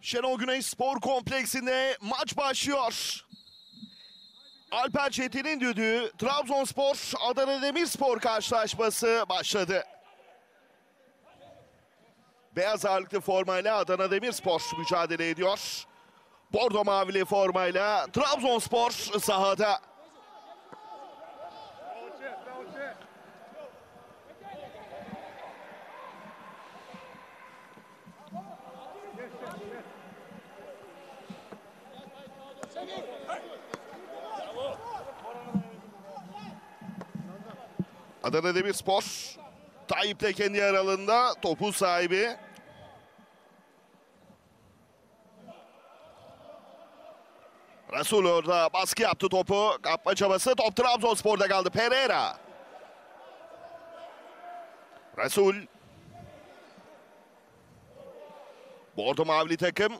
Şenol Güneş Spor Kompleksinde maç başlıyor. Alper Çetin'in düdüğü Trabzonspor Adana Demirspor karşılaşması başladı. Beyaz ağırlıklı formayla Adana Demirspor mücadele ediyor. Bordo mavili formayla Trabzonspor sahada. Adana Demirspor Tayyip de kendi aralığında topun sahibi. Resul orada baskı yaptı topu. Kapma çabası. Top Trabzonspor'da kaldı. Pereira. Resul. Bordo mavili takım.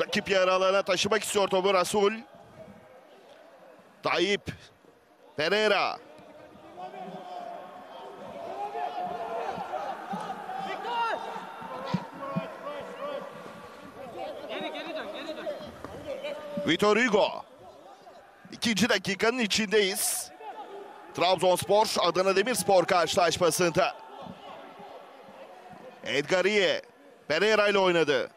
Rakip yarı alana taşımak istiyor topu Resul. Tayyip. Pereira. Geri geri dön geri dön. Vitor Hugo. İkinci dakikanın içindeyiz. Trabzonspor Adana Demirspor karşılaşmasında. Edgariye Pereira ile oynadı.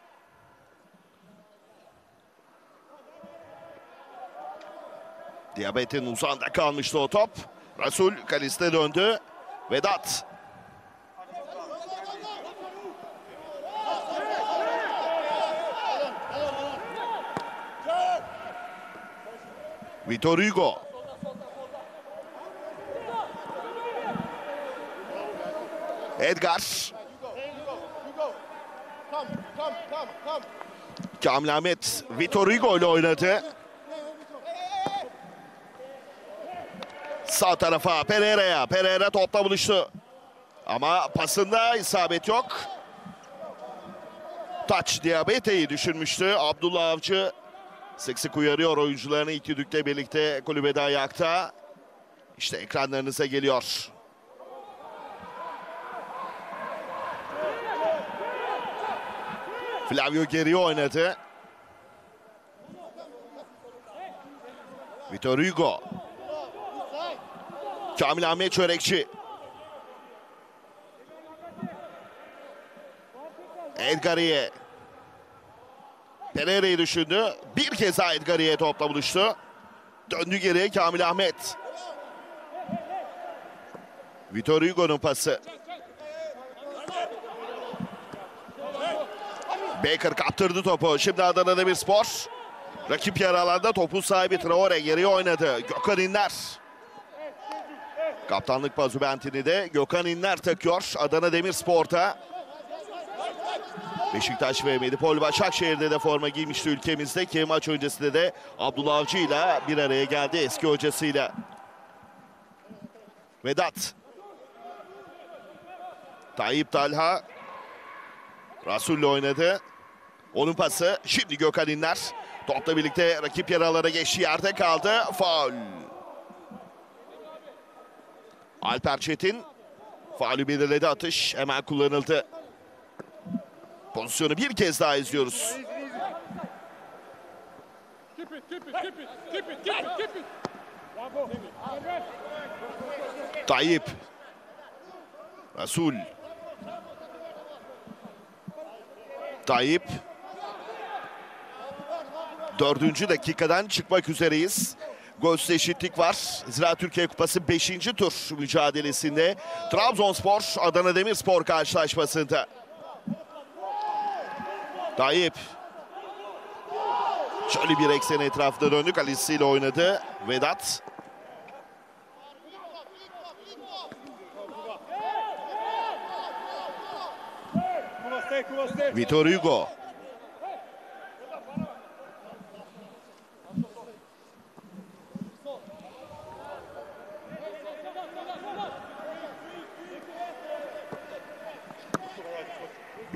Diyabetin uzağında kalmıştı o top. Rasul kaliste döndü. Vedat. Vitor Hugo. Edgar. Kamil Ahmet Vitor Hugo ile oynadı. Sağ tarafa Pereira'ya. Pereira topla buluştu. Ama pasında isabet yok. Taç Diabete'yi düşürmüştü. Abdullah Avcı sık uyarıyor oyuncularını ilk düdükle birlikte kulübede ayakta. İşte ekranlarınıza geliyor. Flavio geriye oynadı. Vitor Hugo. Kamil Ahmet Çörekçi. Edgariye. Pereira'yı düşündü. Bir kez daha Edgariye topla buluştu. Döndü geriye Kamil Ahmet. Vitor Hugo'nun pası. Baker kaptırdı topu. Şimdi Adana'da bir spor. Rakip yarı alanda topun sahibi Traore geriye oynadı. Gökhan İnler. Kaptanlık Bazubentini de Gökhan İnler takıyor Adana Demirspor'ta. Beşiktaş ve Medipol Başakşehir'de de forma giymişti ülkemizde ki maç öncesinde de Abdullah Avcı ile bir araya geldi eski hocasıyla. Vedat. Tayyip Talha. Rasul'le oynadı. Onun pası şimdi Gökhan İnler. Topla birlikte rakip yaralara geçti yerde kaldı. Faul. Alper Çetin. Faulü belirledi atış hemen kullanıldı. Pozisyonu bir kez daha izliyoruz. Tayyip. Rasul. Tayyip. Dördüncü dakikadan çıkmak üzereyiz. Golsüz eşitlik var. Zira Türkiye Kupası 5. tur mücadelesinde Trabzonspor Adana Demirspor karşılaşmasında. Tayyip. Şöyle bir eksen etrafında döndü. Kalesiyle oynadı. Vedat. Vitor Hugo.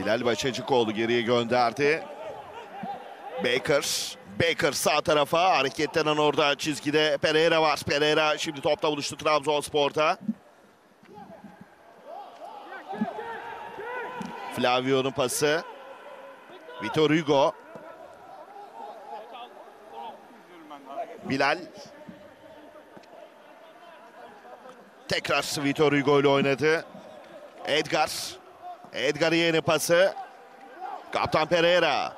Bilal Başacıkoğlu geriye gönderdi. Baker. Baker sağ tarafa hareketlenen orada çizgide Pereira var. Pereira şimdi topla buluştu Trabzonspor'da. Flavio'nun pası. Vitor Hugo. Bilal. Tekrar Vitor Hugo ile oynadı. Edgar. Edgar yeni pası. Kaptan Pereira.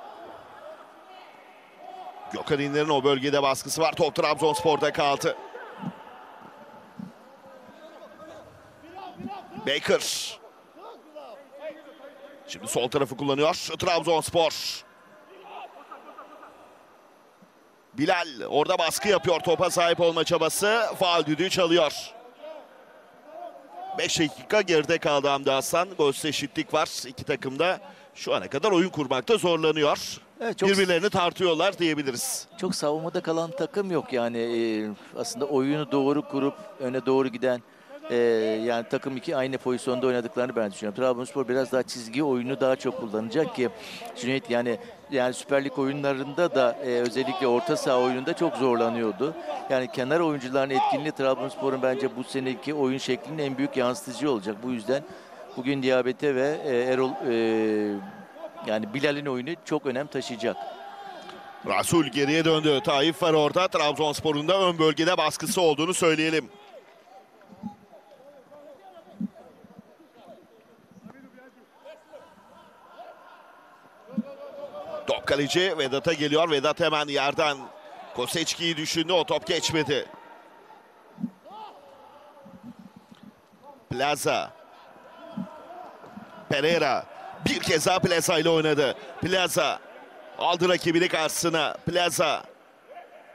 Gökhan İnler'in o bölgede baskısı var. Top Trabzonspor'da kaldı. Baker. Şimdi sol tarafı kullanıyor Trabzonspor. Bilal orada baskı yapıyor. Topa sahip olma çabası. Faal düdüğü çalıyor. 5 dakika geride kaldı Hamdi Aslan. Gol eşitlik var. İki takımda şu ana kadar oyun kurmakta zorlanıyor. Evet, çok- Birbirlerini tartıyorlar diyebiliriz. Çok savunmada kalan takım yok yani e, aslında oyunu doğru kurup öne doğru giden e, yani takım iki aynı pozisyonda oynadıklarını ben düşünüyorum. Trabzonspor biraz daha çizgi oyunu daha çok kullanacak ki Cüneyt yani yani Süper Lig oyunlarında da e, özellikle orta saha oyununda çok zorlanıyordu. Yani kenar oyuncuların etkinliği Trabzonspor'un bence bu seneki oyun şeklinin en büyük yansıtıcı olacak. Bu yüzden bugün Diabete ve e, Erol e, yani Bilal'in oyunu çok önem taşıyacak. Rasul geriye döndü. Tayyip var orada. Trabzonspor'un da ön bölgede baskısı olduğunu söyleyelim. Top kaleci Vedat'a geliyor. Vedat hemen yerden Koseçki'yi düşündü. O top geçmedi. Plaza. Pereira. Bir kez daha Plaza ile oynadı. Plaza. Aldı rakibini karşısına. Plaza.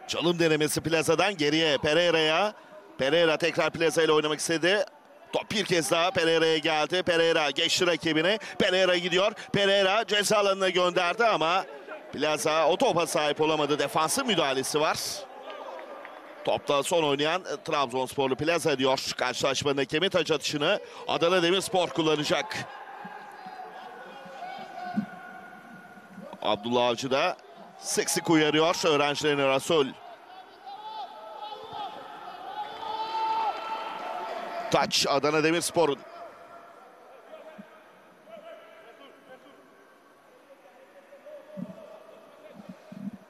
Çalım denemesi Plaza'dan geriye Pereira'ya. Pereira tekrar Plaza ile oynamak istedi. Top bir kez daha Pereira'ya geldi. Pereira geçti rakibini. Pereira gidiyor. Pereira ceza alanına gönderdi ama Plaza o topa sahip olamadı. Defansın müdahalesi var. Topta son oynayan e, Trabzonsporlu Plaza diyor. Karşılaşmanın hakemi taç atışını Adana Demirspor kullanacak. Abdullah Avcı da sık sık uyarıyor öğrencilerini Rasul. Taç Adana Demirspor'un.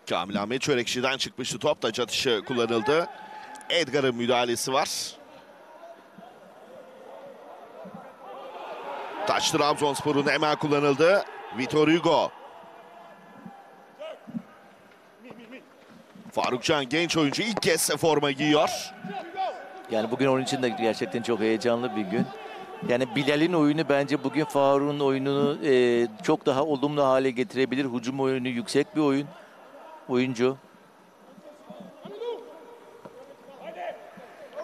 Kamil Ahmet Çörekçi'den çıkmıştı top. Taç atışı kullanıldı. Edgar'ın müdahalesi var. Taç Trabzonspor'un hemen kullanıldı. Vitor Hugo. Farukcan genç oyuncu ilk kez forma giyiyor. Yani bugün onun için de gerçekten çok heyecanlı bir gün. Yani Bilal'in oyunu bence bugün Faruk'un oyununu e, çok daha olumlu hale getirebilir. Hücum oyunu yüksek bir oyun. Oyuncu.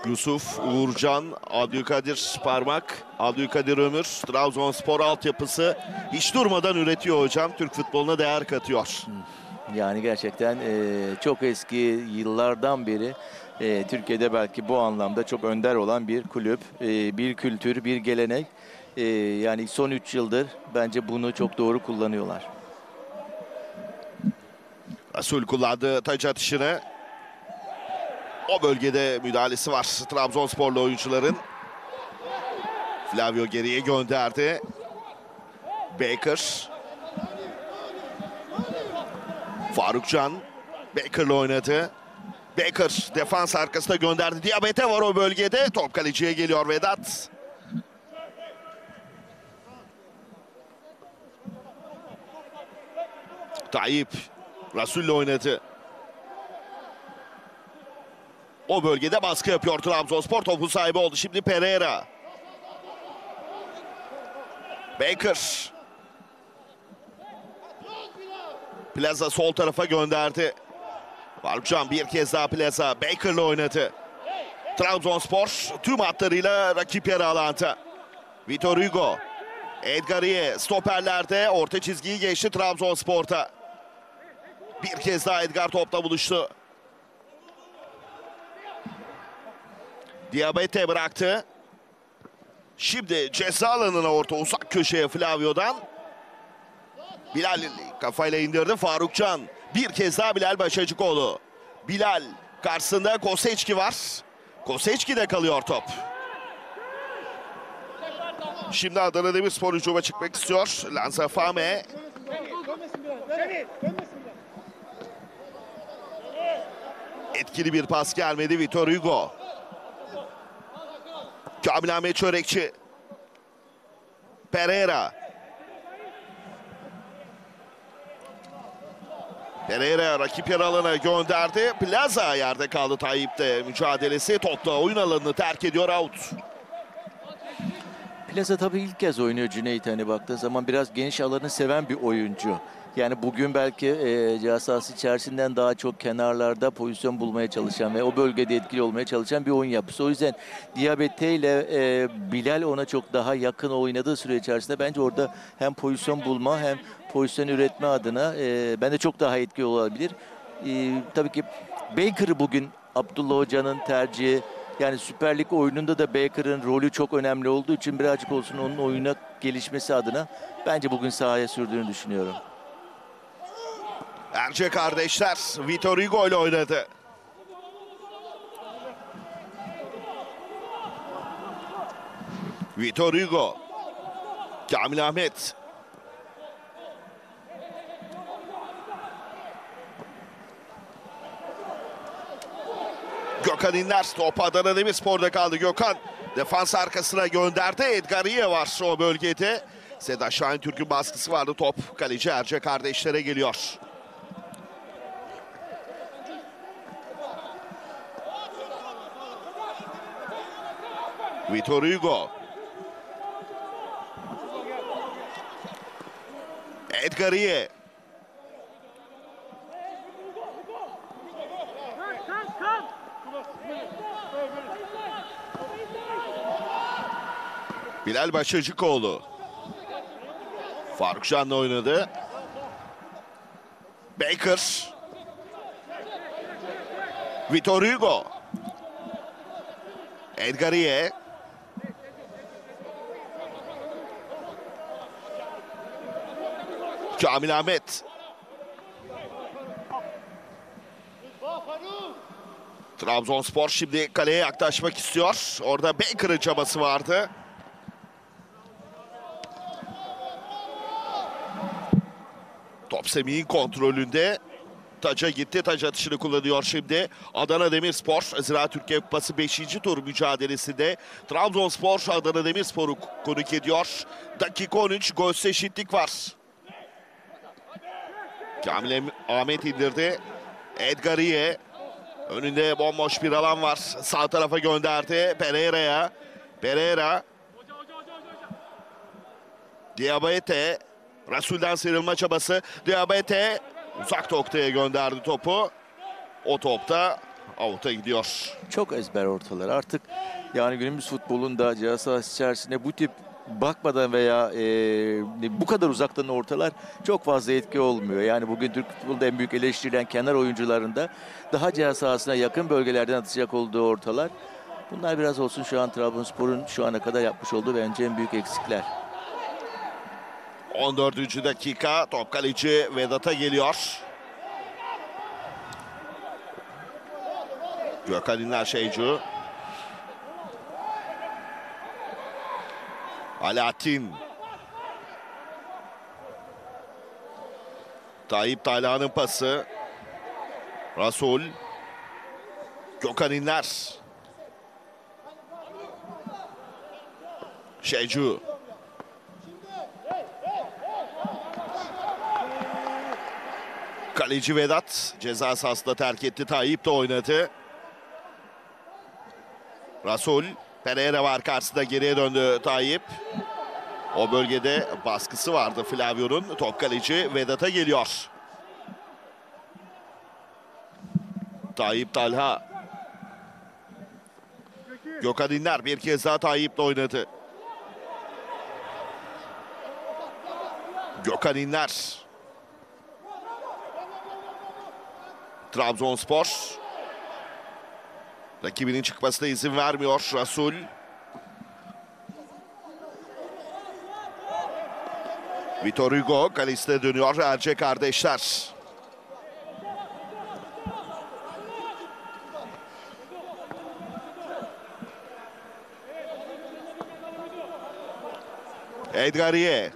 Yusuf, Uğurcan, Abdülkadir Parmak, Abdülkadir Ömür, Trabzonspor altyapısı hiç durmadan üretiyor hocam. Türk futboluna değer katıyor. Yani gerçekten e, çok eski yıllardan beri e, Türkiye'de belki bu anlamda çok önder olan bir kulüp, e, bir kültür, bir gelenek. E, yani son 3 yıldır bence bunu çok doğru kullanıyorlar. Rasul kullandı taç atışını. O bölgede müdahalesi var Trabzonsporlu oyuncuların. Flavio geriye gönderdi. Baker. Farukcan Baker'la oynadı. Baker defans arkasına gönderdi. Diabete var o bölgede. Top kaleciye geliyor Vedat. Tayyip Rasul'le oynadı. O bölgede baskı yapıyor Trabzonspor. Topun sahibi oldu. Şimdi Pereira. Baker. Plaza sol tarafa gönderdi. Farukcan bir kez daha Plaza. Baker'la oynadı. Trabzonspor tüm hatlarıyla rakip yer alanta. Vitor Hugo. Edgariye stoperlerde orta çizgiyi geçti Trabzonspor'ta. Bir kez daha Edgar topla buluştu. Diabete bıraktı. Şimdi ceza alanına orta uzak köşeye Flavio'dan. Bilal kafayla indirdi Farukcan. Bir kez daha Bilal Başacıkoğlu. Bilal karşısında Koseçki var. Koseçki'de kalıyor top. Şimdi Adana Demirspor hücuma çıkmak istiyor. Lanza Fame. Etkili bir pas gelmedi Vitor Hugo. Kamil Ahmet Çörekçi. Pereira. Pereira rakip yer alanına gönderdi. Plaza yerde kaldı Tayyip'te mücadelesi. Topla oyun alanını terk ediyor out. Plaza tabii ilk kez oynuyor Cüneyt hani baktığı zaman biraz geniş alanı seven bir oyuncu. Yani bugün belki e, sahası içerisinden daha çok kenarlarda pozisyon bulmaya çalışan ve o bölgede etkili olmaya çalışan bir oyun yapısı. O yüzden Diabete ile e, Bilal ona çok daha yakın oynadığı süre içerisinde bence orada hem pozisyon bulma hem pozisyon üretme adına e, bence çok daha etkili olabilir. E, tabii ki Baker'ı bugün Abdullah Hoca'nın tercihi yani Süper Lig oyununda da Baker'ın rolü çok önemli olduğu için birazcık olsun onun oyuna gelişmesi adına bence bugün sahaya sürdüğünü düşünüyorum. Erce kardeşler Vitor Hugo ile oynadı. Vitor Hugo. Kamil Ahmet. Gökhan İnler top Adana Demirspor'da kaldı. Gökhan defans arkasına gönderdi. Edgariye var o bölgede. Seda Şahin Türk'ün baskısı vardı. Top kaleci Erce kardeşlere geliyor. Vitor Hugo. Edgariye. Bilal Başacıkoğlu. Faruk Can'la oynadı. Baker. Vitor Hugo. Edgariye. Kamil Ahmet. Trabzonspor şimdi kaleye yaklaşmak istiyor. Orada Baker'ın çabası vardı. Top Semih'in kontrolünde. Taca gitti. Taç atışını kullanıyor şimdi. Adana Demirspor Ziraat Türkiye Kupası 5. tur mücadelesinde Trabzonspor Adana Demirspor'u konuk ediyor. Dakika 13 gol eşitlik var. Kamil Ahmet indirdi. Edgariye. Önünde bomboş bir alan var. Sağ tarafa gönderdi. Pereira'ya. Pereira. Diabete. Rasul'den sıyrılma çabası. Diabete uzak noktaya gönderdi topu. O topta avuta gidiyor. Çok ezber ortalar. Artık yani günümüz futbolunda ceza sahası içerisinde bu tip bakmadan veya e, bu kadar uzaktan ortalar çok fazla etki olmuyor. Yani bugün Türk futbolunda en büyük eleştirilen kenar oyuncularında daha ceza sahasına yakın bölgelerden atacak olduğu ortalar. Bunlar biraz olsun şu an Trabzonspor'un şu ana kadar yapmış olduğu bence en büyük eksikler. 14. dakika top kaleci Vedat'a geliyor. Gökhan İnler Şeycu. Alaaddin. Tayyip Talha'nın pası. Rasul. Gökhan İnler. Şeycu. Kaleci Vedat ceza sahasında terk etti. Tayyip de oynadı. Rasul Pereira var karşısında geriye döndü Tayyip. O bölgede baskısı vardı Flavio'nun. Top kaleci Vedat'a geliyor. Tayyip Talha. Gökhan İnler bir kez daha Tayyip'le oynadı. Gökhan İnler. Trabzonspor. Rakibinin çıkmasına izin vermiyor Rasul. Vitor Hugo kalesine dönüyor Erce kardeşler. Edgariye.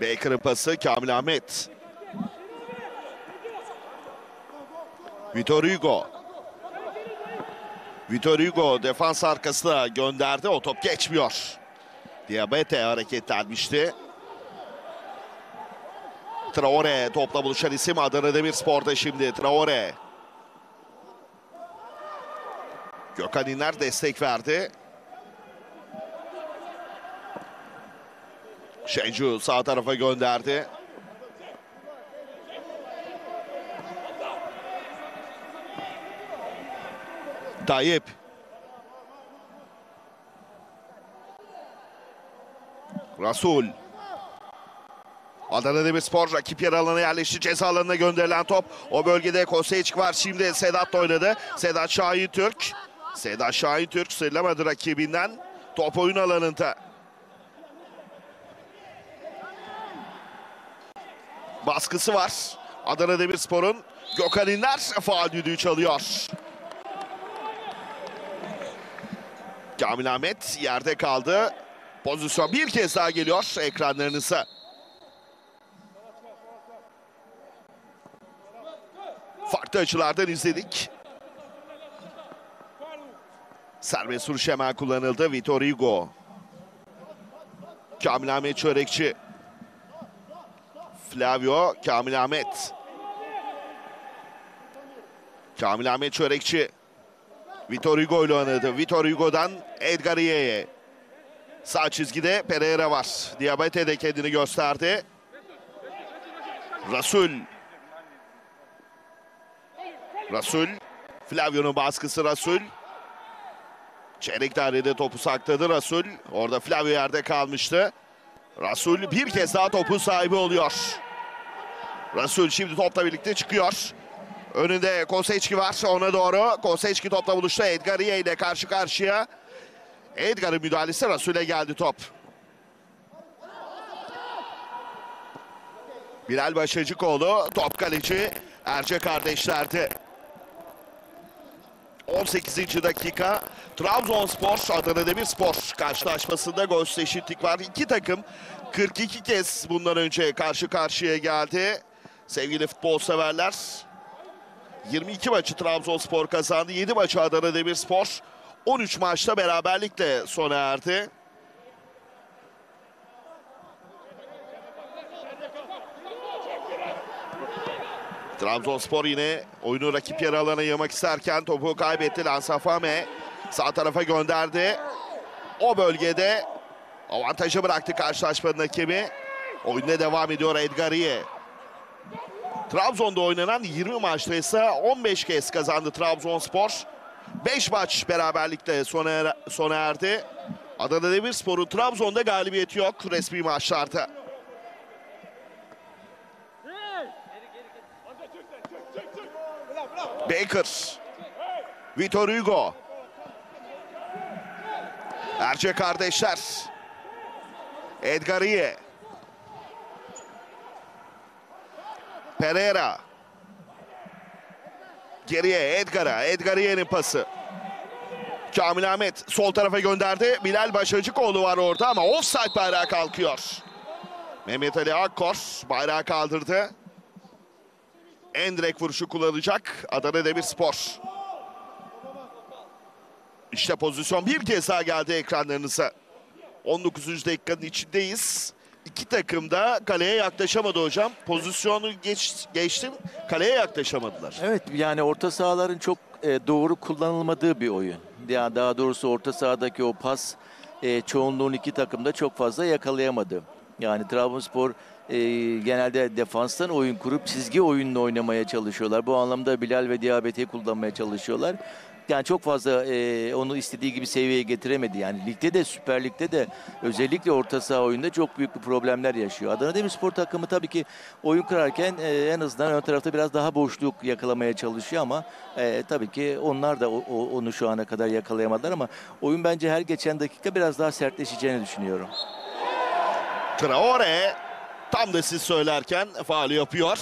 Baker'ın pası Kamil Ahmet. Vitor Hugo. Vitor Hugo defans arkasına gönderdi. O top geçmiyor. Diabete hareketlenmişti. Traore topla buluşan isim Adana Demirspor'da şimdi. Traore. Gökhan İnler destek verdi. Şencu sağ tarafa gönderdi. Tayyip. Rasul. Adana Demirspor rakip yer alanına yerleşti. Ceza alanına gönderilen top. O bölgede Koseyiç var. Şimdi Sedat oynadı. Sedat Şahin Türk. Sedat Şahin Türk sıyrılamadı rakibinden. Top oyun alanında. Baskısı var. Adana Demirspor'un Gökhan İnler faal düdüğü çalıyor. Kamil Ahmet yerde kaldı. Pozisyon bir kez daha geliyor ekranlarınıza. Farklı açılardan izledik. Serbest vuruş hemen kullanıldı. Vitor Hugo. Kamil Ahmet Çörekçi. Flavio Kamil Ahmet. Kamil Ahmet Çörekçi. Vitor Hugo ile oynadı. Vitor Hugo'dan Edgar Iyeye. Sağ çizgide Pereira var. Diabete de kendini gösterdi. Rasul. Rasul. Flavio'nun baskısı Rasul. Çeyrek dairede topu sakladı Rasul. Orada Flavio yerde kalmıştı. Rasul bir kez daha topun sahibi oluyor. Rasul şimdi topla birlikte çıkıyor. Önünde Koseçki var ona doğru. Koseçki topla buluştu. Edgar Iye ile karşı karşıya. Edgar'ın müdahalesi Rasul'e geldi top. Bilal Başacıkoğlu top kaleci Erce kardeşlerdi. 18. dakika Trabzonspor Adana Demirspor karşılaşmasında gol eşitlik var. İki takım 42 kez bundan önce karşı karşıya geldi. Sevgili futbol severler 22 maçı Trabzonspor kazandı. 7 maçı Adana Demirspor 13 maçta beraberlikle sona erdi. Trabzonspor yine oyunu rakip yer alana yığmak isterken topu kaybetti. Lansafame sağ tarafa gönderdi. O bölgede avantajı bıraktı karşılaşmanın hakemi. Oyunda devam ediyor Edgariye. Trabzon'da oynanan 20 maçta ise 15 kez kazandı Trabzonspor. 5 maç beraberlikle sona, er sona erdi. Adana Demirspor'un Trabzon'da galibiyeti yok resmi maçlarda. Baker. Vitor Hugo. Erce kardeşler. Edgar Iye. Pereira. Geriye Edgar'a. Edgar Iye'nin pası. Kamil Ahmet sol tarafa gönderdi. Bilal Başacıkoğlu var orada ama offside bayrağı kalkıyor. Mehmet Ali Akkor bayrağı kaldırdı. En direkt vuruşu kullanacak Adana Demirspor. İşte pozisyon bir kez daha geldi ekranlarınıza. 19. dakikanın içindeyiz. İki takım da kaleye yaklaşamadı hocam. Pozisyonu geç, geçtim, kaleye yaklaşamadılar. Evet yani orta sahaların çok e, doğru kullanılmadığı bir oyun. Yani daha doğrusu orta sahadaki o pas e, çoğunluğun iki takımda çok fazla yakalayamadı. Yani Trabzonspor e, genelde defanstan oyun kurup çizgi oyunla oynamaya çalışıyorlar. Bu anlamda Bilal ve Diabet'i kullanmaya çalışıyorlar. Yani çok fazla e, onu istediği gibi seviyeye getiremedi. Yani ligde de Süper Lig'de de özellikle orta saha oyunda çok büyük bir problemler yaşıyor. Adana Demirspor takımı tabii ki oyun kurarken e, en azından ön tarafta biraz daha boşluk yakalamaya çalışıyor ama e, tabii ki onlar da o, o- onu şu ana kadar yakalayamadılar ama oyun bence her geçen dakika biraz daha sertleşeceğini düşünüyorum. Traore tam da siz söylerken faali yapıyor.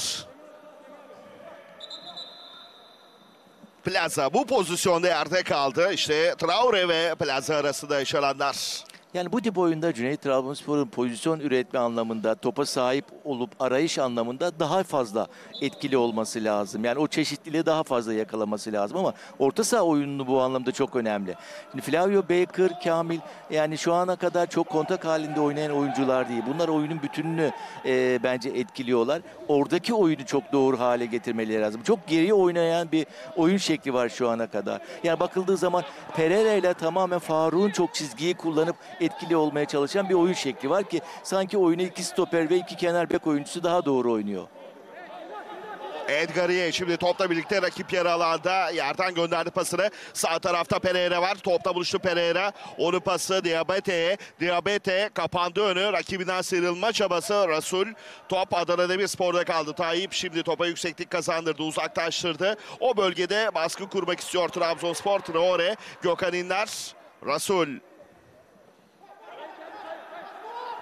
Plaza bu pozisyonda yerde kaldı. İşte Traore ve Plaza arasında yaşananlar. Yani bu tip oyunda Cüneyt Trabzonspor'un pozisyon üretme anlamında, topa sahip olup arayış anlamında daha fazla etkili olması lazım. Yani o çeşitliliği daha fazla yakalaması lazım ama orta saha oyununu bu anlamda çok önemli. Şimdi Flavio Baker, Kamil yani şu ana kadar çok kontak halinde oynayan oyuncular değil. Bunlar oyunun bütününü e, bence etkiliyorlar. Oradaki oyunu çok doğru hale getirmeleri lazım. Çok geriye oynayan bir oyun şekli var şu ana kadar. Yani bakıldığı zaman Pereira ile tamamen Faruk'un çok çizgiyi kullanıp etkili olmaya çalışan bir oyun şekli var ki sanki oyunu iki stoper ve iki kenar bek oyuncusu daha doğru oynuyor. Edgariye şimdi topla birlikte rakip yarı alanda yerden gönderdi pasını. Sağ tarafta Pereira var. Topta buluştu Pereira. Onu pası Diabete'ye. Diabete kapandı önü. Rakibinden sıyrılma çabası Rasul. Top Adana Demirspor'da kaldı. Tayyip şimdi topa yükseklik kazandırdı. Uzaklaştırdı. O bölgede baskı kurmak istiyor Trabzonspor. Traore, Gökhan İnler, Rasul.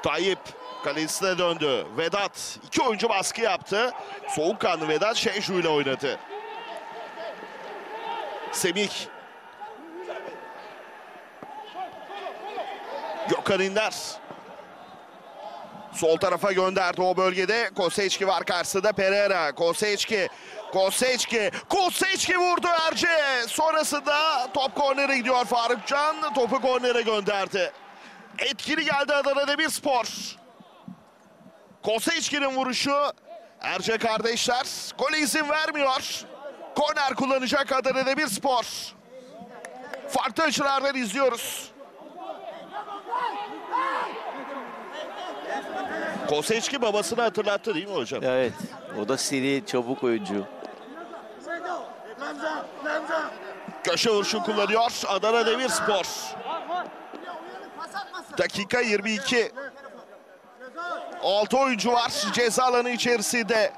Tayyip kalesine döndü. Vedat iki oyuncu baskı yaptı. Soğukkanlı Vedat Şeşu ile oynadı. Semih. Gökhan İnder. Sol tarafa gönderdi o bölgede. Koseçki var karşısında Pereira. Koseçki. Koseçki. Koseçki vurdu Erce. Sonrasında top kornere gidiyor Faruk Can. Topu kornere gönderdi. Etkili geldi Adana Demirspor. Koseçki'nin vuruşu Erce kardeşler gole izin vermiyor. Korner kullanacak Adana Demirspor. Farklı açılardan izliyoruz. Koseçki babasını hatırlattı değil mi hocam? Evet, o da seri, çabuk oyuncu. Köşe vuruşu kullanıyor Adana Demirspor. Dakika 22. 6 oyuncu var ceza alanı içerisinde.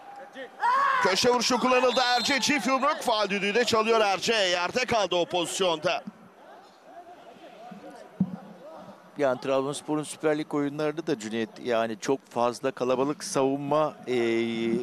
Köşe vuruşu kullanıldı Erce çift yumruk faal düdüğü de çalıyor Erce. Yerde kaldı o pozisyonda. Yani Trabzonspor'un Süper Lig oyunlarında da Cüneyt yani çok fazla kalabalık savunma e,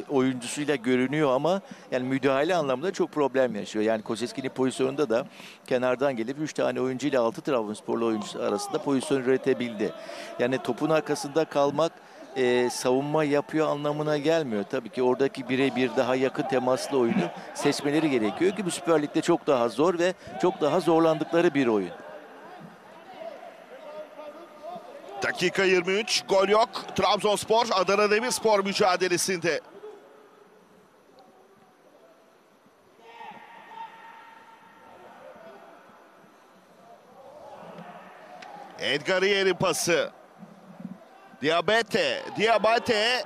oyuncusuyla görünüyor ama yani müdahale anlamında çok problem yaşıyor. Yani Koseski'nin pozisyonunda da kenardan gelip 3 tane oyuncu ile 6 Trabzonsporlu oyuncusu arasında pozisyon üretebildi. Yani topun arkasında kalmak e, savunma yapıyor anlamına gelmiyor. Tabii ki oradaki birebir daha yakın temaslı oyunu seçmeleri gerekiyor ki bu Süper Lig'de çok daha zor ve çok daha zorlandıkları bir oyun. Dakika 23 gol yok. Trabzonspor Adana Demirspor mücadelesinde. Edgar Yeri pası. Diabete, Diabete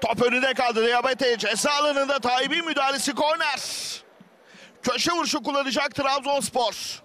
top önünde kaldı. Diabete ceza alanında Tayyip'in müdahalesi korner. Köşe vuruşu kullanacak Trabzonspor.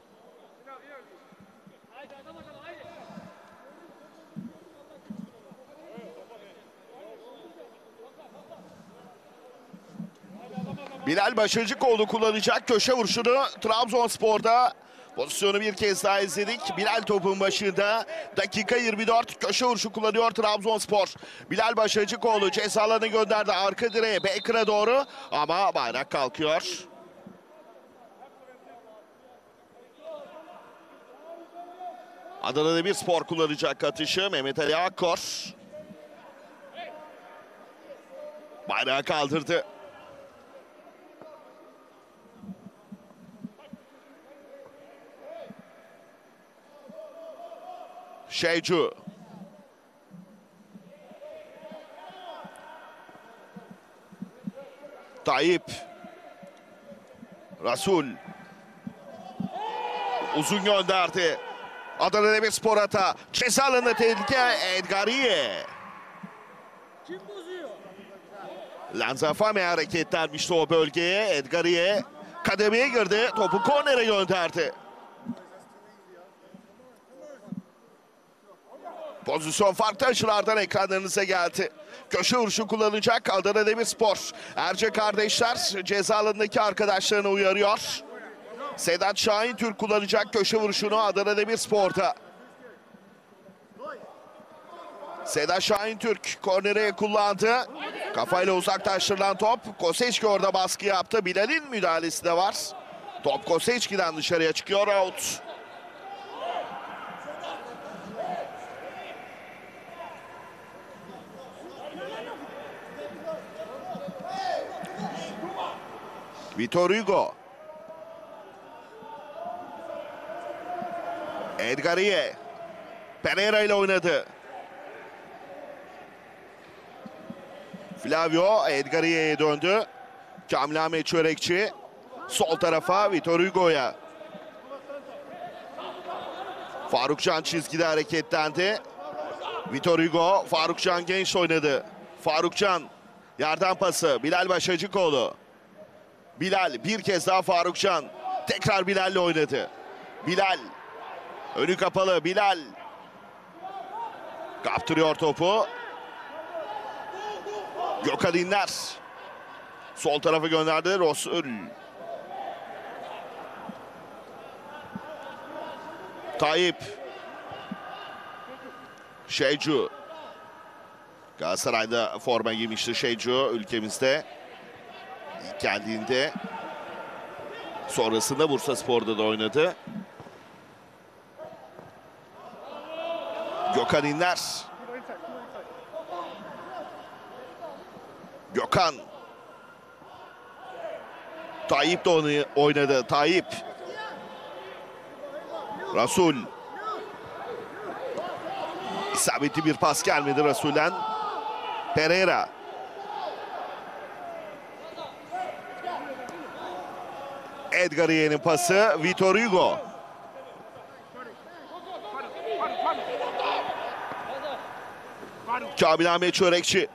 Bilal Başarıcıkoğlu kullanacak köşe vuruşunu Trabzonspor'da. Pozisyonu bir kez daha izledik. Bilal topun başında. Dakika 24 köşe vuruşu kullanıyor Trabzonspor. Bilal Başarıcıkoğlu cezalarını gönderdi arka direğe Baker'a doğru. Ama bayrak kalkıyor. Adana Demirspor kullanacak atışı. Mehmet Ali Akkor. Bayrağı kaldırdı. Şeycu. Tayyip. Rasul. Uzun gönderdi. Adana Demirspor hata. Ceza alanı tehlike Edgariye. Kim bozuyor? Lanzafame hareketlenmişti o bölgeye. Edgariye kademeye girdi. Topu kornere gönderdi. Pozisyon farklı açılardan ekranlarınıza geldi. Köşe vuruşu kullanacak Adana Demirspor. Erce kardeşler ceza alanındaki arkadaşlarını uyarıyor. Sedat Şahin Türk kullanacak köşe vuruşunu Adana Demirspor'da. Sedat Şahin Türk kornere kullandı. Kafayla uzaklaştırılan top. Koseçki orada baskı yaptı. Bilal'in müdahalesi de var. Top Koseçki'den dışarıya çıkıyor. Out. Vitor Hugo. Edgariye. Pereira ile oynadı. Flavio Edgariye'ye döndü. Kamil Ahmet Çörekçi. Sol tarafa Vitor Hugo'ya. Farukcan çizgide hareketlendi. Vitor Hugo, Farukcan genç oynadı. Farukcan yerden pası Bilal Başacıkoğlu. Bilal bir kez daha Farukcan. Tekrar Bilal'le oynadı. Bilal önü kapalı Bilal. Kaptırıyor topu. Gökhan İnler. Sol tarafa gönderdi Rosul. Tayyip. Şeycu. Galatasaray'da forma giymişti Şeycu ülkemizde. İlk geldiğinde sonrasında Bursa Spor'da da oynadı. Gökhan İnler. Gökhan. Tayyip de onu oynadı. Tayyip. Rasul. İsabetli bir pas gelmedi Rasul'den. Pereira. Edgar Yeğen'in pası. Vitor Hugo. Kamil Ahmet Çörekçi.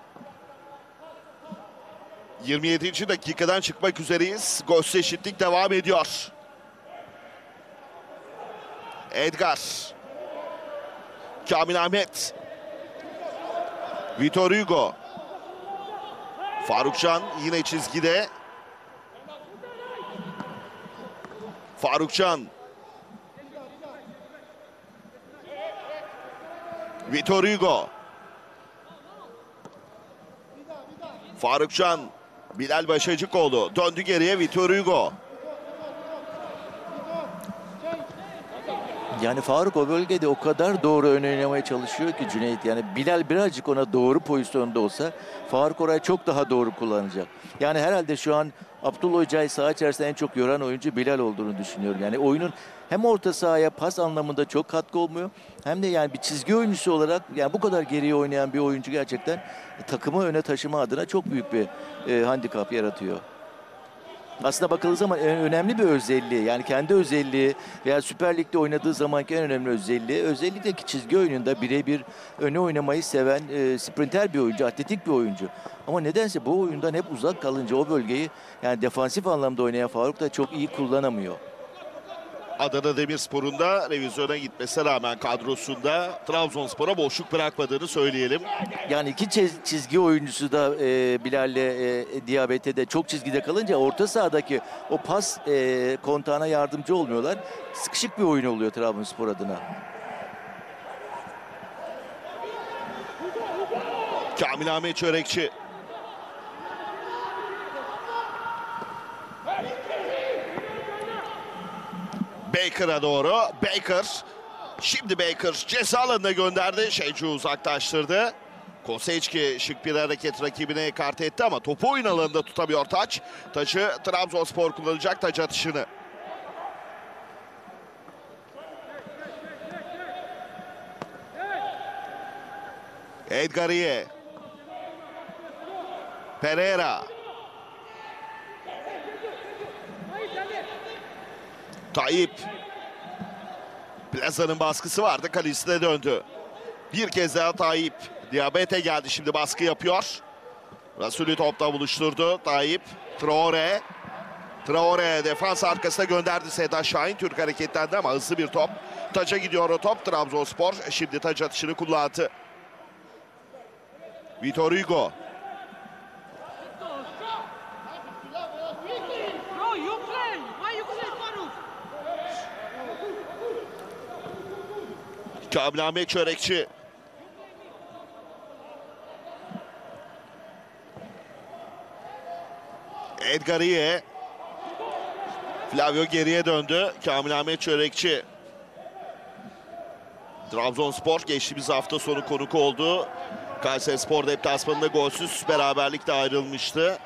27. dakikadan çıkmak üzereyiz. Golsüz eşitlik devam ediyor. Edgar. Kamil Ahmet. Vitor Hugo. Farukcan yine çizgide. Farukcan. Vitor Hugo. Farukcan. Bilal Başacıkoğlu. Döndü geriye Vitor Hugo. Yani Faruk o bölgede o kadar doğru ön oynamaya çalışıyor ki Cüneyt. Yani Bilal birazcık ona doğru pozisyonda olsa Faruk orayı çok daha doğru kullanacak. Yani herhalde şu an Abdullah Hoca'yı saha içerisinde en çok yoran oyuncu Bilal olduğunu düşünüyorum. Yani oyunun hem orta sahaya pas anlamında çok katkı olmuyor hem de yani bir çizgi oyuncusu olarak yani bu kadar geriye oynayan bir oyuncu gerçekten takımı öne taşıma adına çok büyük bir e, handikap yaratıyor aslında bakıldığı zaman en önemli bir özelliği. Yani kendi özelliği veya Süper Lig'de oynadığı zamanki en önemli özelliği. Özellikle ki çizgi oyununda birebir öne oynamayı seven e, sprinter bir oyuncu, atletik bir oyuncu. Ama nedense bu oyundan hep uzak kalınca o bölgeyi yani defansif anlamda oynayan Faruk da çok iyi kullanamıyor. Adana Demirspor'un da revizyona gitmesine rağmen kadrosunda Trabzonspor'a boşluk bırakmadığını söyleyelim. Yani iki çiz- çizgi oyuncusu da e, Bilal'le e, Diabete de çok çizgide kalınca orta sahadaki o pas e, kontağına yardımcı olmuyorlar. Sıkışık bir oyun oluyor Trabzonspor adına. Kamil Ahmet Çörekçi. Baker'a doğru. Baker. Şimdi Baker ceza alanına gönderdi. Şeycu uzaklaştırdı. Koseçki şık bir hareket rakibine kart etti ama topu oyun alanında tutamıyor Taç. Taç'ı Trabzonspor kullanacak taç atışını. Edgariye. Pereira. Tayyip. Plaza'nın baskısı vardı. Kalesine döndü. Bir kez daha Tayyip. Diabete geldi şimdi baskı yapıyor. Rasulü topla buluşturdu. Tayyip. Traore. Traore defans arkasına gönderdi Seda Şahin. Türk hareketlendi ama hızlı bir top. Taça gidiyor o top. Trabzonspor şimdi taç atışını kullandı. Vitor Hugo. Kamil Ahmet Çörekçi. Edgariye. Flavio geriye döndü. Kamil Ahmet Çörekçi. Trabzonspor geçtiğimiz hafta sonu konuk oldu. Kayseri Spor deplasmanında golsüz beraberlikle ayrılmıştı.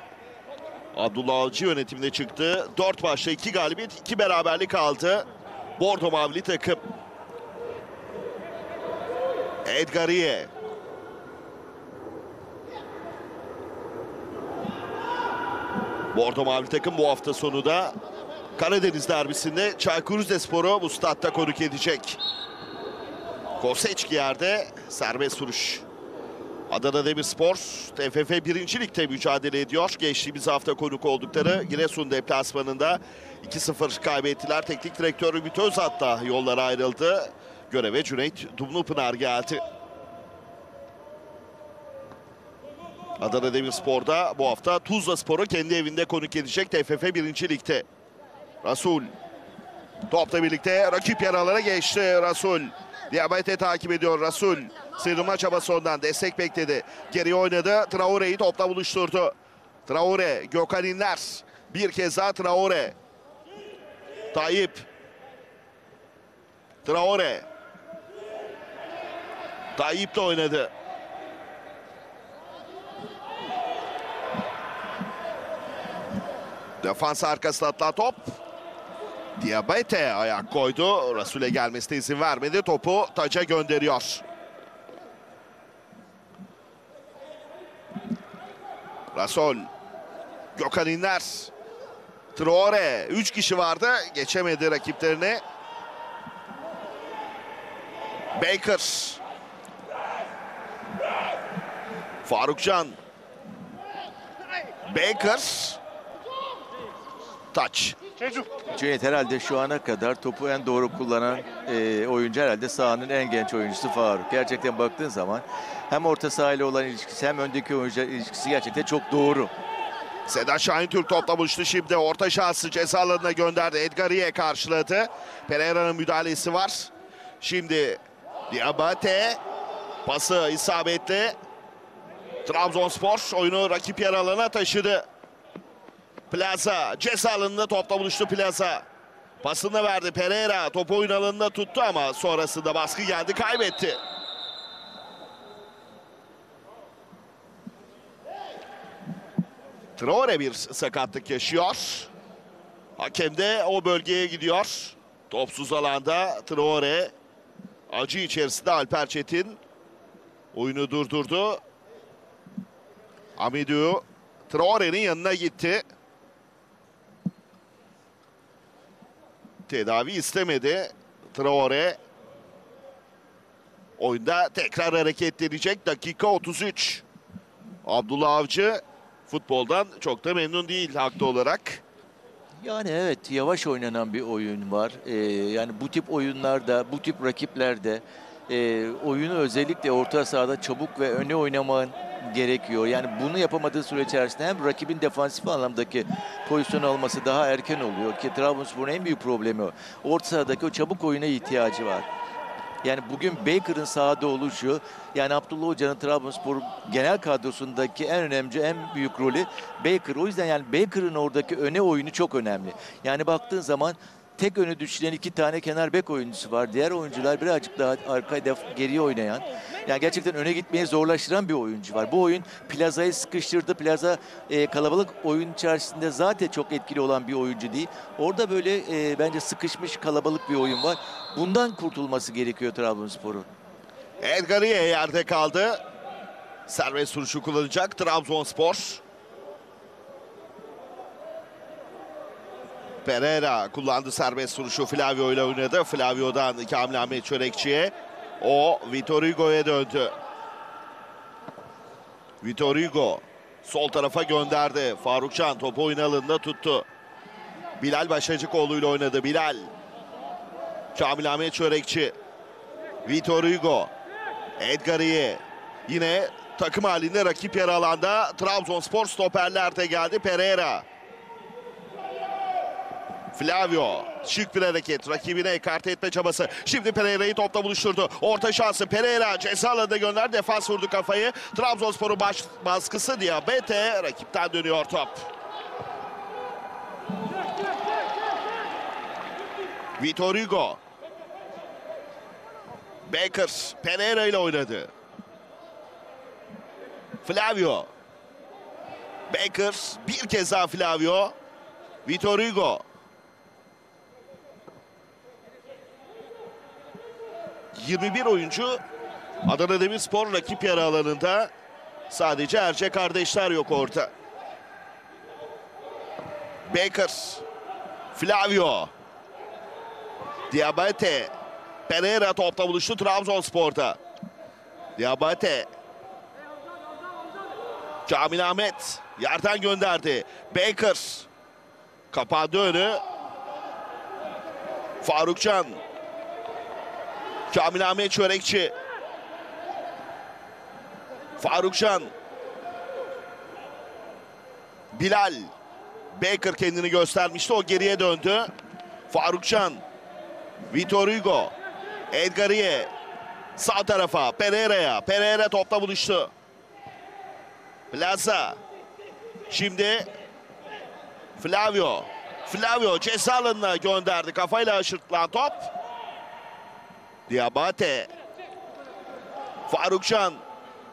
Abdullah Avcı yönetiminde çıktı. 4 maçta 2 galibiyet, 2 beraberlik aldı. Bordo Mavili takım. Edgariye. Bordo Mavili takım bu hafta sonu da Karadeniz derbisinde Çaykur Rizespor'u bu statta konuk edecek. Koseçki yerde serbest vuruş. Adana Demirspor TFF 1. Lig'de mücadele ediyor. Geçtiğimiz hafta konuk oldukları Giresun deplasmanında 2-0 kaybettiler. Teknik direktör Ümit Özat da yollara ayrıldı. Göreve Cüneyt Dumlupınar geldi. Adana Demirspor'da bu hafta Tuzla Spor'u kendi evinde konuk edecek TFF 1. Lig'de. Rasul. Topla birlikte rakip yaralara geçti Rasul. Diabete takip ediyor Rasul. Sıyrılma çabası ondan destek bekledi. Geri oynadı. Traore'yi topla buluşturdu. Traore, Gökhan İnler. Bir kez daha Traore. Tayyip. Traore. Tayyip de oynadı. Defans arkasına atla top. Diabete ayak koydu. Rasul'e gelmesine izin vermedi. Topu taca gönderiyor. Rasul. Gökhan İnler. Traore. Üç kişi vardı. Geçemedi rakiplerini. Baker. Farukcan. Baker. Touch. Cüneyt herhalde şu ana kadar topu en doğru kullanan e, oyuncu herhalde sahanın en genç oyuncusu Faruk. Gerçekten baktığın zaman hem orta sahayla olan ilişkisi hem öndeki oyuncu ilişkisi gerçekten çok doğru. Sedat Şahin Türk topla buluştu şimdi. Orta şansı ceza alanına gönderdi. Edgariye karşıladı. Pereira'nın müdahalesi var. Şimdi Diabate pası isabetli. Trabzonspor oyunu rakip yer alana taşıdı. Plaza ceza alanında topla buluştu Plaza. Pasını verdi Pereira. Topu oyun alanında tuttu ama sonrasında baskı geldi kaybetti. Traore bir sakatlık yaşıyor. Hakem de o bölgeye gidiyor. Topsuz alanda Traore acı içerisinde Alper Çetin oyunu durdurdu. Amidou Traore'nin yanına gitti. Tedavi istemedi. Traore oyunda tekrar hareketlenecek. Dakika 33. Abdullah Avcı futboldan çok da memnun değil haklı olarak. Yani evet yavaş oynanan bir oyun var. Ee, yani bu tip oyunlarda, bu tip rakiplerde e, oyunu özellikle orta sahada çabuk ve öne oynaman gerekiyor. Yani bunu yapamadığı süre içerisinde hem rakibin defansif anlamdaki pozisyon alması daha erken oluyor ki Trabzonspor'un en büyük problemi o. Orta sahadaki o çabuk oyuna ihtiyacı var. Yani bugün Baker'ın sahada oluşu, yani Abdullah Hoca'nın Trabzonspor genel kadrosundaki en önemli, en büyük rolü Baker. O yüzden yani Baker'ın oradaki öne oyunu çok önemli. Yani baktığın zaman tek önü düşüren iki tane kenar bek oyuncusu var. Diğer oyuncular birazcık daha arka def- geriye oynayan. Yani gerçekten öne gitmeyi zorlaştıran bir oyuncu var. Bu oyun Plaza'yı sıkıştırdı. Plaza e, kalabalık oyun içerisinde zaten çok etkili olan bir oyuncu değil. Orada böyle e, bence sıkışmış kalabalık bir oyun var. Bundan kurtulması gerekiyor Trabzonspor'un. Edgariye yerde kaldı. Serbest vuruşu kullanacak Trabzonspor. Pereira kullandı serbest vuruşu. Flavio ile oynadı. Flavio'dan Kamil Ahmet Çörekçi'ye. O Vitor Hugo'ya döndü. Vitor Hugo sol tarafa gönderdi. Farukcan topu oyun alanında tuttu. Bilal Başacıkoğlu ile oynadı. Bilal. Kamil Ahmet Çörekçi. Vitor Hugo. Edgariye. Yine takım halinde rakip yer alanda Trabzonspor stoperler de geldi. Pereira. Flavio. Şık bir hareket. Rakibine ekarte etme çabası. Şimdi Pereira'yı topla buluşturdu. Orta şansı Pereira ceza alanına gönder. Defans vurdu kafayı. Trabzonspor'un baş, baskısı Diabete. Rakipten dönüyor top. Vitor Hugo. Baker Pereira ile oynadı. Flavio. Baker bir kez daha Flavio. Vitor Hugo. ...21 oyuncu Adana Demirspor rakip yarı alanında sadece Erce kardeşler yok orta. Baker, Flavio, Diabate, Pereira topla buluştu Trabzonspor'da. Diabate, Kamil Ahmet yerden gönderdi. Baker, kapandı önü. Farukcan, Kamil Ahmet Çörekçi, Farukcan. Bilal. Baker kendini göstermişti. O geriye döndü. Farukcan. Vitor Hugo. Edgariye. Sağ tarafa. Pereira'ya. Pereira topla buluştu. Plaza. Şimdi Flavio. Flavio ceza gönderdi. Kafayla aşırtılan top. Diabate. Farukcan.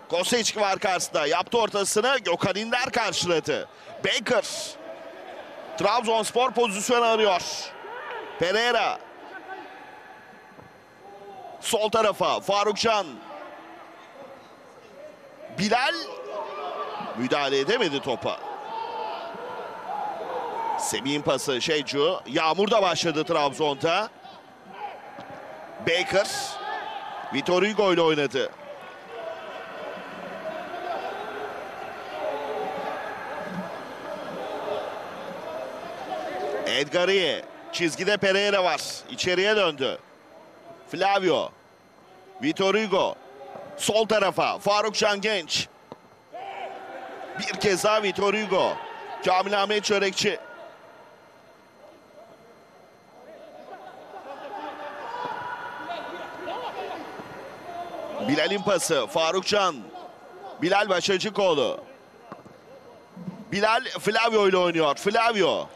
Koseçki var karşısında. Yaptı ortasını. Gökhan İnder karşıladı. Baker. Trabzonspor pozisyon arıyor. Pereira. Sol tarafa Farukcan. Bilal müdahale edemedi topa. Semih'in pası Şeycu. Yağmur da başladı Trabzon'da. Baker. Vitor Hugo ile oynadı. Edgariye. Çizgide Pereira var. İçeriye döndü. Flavio. Vitor Hugo. Sol tarafa Faruk Can Genç. Bir kez daha Vitor Hugo. Kamil Ahmet Çörekçi. Bilal'in pası. Faruk Can. Bilal Başacıkoğlu. Bilal Flavio ile oynuyor. Flavio.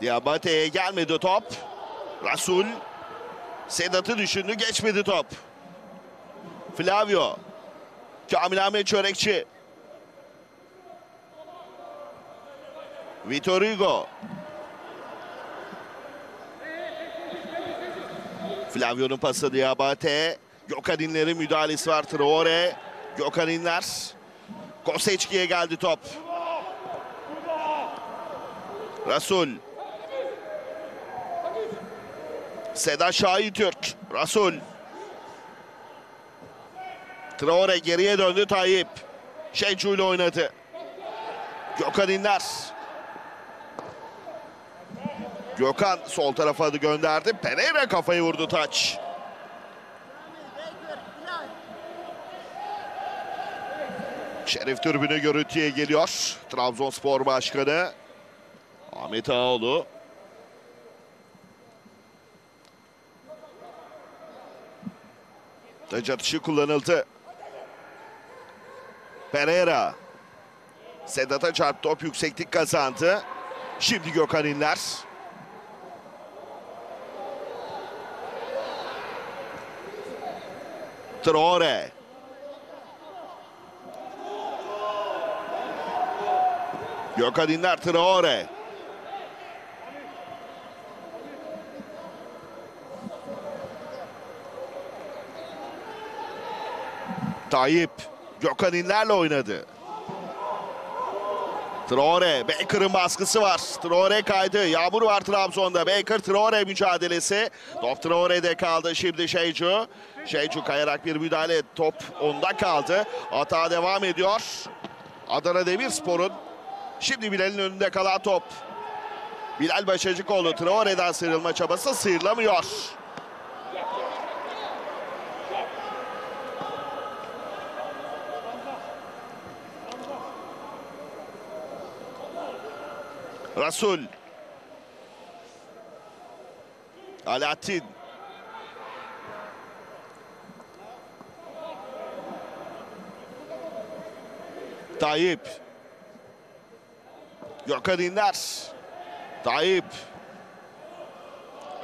Diabate'ye gelmedi top. Rasul. Sedat'ı düşündü. Geçmedi top. Flavio. Kamil Ahmet Çörekçi. Vitor Hugo. Flavio'nun pası Diabate. Gökhan İnler'in müdahalesi var. Traore. Gökhan İnler. Koseçki'ye geldi top. Rasul. Seda Şahin Türk. Rasul. Traore geriye döndü Tayyip. Şençu ile oynadı. Gökhan İnler. Gökhan sol tarafa gönderdi. Pereira kafayı vurdu taç. Şerif Türbünü görüntüye geliyor. Trabzonspor Başkanı Ahmet Ağoğlu. Taç atışı kullanıldı. Pereira. Sedat'a çarptı top yükseklik kazandı. Şimdi Gökhan İnler. Traore. Gökhan İnler Traore. Tayyip Gökhan İnler'le oynadı. Traore, Baker'ın baskısı var. Traore kaydı. Yağmur var Trabzon'da. Baker, Traore mücadelesi. Top Traore'de kaldı şimdi Şeycu. Şeycu kayarak bir müdahale. Top onda kaldı. Hata devam ediyor. Adana Demirspor'un şimdi Bilal'in önünde kalan top. Bilal Başacıkoğlu Traore'den sıyrılma çabası sıyrılamıyor. Rasul. Alaaddin. Tayyip. Gökhan İnler. Tayyip.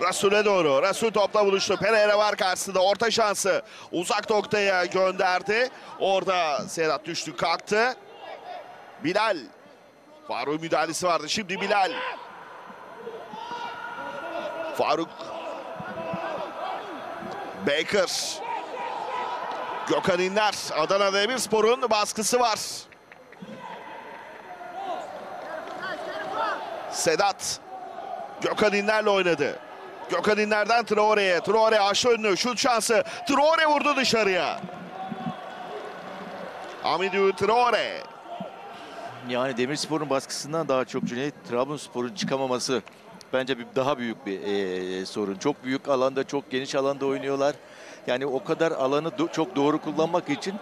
Rasul'e doğru. Rasul topla buluştu. Pereira var karşısında. Orta şansı. Uzak noktaya gönderdi. Orada Sedat düştü kalktı. Bilal. Faruk müdahalesi vardı. Şimdi Bilal. Faruk. Baker. Gökhan İnler. Adana Demirspor'un baskısı var. Sedat. Gökhan İnler'le oynadı. Gökhan İnler'den Traore'ye. Traore aşı önünü. Şut şansı. Traore vurdu dışarıya. Amidou Traore. Yani Demirspor'un baskısından daha çok Cüneyt Trabzonspor'un çıkamaması bence bir daha büyük bir eee, sorun. Çok büyük alanda, çok geniş alanda oynuyorlar. Yani o kadar alanı do- çok doğru kullanmak için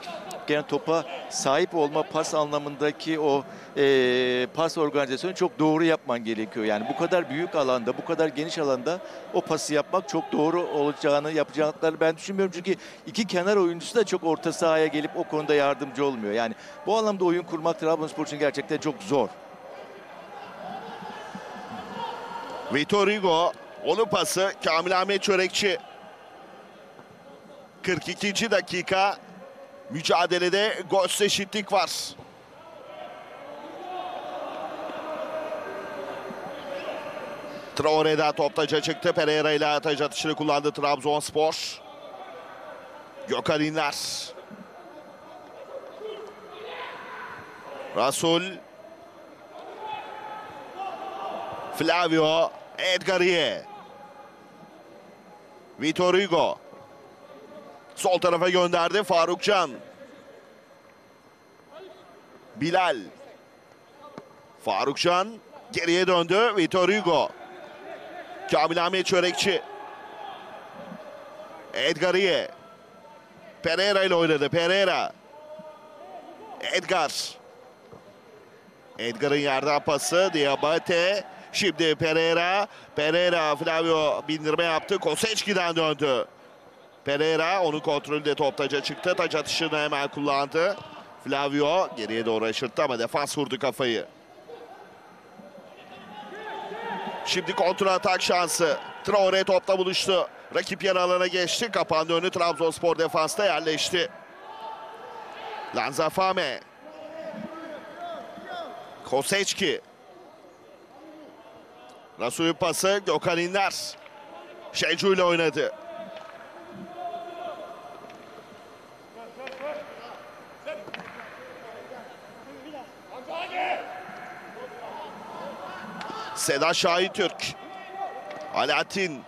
yani topa sahip olma pas anlamındaki o eee, pas organizasyonu çok doğru yapman gerekiyor. Yani bu kadar büyük alanda, bu kadar geniş alanda o pası yapmak çok doğru olacağını, yapacaklarını ben düşünmüyorum. Çünkü iki kenar oyuncusu da çok orta sahaya gelip o konuda yardımcı olmuyor. Yani bu anlamda oyun kurmak Trabzonspor için gerçekten çok zor. Vitor Hugo. Onun pası Kamil Ahmet Çörekçi. 42. dakika. Mücadelede gol eşitlik var. Traore'den top taca çıktı. Pereira ile taç atışını kullandı Trabzonspor. Gökhan İnler. Rasul. Flavio Edgarie. Vitor Hugo. Sol tarafa gönderdi Faruk Can. Bilal. Faruk Can geriye döndü. Vitor Hugo. Kamil Ahmet Çörekçi. Edgarie. Pereira ile oynadı. Pereira. Edgar. Edgar'ın yerden pası. Diabate. Şimdi Pereira. Pereira Flavio bindirme yaptı. Koseçki'den döndü. Pereira onun kontrolünde top taca çıktı. Taç atışını hemen kullandı. Flavio geriye doğru aşırttı ama defans vurdu kafayı. Şimdi kontra atak şansı. Traore topla buluştu. Rakip yarı alana geçti. Kapandı önü Trabzonspor defansta yerleşti. Lanzafame. Koseçki. Rasul'ün pası Gökhan İnler. Şecu ile oynadı. Seda Şahin Türk. Alaaddin.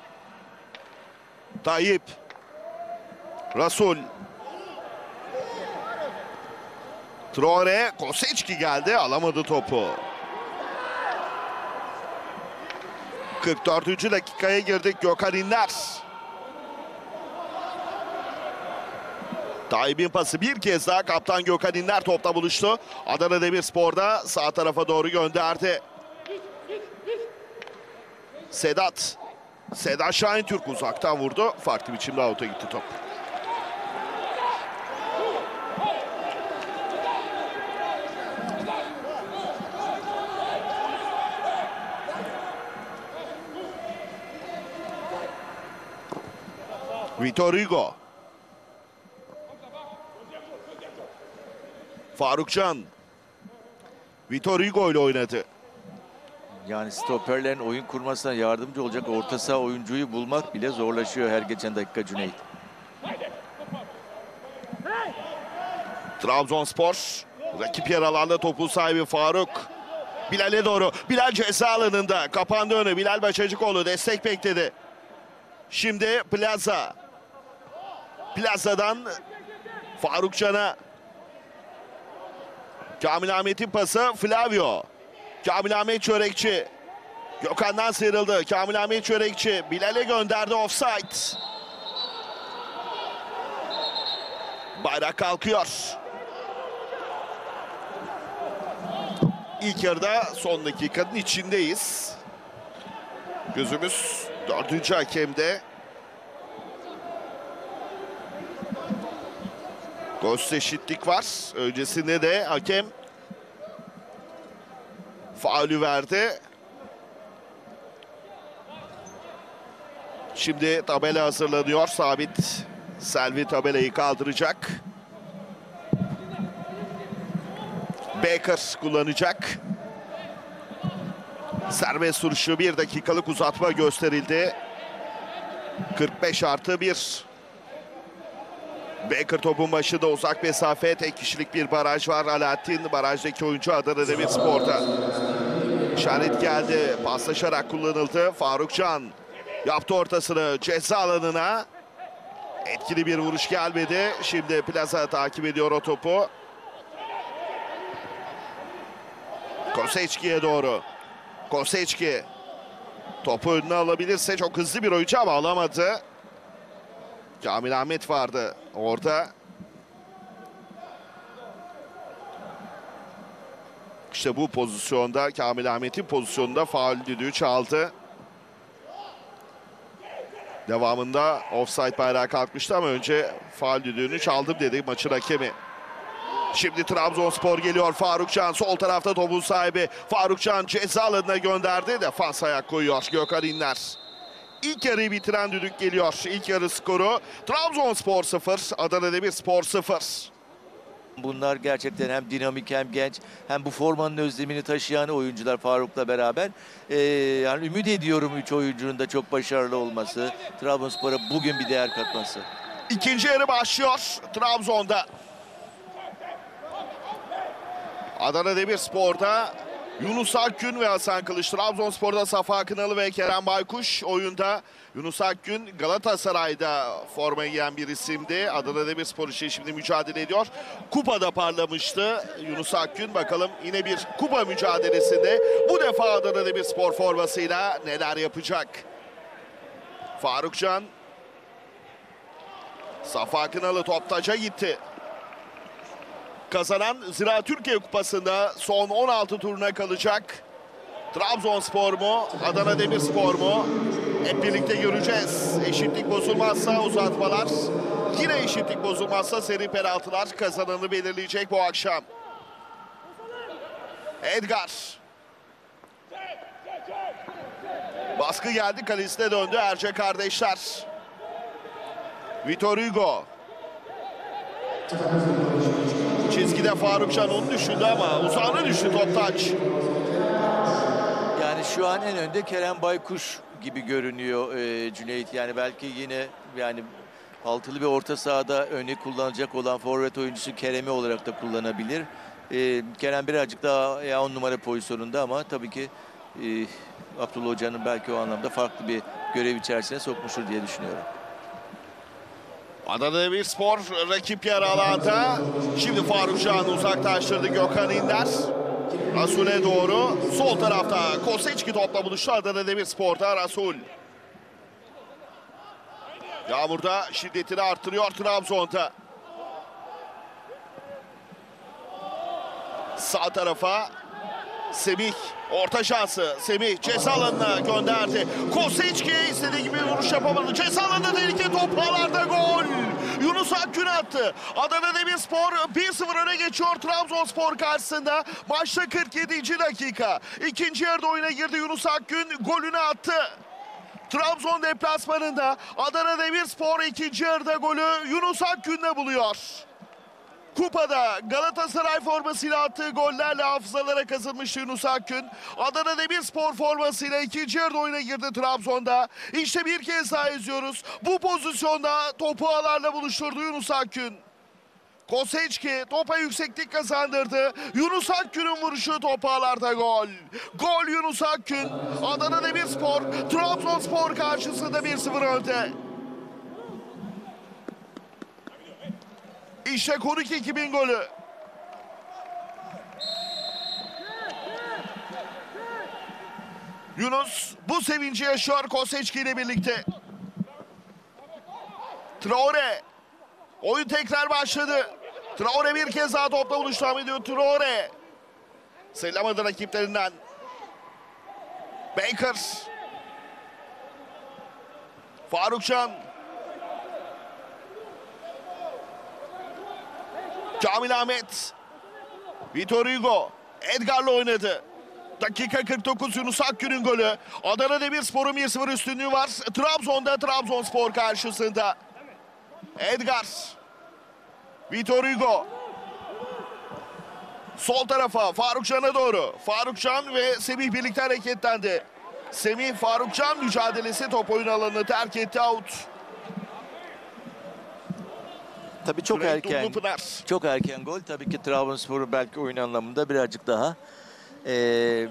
Tayyip. Rasul. Traore. Koseçki geldi. Alamadı topu. 44. dakikaya girdik. Gökhan İnler. Tayyip'in pası bir kez daha kaptan Gökhan İnler topla buluştu. Adana Demirspor'da sağ tarafa doğru gönderdi. Sedat. Sedat Şahin Türk uzaktan vurdu. Farklı biçimde avuta gitti top. Vitor Hugo. Faruk Can. Vitor Hugo ile oynadı. Yani stoperlerin oyun kurmasına yardımcı olacak orta saha oyuncuyu bulmak bile zorlaşıyor her geçen dakika Cüneyt. Trabzonspor rakip yer alanda topu sahibi Faruk. Bilal'e doğru. Bilal ceza alanında. Kapandı önü. Bilal Başacıkoğlu destek bekledi. Şimdi Plaza. Plaza'dan Faruk Can'a. Kamil Ahmet'in pası Flavio. Kamil Ahmet Çörekçi. Gökhan'dan sıyrıldı. Kamil Ahmet Çörekçi. Bilal'e gönderdi offside. Bayrak kalkıyor. İlk yarıda son dakikanın içindeyiz. Gözümüz dördüncü hakemde. Gol eşitlik var. Öncesinde de hakem faulü verdi. Şimdi tabela hazırlanıyor. Sabit Selvi tabelayı kaldıracak. Baker kullanacak. Serbest vuruşu bir dakikalık uzatma gösterildi. 45 artı 1. Baker topun başında uzak mesafe tek kişilik bir baraj var. Alaaddin barajdaki oyuncu Adana Demirspor'da. İşaret geldi. Paslaşarak kullanıldı. Faruk Can yaptı ortasını ceza alanına. Etkili bir vuruş gelmedi. Şimdi Plaza takip ediyor o topu. Koseçki'ye doğru. Koseçki topu önüne alabilirse çok hızlı bir oyuncu ama alamadı. Kamil Ahmet vardı orada. İşte bu pozisyonda Kamil Ahmet'in pozisyonunda faul düdüğü çaldı. Devamında offside bayrağı kalkmıştı ama önce faul düdüğünü çaldım dedi maçın hakemi. Şimdi Trabzonspor geliyor. Faruk Can sol tarafta topun sahibi. Faruk Can ceza alanına gönderdi. Defans ayak koyuyor Gökhan İnler. İlk yarıyı bitiren düdük geliyor. İlk yarı skoru Trabzonspor 0, Adana Demirspor 0. Bunlar gerçekten hem dinamik hem genç hem bu formanın özlemini taşıyan oyuncular Faruk'la beraber. Ee, yani ümit ediyorum 3 oyuncunun da çok başarılı olması. Trabzonspor'a bugün bir değer katması. İkinci yarı başlıyor Trabzon'da. Adana Demirspor'da Yunus Akgün ve Hasan Kılıç. Trabzonspor'da Safa Kınalı ve Kerem Baykuş oyunda. Yunus Akgün Galatasaray'da forma giyen bir isimdi. Adana Demirspor için şimdi mücadele ediyor. Kupada parlamıştı Yunus Akgün. Bakalım yine bir kupa mücadelesinde bu defa Adana Demirspor formasıyla neler yapacak? Faruk Can Safa Kınalı top taca gitti. Kazanan Zira Türkiye Kupası'nda son 16 turuna kalacak. Trabzonspor mu, Adana Demirspor mu? Hep birlikte göreceğiz. Eşitlik bozulmazsa uzatmalar, yine eşitlik bozulmazsa seri penaltılar kazananı belirleyecek bu akşam. Edgar. Baskı geldi, kalesine döndü Erce kardeşler. Vitor Hugo. Çizgide Faruk Can onu düşündü ama uzağına düştü top taç. Yani şu an en önde Kerem Baykuş gibi görünüyor e, Cüneyt. Yani belki yine yani altılı bir orta sahada öne kullanacak olan forvet oyuncusu Kerem'i olarak da kullanabilir. E, Kerem birazcık daha ya on numara pozisyonunda ama tabii ki e, Abdullah Hoca'nın belki o anlamda farklı bir görev içerisine sokmuştur diye düşünüyorum. Adana Demirspor rakip yer alanda. Şimdi Faruk Can uzaklaştırdı Gökhan İnder. Rasul'e doğru sol tarafta Koseçki topla buluştu Adana Demirspor'da Rasul. Yağmurda şiddetini arttırıyor Trabzon'da. Sağ tarafa Semih orta şansı. Semih ceza alanına gönderdi. Koseçki istediği gibi vuruş yapamadı. Ceza alanında tehlike top ağlarda gol. Yunus Akgün attı. Adana Demirspor 1-0 öne geçiyor Trabzonspor karşısında. Maçta 47. dakika. İkinci yarıda oyuna girdi Yunus Akgün golünü attı. Trabzon deplasmanında Adana Demirspor ikinci yarıda golü Yunus Akgün'le buluyor. Kupada Galatasaray formasıyla attığı gollerle hafızalara kazınmış Yunus Akgün. Adana Demirspor formasıyla ikinci yarıda oyuna girdi Trabzon'da. İşte bir kez daha izliyoruz. Bu pozisyonda topu ağlarla buluşturdu Yunus Akgün. Koseçki topa yükseklik kazandırdı. Yunus Akgün'ün vuruşu topu ağlarda gol. Gol Yunus Akgün. Adana Demirspor Trabzonspor karşısında 1-0 önde. İşte konuk ekibin golü. Yunus bu sevinci yaşıyor Koseçki ile birlikte. Traore. Oyun tekrar başladı. Traore bir kez daha topla buluştu devam ediyor Traore. Selamladı rakiplerinden. Baker. Faruk Kamil Ahmet. Vitor Hugo. Edgar'la oynadı. Dakika 49 Yunus Akgün'ün golü. Adana Demirspor'un 1-0 üstünlüğü var. Trabzon'da Trabzonspor karşısında. Edgar. Vitor Hugo. Sol tarafa Farukcan'a doğru. Farukcan ve Semih birlikte hareketlendi. Semih Farukcan mücadelesi top oyun alanını terk etti out. Tabii çok Cüneyt erken. Dumlupınar. Çok erken gol. Tabii ki Trabzonspor'u belki oyun anlamında birazcık daha eee,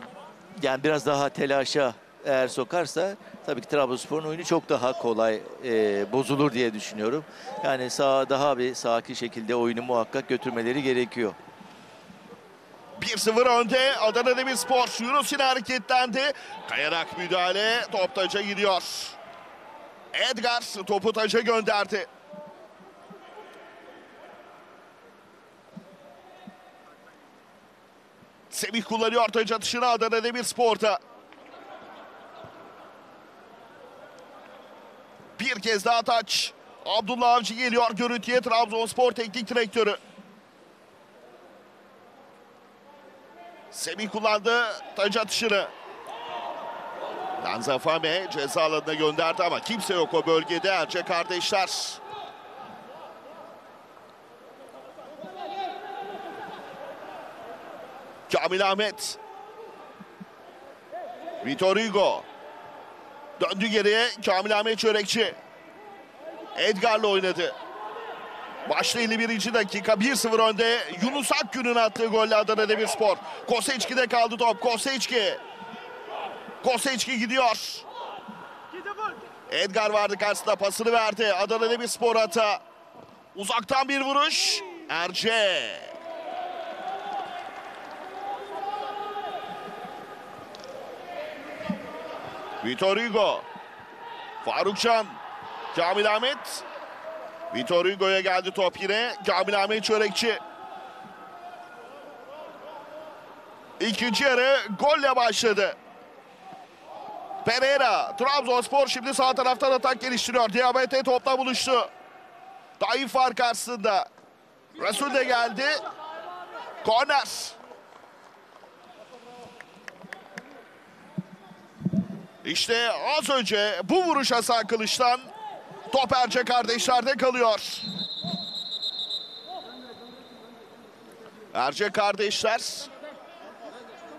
yani biraz daha telaşa eğer sokarsa tabii ki Trabzonspor'un oyunu çok daha kolay eee, bozulur diye düşünüyorum. Yani sağ daha bir sakin şekilde oyunu muhakkak götürmeleri gerekiyor. 1-0 önde Adana Demirspor. Yunus yine hareketlendi. Kayarak müdahale. Top taca gidiyor. Edgar topu taca gönderdi. Semih kullanıyor taç atışını Adana Demirspor'da. Bir kez daha taç. Abdullah Avcı geliyor görüntüye Trabzonspor teknik direktörü. Semih kullandı taç atışını. Lanzafame ceza alanına gönderdi ama kimse yok o bölgede Erce kardeşler. Kamil Ahmet. Vitor Hugo. Döndü geriye Kamil Ahmet Çörekçi. Edgar'la oynadı. Başta 51. dakika 1-0 önde Yunus Akgün'ün attığı golle Adana Demirspor. Koseçki'de kaldı top. Koseçki. Koseçki gidiyor. Edgar vardı karşısında pasını verdi. Adana Demirspor hata. Uzaktan bir vuruş. Erce. Vitor Hugo. Farukcan. Kamil Ahmet. Vitor Hugo'ya geldi top yine. Kamil Ahmet Çörekçi. İkinci yarı golle başladı. Pereira, Trabzonspor şimdi sağ taraftan atak geliştiriyor. Diabete topla buluştu. Tayyip var karşısında. Resul de geldi. Korner. İşte az önce bu vuruş Hasan Kılıç'tan top Erce kardeşlerde kalıyor. Erce kardeşler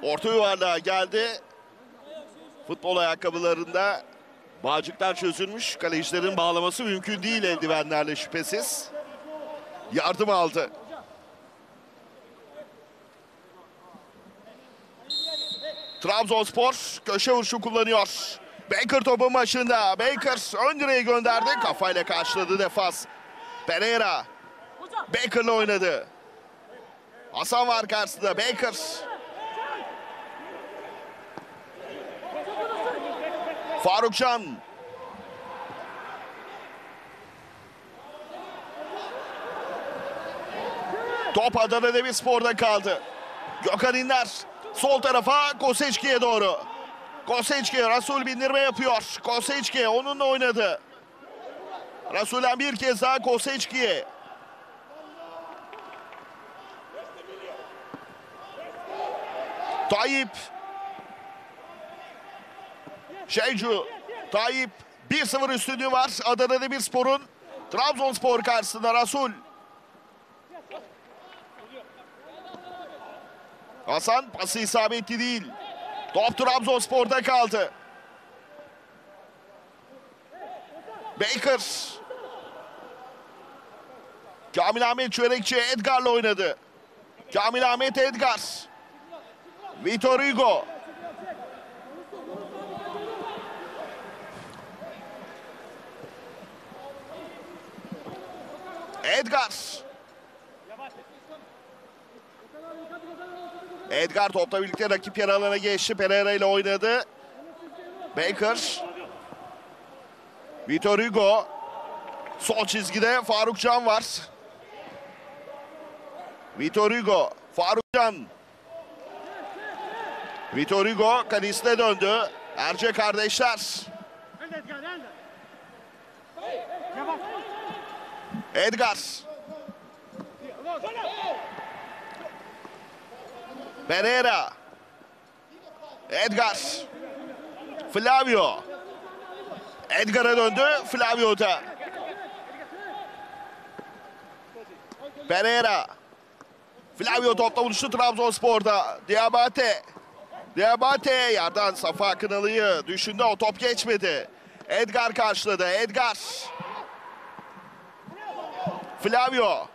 orta yuvarlığa geldi. Futbol ayakkabılarında bağcıklar çözülmüş. Kalecilerin bağlaması mümkün değil eldivenlerle şüphesiz. Yardım aldı. Trabzonspor köşe vuruşu kullanıyor. Baker topun başında. Baker ön direğe gönderdi. Kafayla karşıladı defas. Pereira. Baker'la oynadı. Hasan var karşısında. Baker. Farukcan. Top Adana Demirspor'da kaldı. Gökhan İnler sol tarafa Koseçki'ye doğru. Koseçki Rasul bindirme yapıyor. Koseçki onunla oynadı. Rasulen bir kez daha Koseçki'ye. Tayyip. Şeycu. Tayyip 1-0 üstünlüğü var Adana Demirspor'un. Trabzonspor karşısında Rasul. Hasan pası isabetli değil. Top Trabzonspor'da kaldı. Baker. Kamil Ahmet Çörekçi Edgar'la oynadı. Kamil Ahmet Edgar. Vitor Hugo. Edgar. Edgar topla birlikte rakip yer alana geçti. Pereira ile oynadı. Baker. Vitor Hugo. Sol çizgide Faruk Can var. Vitor Hugo. Faruk Can. Vitor Hugo kalesine döndü. Erce kardeşler. Edgar. Pereira. Edgar. Flavio. Edgar'a döndü. Flavio da. Pereira. Flavio topla buluştu Trabzonspor'da. Diabate. Diabate yerden Safa Kınalı'yı düşündü. O top geçmedi. Edgar karşıladı. Edgar. Flavio.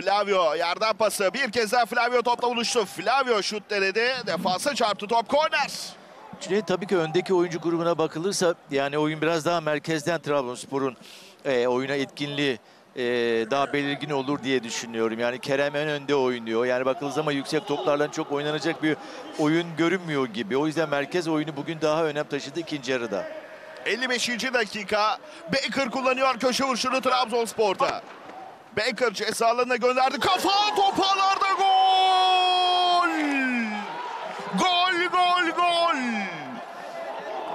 Flavio yerden pası. Bir kez daha Flavio topla buluştu. Flavio şut denedi. Defansa çarptı top. Korner. Cüneyt tabii ki öndeki oyuncu grubuna bakılırsa yani oyun biraz daha merkezden Trabzonspor'un e, oyuna etkinliği e, daha belirgin olur diye düşünüyorum. Yani Kerem en önde oynuyor. Yani bakıldığı zaman yüksek toplarla çok oynanacak bir oyun görünmüyor gibi. O yüzden merkez oyunu bugün daha önem taşıdı ikinci yarıda. 55. dakika. Baker kullanıyor köşe vuruşunu Trabzonspor'da. Baker ceza gönderdi. Kafa toparlarda gol! Gol, gol, gol!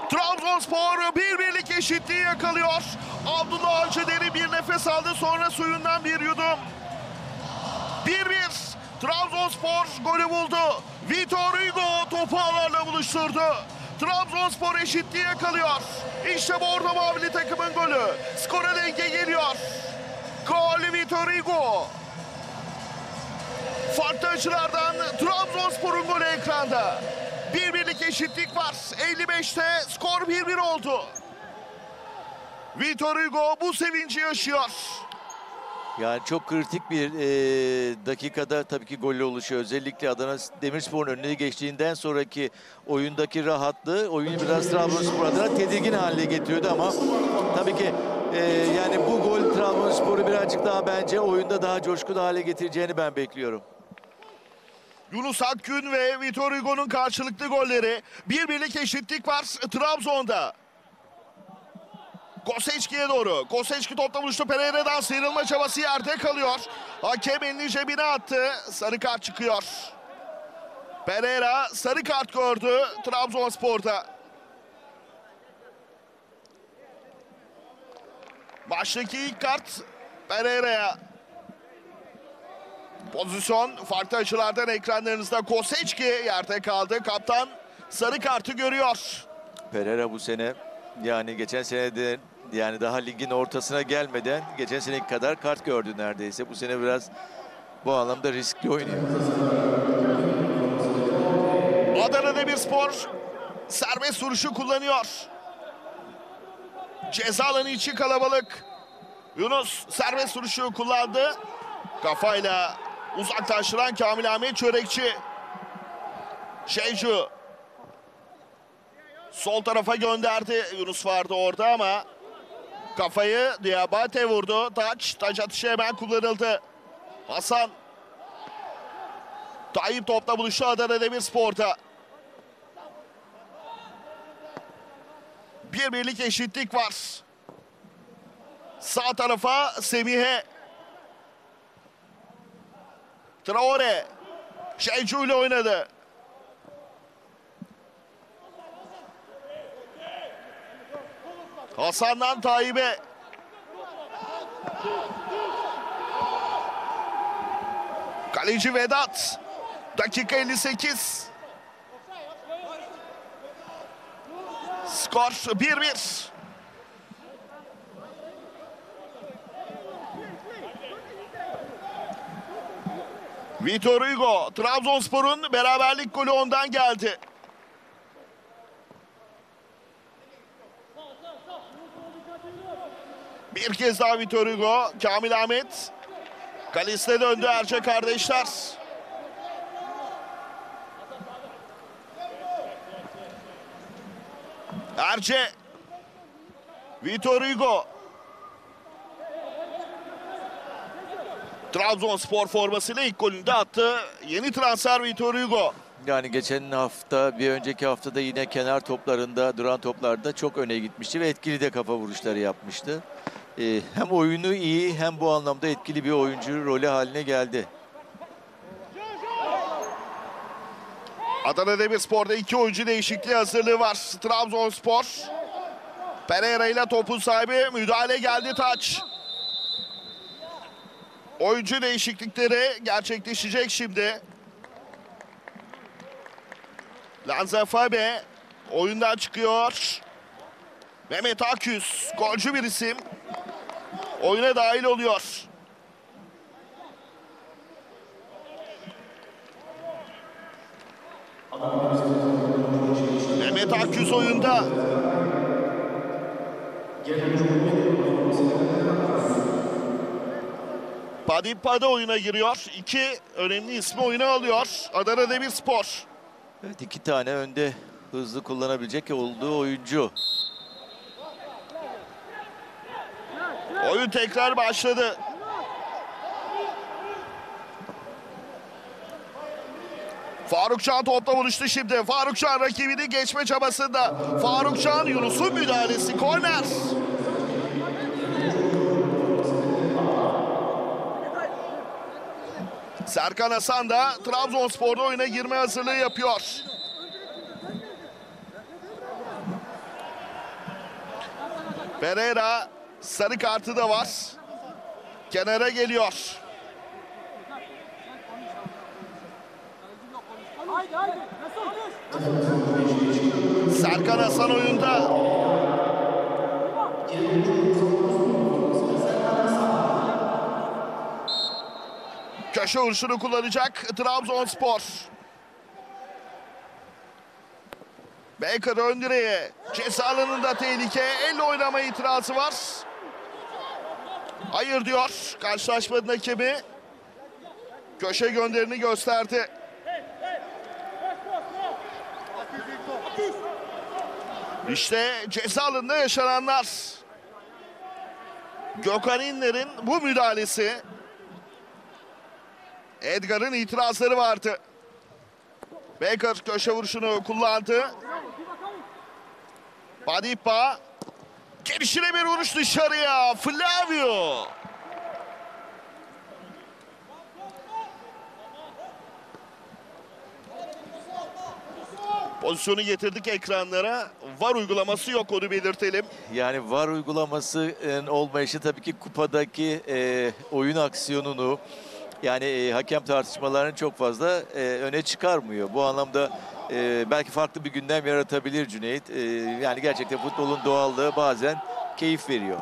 Trabzonspor bir birlik eşitliği yakalıyor. Abdullah Avcı derin bir nefes aldı sonra suyundan bir yudum. 1-1 Trabzonspor golü buldu. Vitor Hugo topu ağlarla buluşturdu. Trabzonspor eşitliği yakalıyor. İşte Bordo Mavili takımın golü. Skora denge geliyor. Gol Vitor Hugo. Farklı açılardan Trabzonspor'un golü ekranda. Bir birlik eşitlik var. 55'te skor 1-1 oldu. Vitor Hugo bu sevinci yaşıyor. Yani çok kritik bir e, dakikada tabii ki golle oluşuyor. Özellikle Adana Demirspor'un önüne geçtiğinden sonraki oyundaki rahatlığı oyunu biraz Trabzonspor adına tedirgin hale getiriyordu ama tabii ki e, yani bu gol Trabzonspor'u birazcık daha bence oyunda daha coşkulu hale getireceğini ben bekliyorum. Yunus Akgün ve Vitor Hugo'nun karşılıklı golleri. Bir birlik eşitlik var Trabzon'da. Koseçki'ye doğru. Koseçki topla buluştu. Pereira'dan sıyrılma çabası yerde kalıyor. Hakem elini cebine attı. Sarı kart çıkıyor. Pereira sarı kart gördü Trabzonspor'da. Maçtaki ilk kart Pereira'ya. Pozisyon farklı açılardan ekranlarınızda. Koseçki yerde kaldı. Kaptan sarı kartı görüyor. Pereira bu sene yani geçen sene de yani daha ligin ortasına gelmeden geçen seneki kadar kart gördü neredeyse. Bu sene biraz bu anlamda riskli oynuyor. Adana Demirspor serbest vuruşu kullanıyor. Ceza alanı içi kalabalık. Yunus serbest vuruşu kullandı. Kafayla uzaklaştıran Kamil Ahmet Çörekçi. Şeycu. Sol tarafa gönderdi. Yunus vardı orada ama kafayı Diabate vurdu. Taç, taç atışı hemen kullanıldı. Hasan. Tayyip topla buluştu Adana Demirspor'da. Bir birlik eşitlik var. Sağ tarafa Semih'e. Traore. Şeycu ile oynadı. Hasan'dan Tayyip'e. Kaleci Vedat. Dakika 58. Skor 1-1. Vitor Hugo, Trabzonspor'un beraberlik golü ondan geldi. Bir kez daha Vitor Hugo, Kamil Ahmet. Kalesine döndü Erçe kardeşler. Erce. Vitor Hugo. Trabzonspor formasıyla ilk golünü de attı. Yeni transfer Vitor Hugo. Yani geçen hafta bir önceki haftada yine kenar toplarında duran toplarda çok öne gitmişti ve etkili de kafa vuruşları yapmıştı. Ee, hem oyunu iyi hem bu anlamda etkili bir oyuncu rolü haline geldi. Adana Demirspor'da iki oyuncu değişikliği hazırlığı var. Trabzonspor. Pereira ile topun sahibi müdahale geldi taç. Oyuncu değişiklikleri gerçekleşecek şimdi. Lanza Fabe oyundan çıkıyor. Mehmet Aküz golcü bir isim. Oyuna dahil oluyor. Mehmet Aküz oyunda. Padippa da oyuna giriyor. İki önemli ismi oyuna alıyor. Adana Demirspor. Evet iki tane önde hızlı kullanabilecek olduğu oyuncu. Oyun tekrar başladı. Faruk Can topla buluştu şimdi. Faruk Can rakibini geçme çabasında. Faruk Can Yunus'un müdahalesi. Korner. Serkan Hasan da Trabzonspor'da oyuna girme hazırlığı yapıyor. Pereira sarı kartı da var. Kenara geliyor. Serkan Hasan oyunda. Köşe vuruşunu kullanacak Trabzonspor. Baker ön direğe. Ceza alanında tehlike. Elle oynama itirazı var. Hayır diyor. Karşılaşmanın hakemi. Köşe gönderini gösterdi. İşte ceza alanında yaşananlar. Gökhan İnler'in bu müdahalesi. Edgar'ın itirazları vardı. Baker köşe vuruşunu kullandı. Badipa. Gelişine bir vuruş dışarıya. Flavio. Pozisyonu getirdik ekranlara. Var uygulaması yok onu belirtelim. Yani var uygulamasının olmayışı tabii ki kupadaki e, oyun aksiyonunu yani e, hakem tartışmalarını çok fazla e, öne çıkarmıyor. Bu anlamda e, belki farklı bir gündem yaratabilir Cüneyt. E, yani gerçekten futbolun doğallığı bazen keyif veriyor.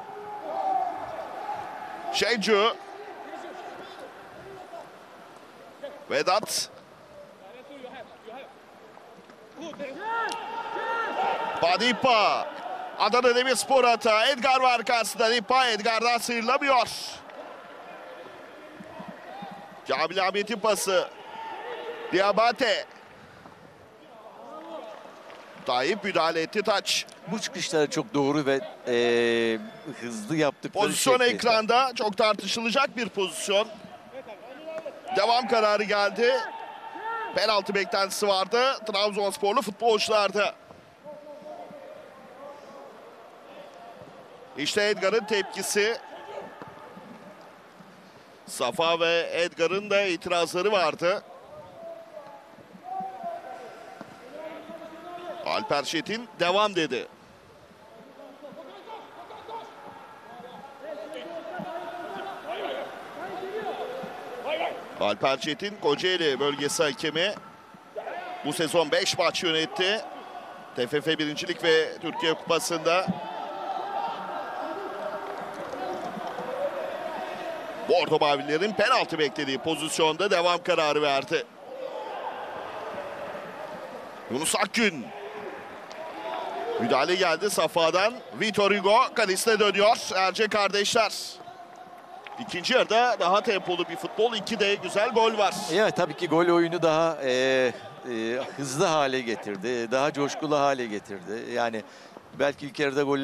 Şencu. Vedat. Badipa. Adana Demirspor hata. Edgar var karşısında. Dipa Edgar'dan sıyrılamıyor. Kamil Ahmet'in pası. Diabate. Tayyip müdahale etti taç. Bu çıkışları çok doğru ve e, hızlı yaptıkları Pozisyon şekli- ekranda çok tartışılacak bir pozisyon. Devam kararı geldi. Penaltı beklentisi vardı Trabzonsporlu futbolcularda. İşte Edgar'ın tepkisi. Safa ve Edgar'ın da itirazları vardı. Alper Çetin devam dedi. Alper Çetin Kocaeli bölgesi hakemi. Bu sezon 5 maç yönetti. TFF birincilik ve Türkiye Kupası'nda. Bordo Mavilerin penaltı beklediği pozisyonda devam kararı verdi. Yunus Akgün. Müdahale geldi Safa'dan. Vitor Hugo kalesine dönüyor. Erce kardeşler. İkinci yarıda daha tempolu bir futbol. İki de güzel gol var. Evet tabii ki gol oyunu daha e, e, hızlı hale getirdi. Daha coşkulu hale getirdi. Yani belki ilk yarıda gol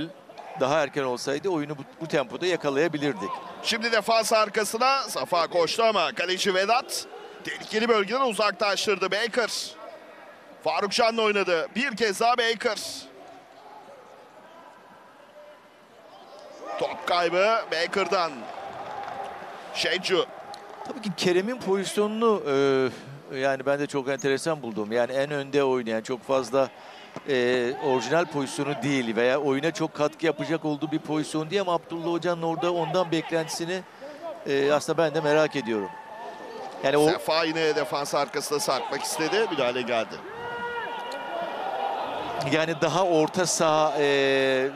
daha erken olsaydı oyunu bu, bu tempoda yakalayabilirdik. Şimdi defans arkasına Safa koştu ama kaleci Vedat tehlikeli bölgeden uzaklaştırdı. Baker. Faruk Can'la oynadı. Bir kez daha Baker. Top kaybı Baker'dan. Şencu. Tabii ki Kerem'in pozisyonunu e, yani ben de çok enteresan buldum. Yani en önde oynayan çok fazla e, orijinal pozisyonu değil veya oyuna çok katkı yapacak olduğu bir pozisyon değil ama Abdullah Hoca'nın orada ondan beklentisini e, aslında ben de merak ediyorum. Yani o Sefa yine defans arkasına sarkmak istedi. Müdahale geldi. yani daha orta saha e,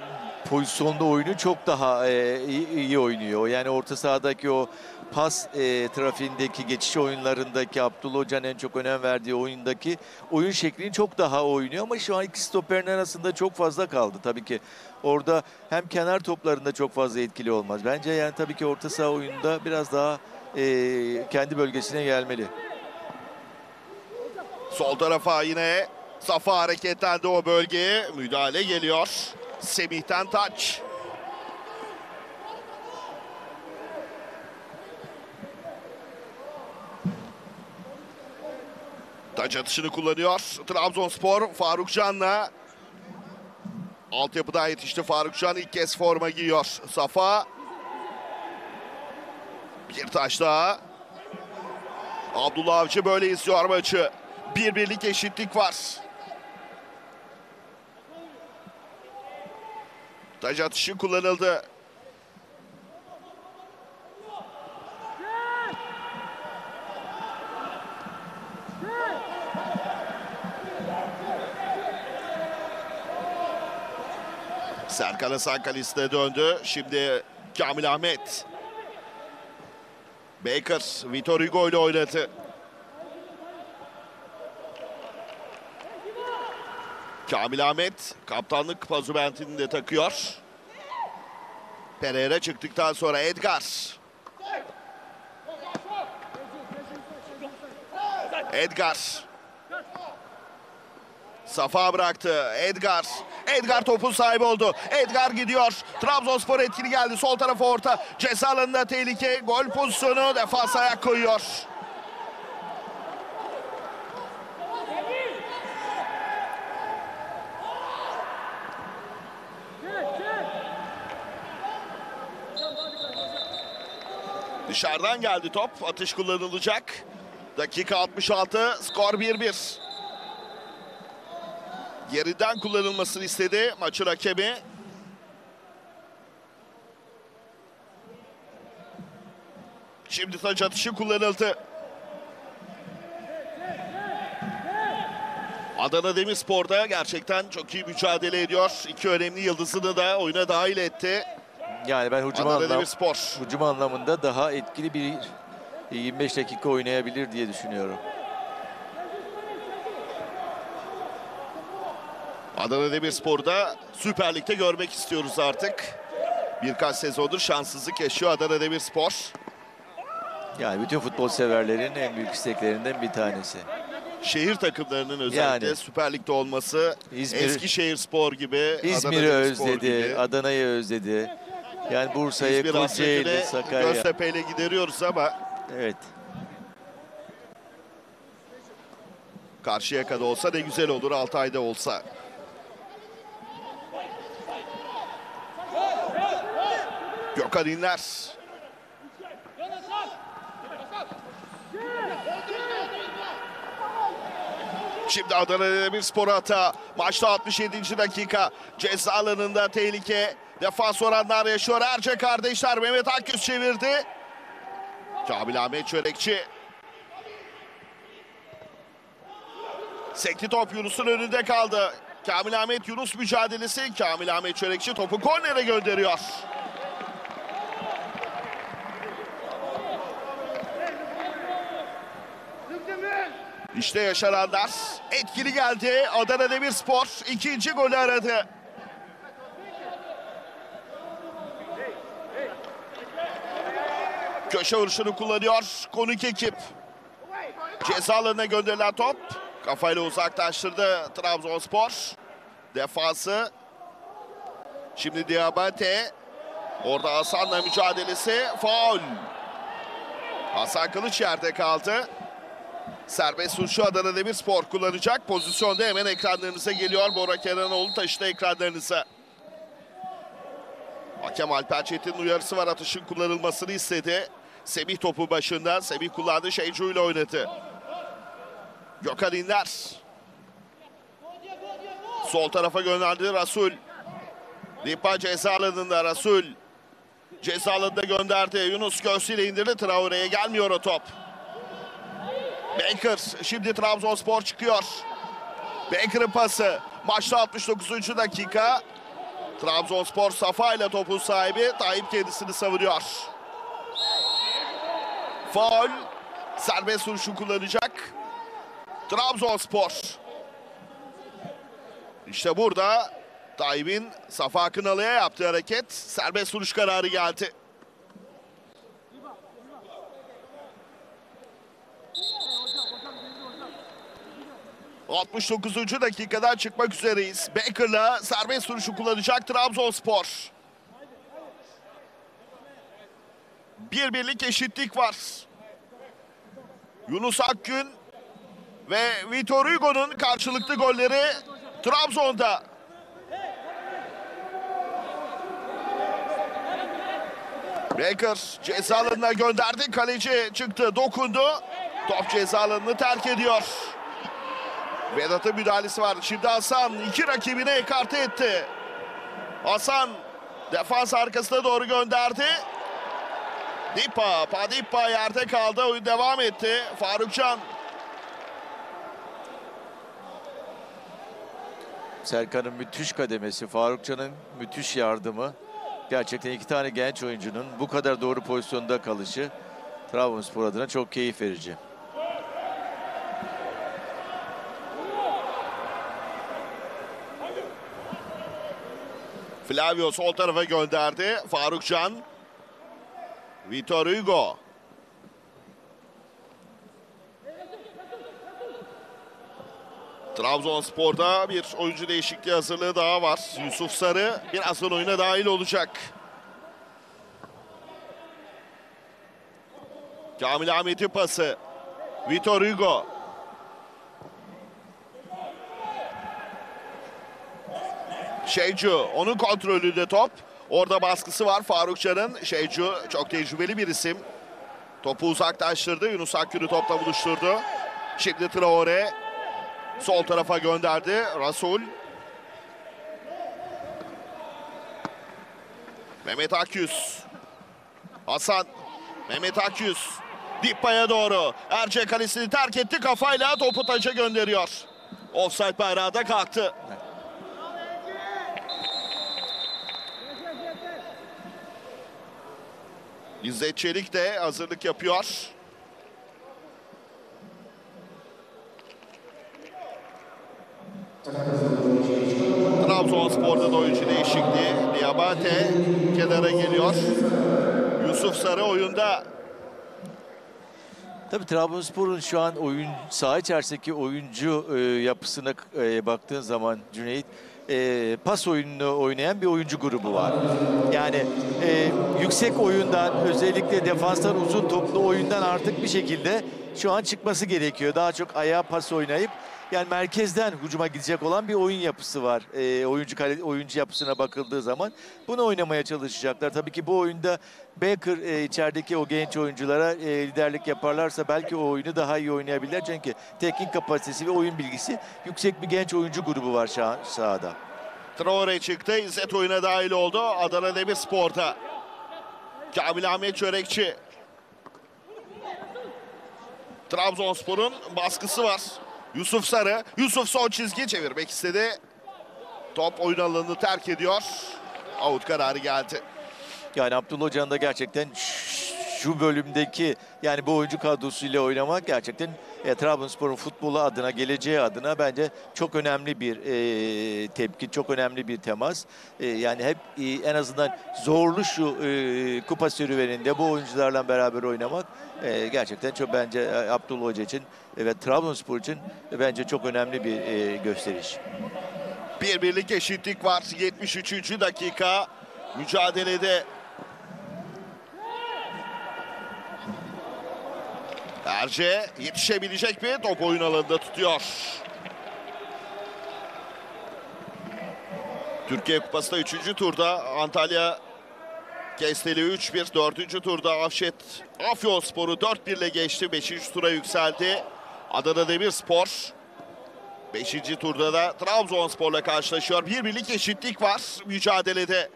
pozisyonda oyunu çok daha e, iyi, iyi oynuyor. Yani orta sahadaki o pas e, trafiğindeki geçiş oyunlarındaki Abdullah Hoca'nın en çok önem verdiği oyundaki oyun şeklini çok daha oynuyor ama şu an iki stoperin arasında çok fazla kaldı. Tabii ki orada hem kenar toplarında çok fazla etkili olmaz. Bence yani tabii ki orta saha oyununda biraz daha e, kendi bölgesine gelmeli. Sol tarafa yine Safa hareketlendi o bölgeye. Müdahale geliyor. Semih'ten taç. Taç atışını kullanıyor. Trabzonspor Faruk Can'la. Altyapıdan yetişti Faruk Can ilk kez forma giyiyor. Safa. Bir taş daha. Abdullah Avcı böyle izliyor maçı. Bir birlik eşitlik var. Taç atışı kullanıldı. Serkan Hasan kalesine döndü. Şimdi Kamil Ahmet. Baker Vitor Hugo ile oynadı. Kamil Ahmet kaptanlık pazubentini de takıyor. Pereira çıktıktan sonra Edgar. Edgar. Safa bıraktı. Edgar. Edgar topun sahibi oldu. Edgar gidiyor. Trabzonspor etkili geldi. Sol tarafa orta. Ceza alanında tehlike. Gol pozisyonu. Defans ayak koyuyor. Dışarıdan geldi top. Atış kullanılacak. Dakika 66. Skor 1-1. Yeriden kullanılmasını istedi maçın hakemi. Şimdi taç atışı kullanıldı. Adana Demirspor'da gerçekten çok iyi mücadele ediyor. İki önemli yıldızını da oyuna dahil etti. Yani ben hücum, anlam hücum anlamında daha etkili bir 25 dakika oynayabilir diye düşünüyorum. Adana Demirspor'da Süper Lig'de görmek istiyoruz artık. Birkaç sezondur şanssızlık yaşıyor Adana Demirspor. Yani bütün futbol severlerin en büyük isteklerinden bir tanesi. Şehir takımlarının özellikle Yani. Süper Lig'de olması İzmir- Eskişehir Spor gibi, İzmir'i özledi. Adana'yı özledi. Yani Bursa'yı, Kocaeli, Sakarya. Göztepe'yle gideriyoruz ama Evet. Karşıyaka'da olsa ne güzel olur Altay'da olsa. Gökhan İnler. Şimdi Adana Demirspor hata. Maçta 67. dakika. Ceza alanında tehlike. Defans oranlar yaşıyor. Erce kardeşler Mehmet Akgüz çevirdi. Kamil Ahmet Çörekçi. Sekti top Yunus'un önünde kaldı. Kamil Ahmet Yunus mücadelesi. Kamil Ahmet Çörekçi topu kornere gönderiyor. İşte yaşananlar etkili geldi. Adana Demirspor ikinci golü aradı. Köşe vuruşunu kullanıyor konuk ekip. Ceza alanına gönderilen top. Kafayla uzaklaştırdı Trabzonspor. Defansı. Şimdi Diabate. Orada Hasan'la mücadelesi. Faul. Hasan Kılıç yerde kaldı. Serbest vuruşu Adana Demirspor kullanacak. Pozisyonda hemen ekranlarınıza geliyor. Bora Kenanoğlu taşıdı ekranlarınıza. Hakem Alper Çetin'in uyarısı var. Atışın kullanılmasını istedi. Semih topu başında. Semih kullandı. Şeycu ile oynadı. Gökhan İnler. Sol tarafa gönderdi Rasul. Lipa ceza alanında Rasul. Ceza alanında gönderdi. Yunus göğsüyle indirdi. Traore'ye gelmiyor o top. Baker şimdi Trabzonspor çıkıyor. Baker'ın pası. Maçta 69. dakika. Trabzonspor Safa ile topun sahibi Tayyip kendisini savuruyor. Faul. Serbest vuruşu kullanacak. Trabzonspor. İşte burada Tayyip'in Safa Akınalı'ya yaptığı hareket serbest vuruş kararı geldi. ...69. dakikadan çıkmak üzereyiz. Baker'la serbest vuruşu kullanacak Trabzonspor. Bir birlik eşitlik var. Yunus Akgün ve Vitor Hugo'nun karşılıklı golleri Trabzon'da. Baker ceza alanına gönderdi. Kaleci çıktı, dokundu. Top ceza alanını terk ediyor. Vedat'ın müdahalesi var. Şimdi Hasan iki rakibine ekarte etti. Hasan defans arkasına doğru gönderdi. Dipa, Padipa yerde kaldı. Oyun devam etti. Farukcan Serkan'ın müthiş kademesi, Farukcan'ın müthiş yardımı. Gerçekten iki tane genç oyuncunun bu kadar doğru pozisyonda kalışı Trabzonspor adına çok keyif verici. Flavio sol tarafa gönderdi. Farukcan. Vitor Hugo. Trabzonspor'da bir oyuncu değişikliği hazırlığı daha var. Yusuf Sarı birazdan oyuna dahil olacak. Kamil Ahmet'in pası. Vitor Hugo. Şeycu onun kontrolünde top. Orada baskısı var Farukcan'ın. Şeycu çok tecrübeli bir isim. Topu uzaklaştırdı. Yunus Akgün'ü topla buluşturdu. Şimdi Traore sol tarafa gönderdi. Rasul. Mehmet Akyüz. Hasan. Mehmet Akyüz. Dippa'ya doğru. Erce kalesini terk etti. Kafayla topu taça gönderiyor. Offside bayrağı da kalktı. İzzet Çelik de hazırlık yapıyor. Trabzonspor'da da oyuncu değişikliği. Diabate kenara geliyor. Yusuf Sarı oyunda. Tabii Trabzonspor'un şu an oyun saha içerisindeki oyuncu e, yapısına e, baktığın zaman Cüneyt e, pas oyununu oynayan bir oyuncu grubu var. Yani e, yüksek oyundan özellikle defanstan uzun toplu oyundan artık bir şekilde şu an çıkması gerekiyor. Daha çok ayağa pas oynayıp yani merkezden hücuma gidecek olan bir oyun yapısı var. E, oyuncu oyuncu yapısına bakıldığı zaman bunu oynamaya çalışacaklar. Tabii ki bu oyunda Baker e, içerideki o genç oyunculara e, liderlik yaparlarsa belki o oyunu daha iyi oynayabilirler. Çünkü teknik kapasitesi ve oyun bilgisi yüksek bir genç oyuncu grubu var şah, sahada. Traore çıktı. İzzet oyuna dahil oldu. Adana Demirspor'da. Kamil Ahmet Çörekçi. Trabzonspor'un baskısı var. Yusuf Sarı. Yusuf son çizgi çevirmek istedi. Top oyun alanını terk ediyor. Out kararı geldi. Yani Abdullah Hoca'nın da gerçekten şu bölümdeki yani bu oyuncu kadrosuyla oynamak gerçekten e, Trabzonspor'un futbolu adına, geleceği adına bence çok önemli bir e, tepki, çok önemli bir temas. E, yani hep e, en azından zorlu şu e, kupa serüveninde bu oyuncularla beraber oynamak e, gerçekten çok bence e, Abdullah Hoca için ve Trabzonspor için e, bence çok önemli bir e, gösteriş. Bir birlik eşitlik var. 73. dakika mücadelede. Erce yetişebilecek mi? Top oyun alanında tutuyor. Türkiye Kupası'nda 3. turda Antalya Kesteli 3-1. 4. turda Afşet Afyonspor'u 4-1 ile geçti. 5. tura yükseldi. Adana Demirspor 5. turda da Trabzonspor'la karşılaşıyor. Bir birlik eşitlik var mücadelede.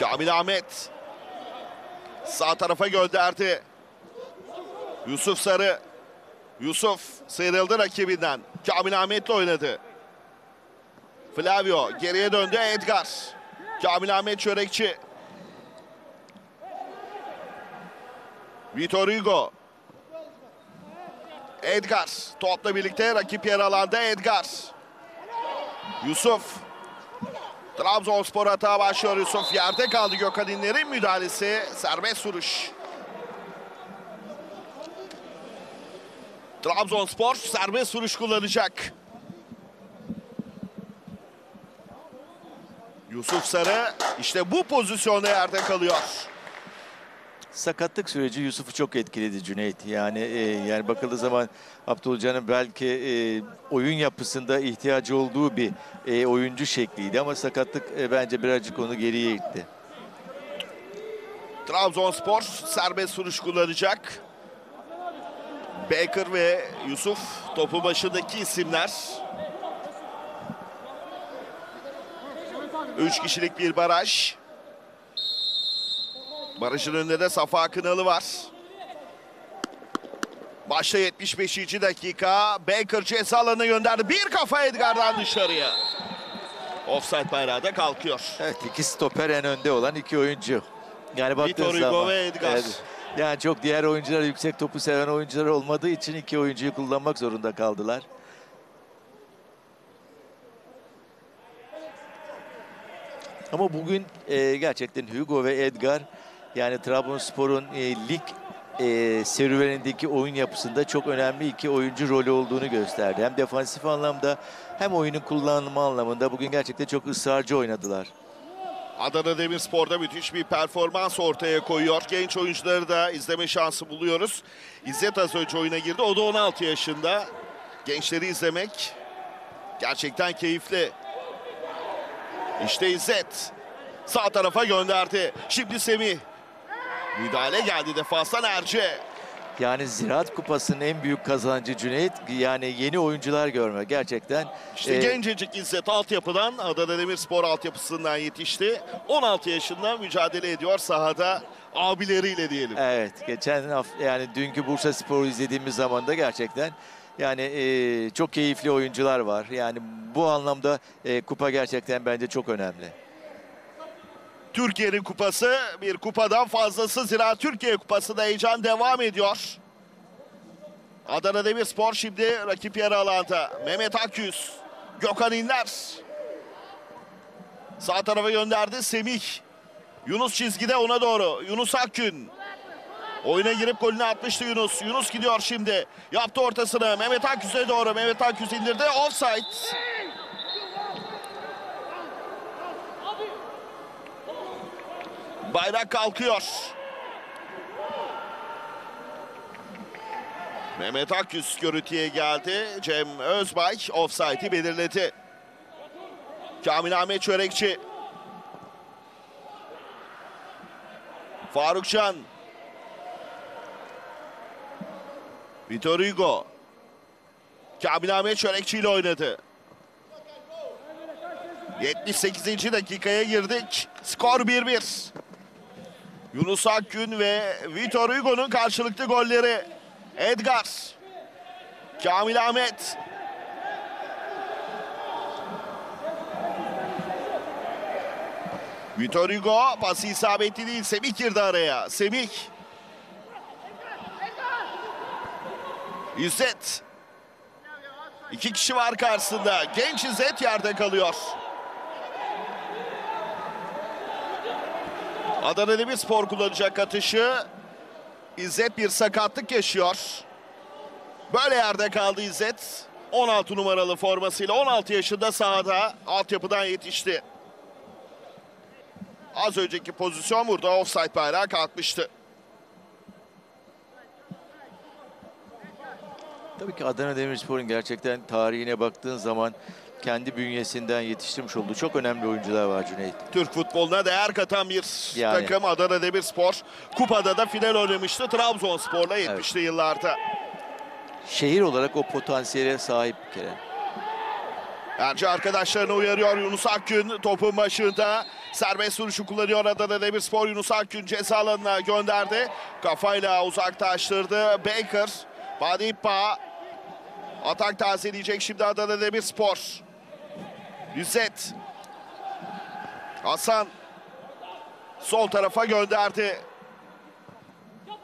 Kamil Ahmet sağ tarafa gönderdi. Yusuf Sarı. Yusuf sıyrıldı rakibinden. Kamil Ahmet'le oynadı. Flavio geriye döndü Edgar. Kamil Ahmet Çörekçi. Vitor Hugo. Edgar topla birlikte rakip yer alanda Edgar. Yusuf. Trabzonspor hata başlıyor Yusuf. Yerde kaldı Gökhan İnler'in müdahalesi. Serbest vuruş. Trabzonspor serbest vuruş kullanacak. Yusuf Sarı işte bu pozisyonda yerde kalıyor. Sakatlık süreci Yusuf'u çok etkiledi Cüneyt. Yani e, yani bakıldığı zaman Abdülcan'ın belki e, oyun yapısında ihtiyacı olduğu bir e, oyuncu şekliydi ama sakatlık e, bence birazcık onu geriye itti. Trabzonspor serbest vuruş kullanacak. Baker ve Yusuf topu başındaki isimler. Üç kişilik bir baraj. Barajın önünde de Safa Kınalı var. Başta 75. dakika. Baker ceza alanına gönderdi. Bir kafa Edgar'dan dışarıya. Offside bayrağı da kalkıyor. Evet iki stoper en önde olan iki oyuncu. Yani Vitor Hugo zaman. ve Edgar. yani çok diğer oyuncular yüksek topu seven oyuncular olmadığı için iki oyuncuyu kullanmak zorunda kaldılar. Ama bugün e, gerçekten Hugo ve Edgar yani Trabzonspor'un e, lig e, serüvenindeki oyun yapısında çok önemli iki oyuncu rolü olduğunu gösterdi. Hem defansif anlamda hem oyunun kullanımı anlamında bugün gerçekten çok ısrarcı oynadılar. Adana Demirspor'da müthiş bir performans ortaya koyuyor. Genç oyuncuları da izleme şansı buluyoruz. İzzet az önce oyuna girdi. O da 16 yaşında. Gençleri izlemek gerçekten keyifli. İşte İzzet. Sağ tarafa gönderdi. Şimdi Semih. Müdahale geldi defanstan Erce. Yani Ziraat Kupası'nın en büyük kazancı Cüneyt yani yeni oyuncular görmek gerçekten. İşte e, gencecik İzzet altyapıdan Adana Demirspor altyapısından yetişti. 16 yaşında mücadele ediyor sahada abileriyle diyelim. Evet geçen yani dünkü Bursa Spor'u izlediğimiz zaman da gerçekten yani e, çok keyifli oyuncular var. Yani bu anlamda e, kupa gerçekten bence çok önemli. Türkiye'nin kupası bir kupadan fazlası zira Türkiye kupasında heyecan devam ediyor. Adana Demirspor şimdi rakip yarı alanda. Mehmet Akyüz, Gökhan İnler. Sağ tarafa gönderdi Semih. Yunus çizgide ona doğru. Yunus Akgün. Oyuna girip golünü atmıştı Yunus. Yunus gidiyor şimdi. Yaptı ortasını. Mehmet Akgüz'e doğru. Mehmet Akgüz indirdi. Offside. Bayrak kalkıyor. Mehmet Akyüz görüntüye geldi. Cem Özbay offside'i belirledi. Kamil Ahmet Çörekçi. Faruk Can. Vitor Hugo. Kamil Ahmet Çörekçi ile oynadı. 78. dakikaya girdik. Skor 1-1. Yunus Akgün ve Vitor Hugo'nun karşılıklı golleri. Edgar. Kamil Ahmet. Vitor Hugo pası isabetli değil. Semih girdi araya. Semih. İzzet. İki kişi var karşısında. Genç İzzet yerde kalıyor. Adana Demirspor kullanacak atışı. İzzet bir sakatlık yaşıyor. Böyle yerde kaldı İzzet. 16 numaralı formasıyla 16 yaşında sahada altyapıdan yetişti. Az önceki pozisyon burada offside bayrağı kalkmıştı. Tabii ki Adana Demirspor'un gerçekten tarihine baktığın zaman kendi bünyesinden yetiştirmiş olduğu çok önemli oyuncular var Cüneyt. Türk futboluna değer katan bir Yani. takım Adana Demirspor. Kupada da final oynamıştı Trabzonspor'la 70'li yıllarda. Şehir olarak o potansiyele sahip bir kere. Erci arkadaşlarını uyarıyor Yunus Akgün topun başında. Serbest vuruşu kullanıyor Adana Demirspor. Yunus Akgün ceza alanına gönderdi. Kafayla uzaklaştırdı. Baker. Badippa. Atak tazeleyecek şimdi Adana Demirspor. İzzet. Hasan. Sol tarafa gönderdi.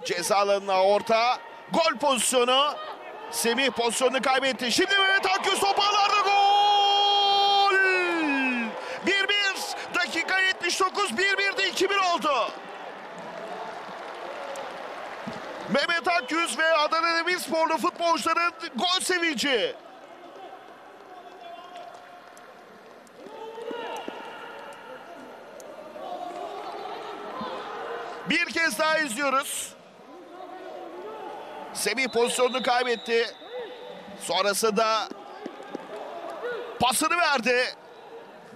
Ceza orta. Gol pozisyonu. Semih pozisyonunu kaybetti. Şimdi Mehmet Akgüz toparlarda gol! 1-1. Dakika 79. 1-1'de 2-1 oldu. Mehmet Akgüz ve Adana Demirsporlu futbolcuların gol sevinci. Bir kez daha izliyoruz. Semih pozisyonunu kaybetti. Sonrasında pasını verdi.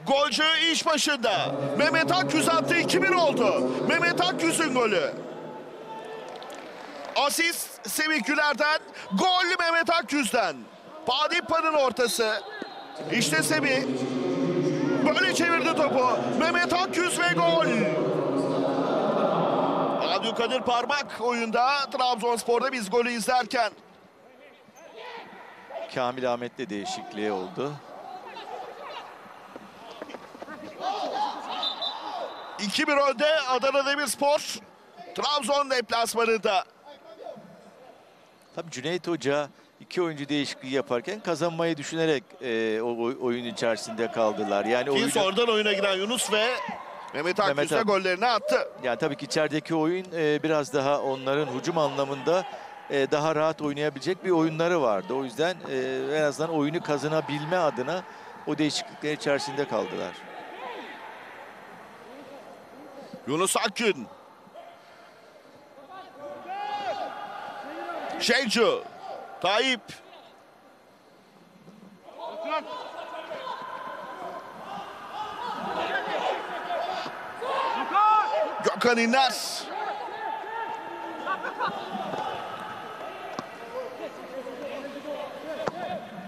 Golcü iş başında. Mehmet Akgüz attı 2-1 oldu. Mehmet Akgüz'ün golü. Asist Semih Güler'den. Gol Mehmet Akgüz'den. Padipa'nın ortası. İşte Semih. Böyle çevirdi topu. Mehmet Akgüz ve gol. Abdülkadir Parmak oyunda Trabzonspor'da biz golü izlerken. Kamil Ahmet'le değişikliği oldu. 2-1 önde Adana Demirspor. Trabzon deplasmanında. Tabii Cüneyt Hoca iki oyuncu değişikliği yaparken kazanmayı düşünerek e, o oy- oyun içerisinde kaldılar. Yani Ki oyunu, sonradan oyuna giren Yunus ve Mehmet Akgüz de gollerini attı. yani tabii ki içerideki oyun e, biraz daha onların hücum anlamında e, daha rahat oynayabilecek bir oyunları vardı. O yüzden e, en azından oyunu kazanabilme adına o değişiklikler içerisinde kaldılar. Yunus Akgün. Şencu. Tayyip. Gökhan İnler.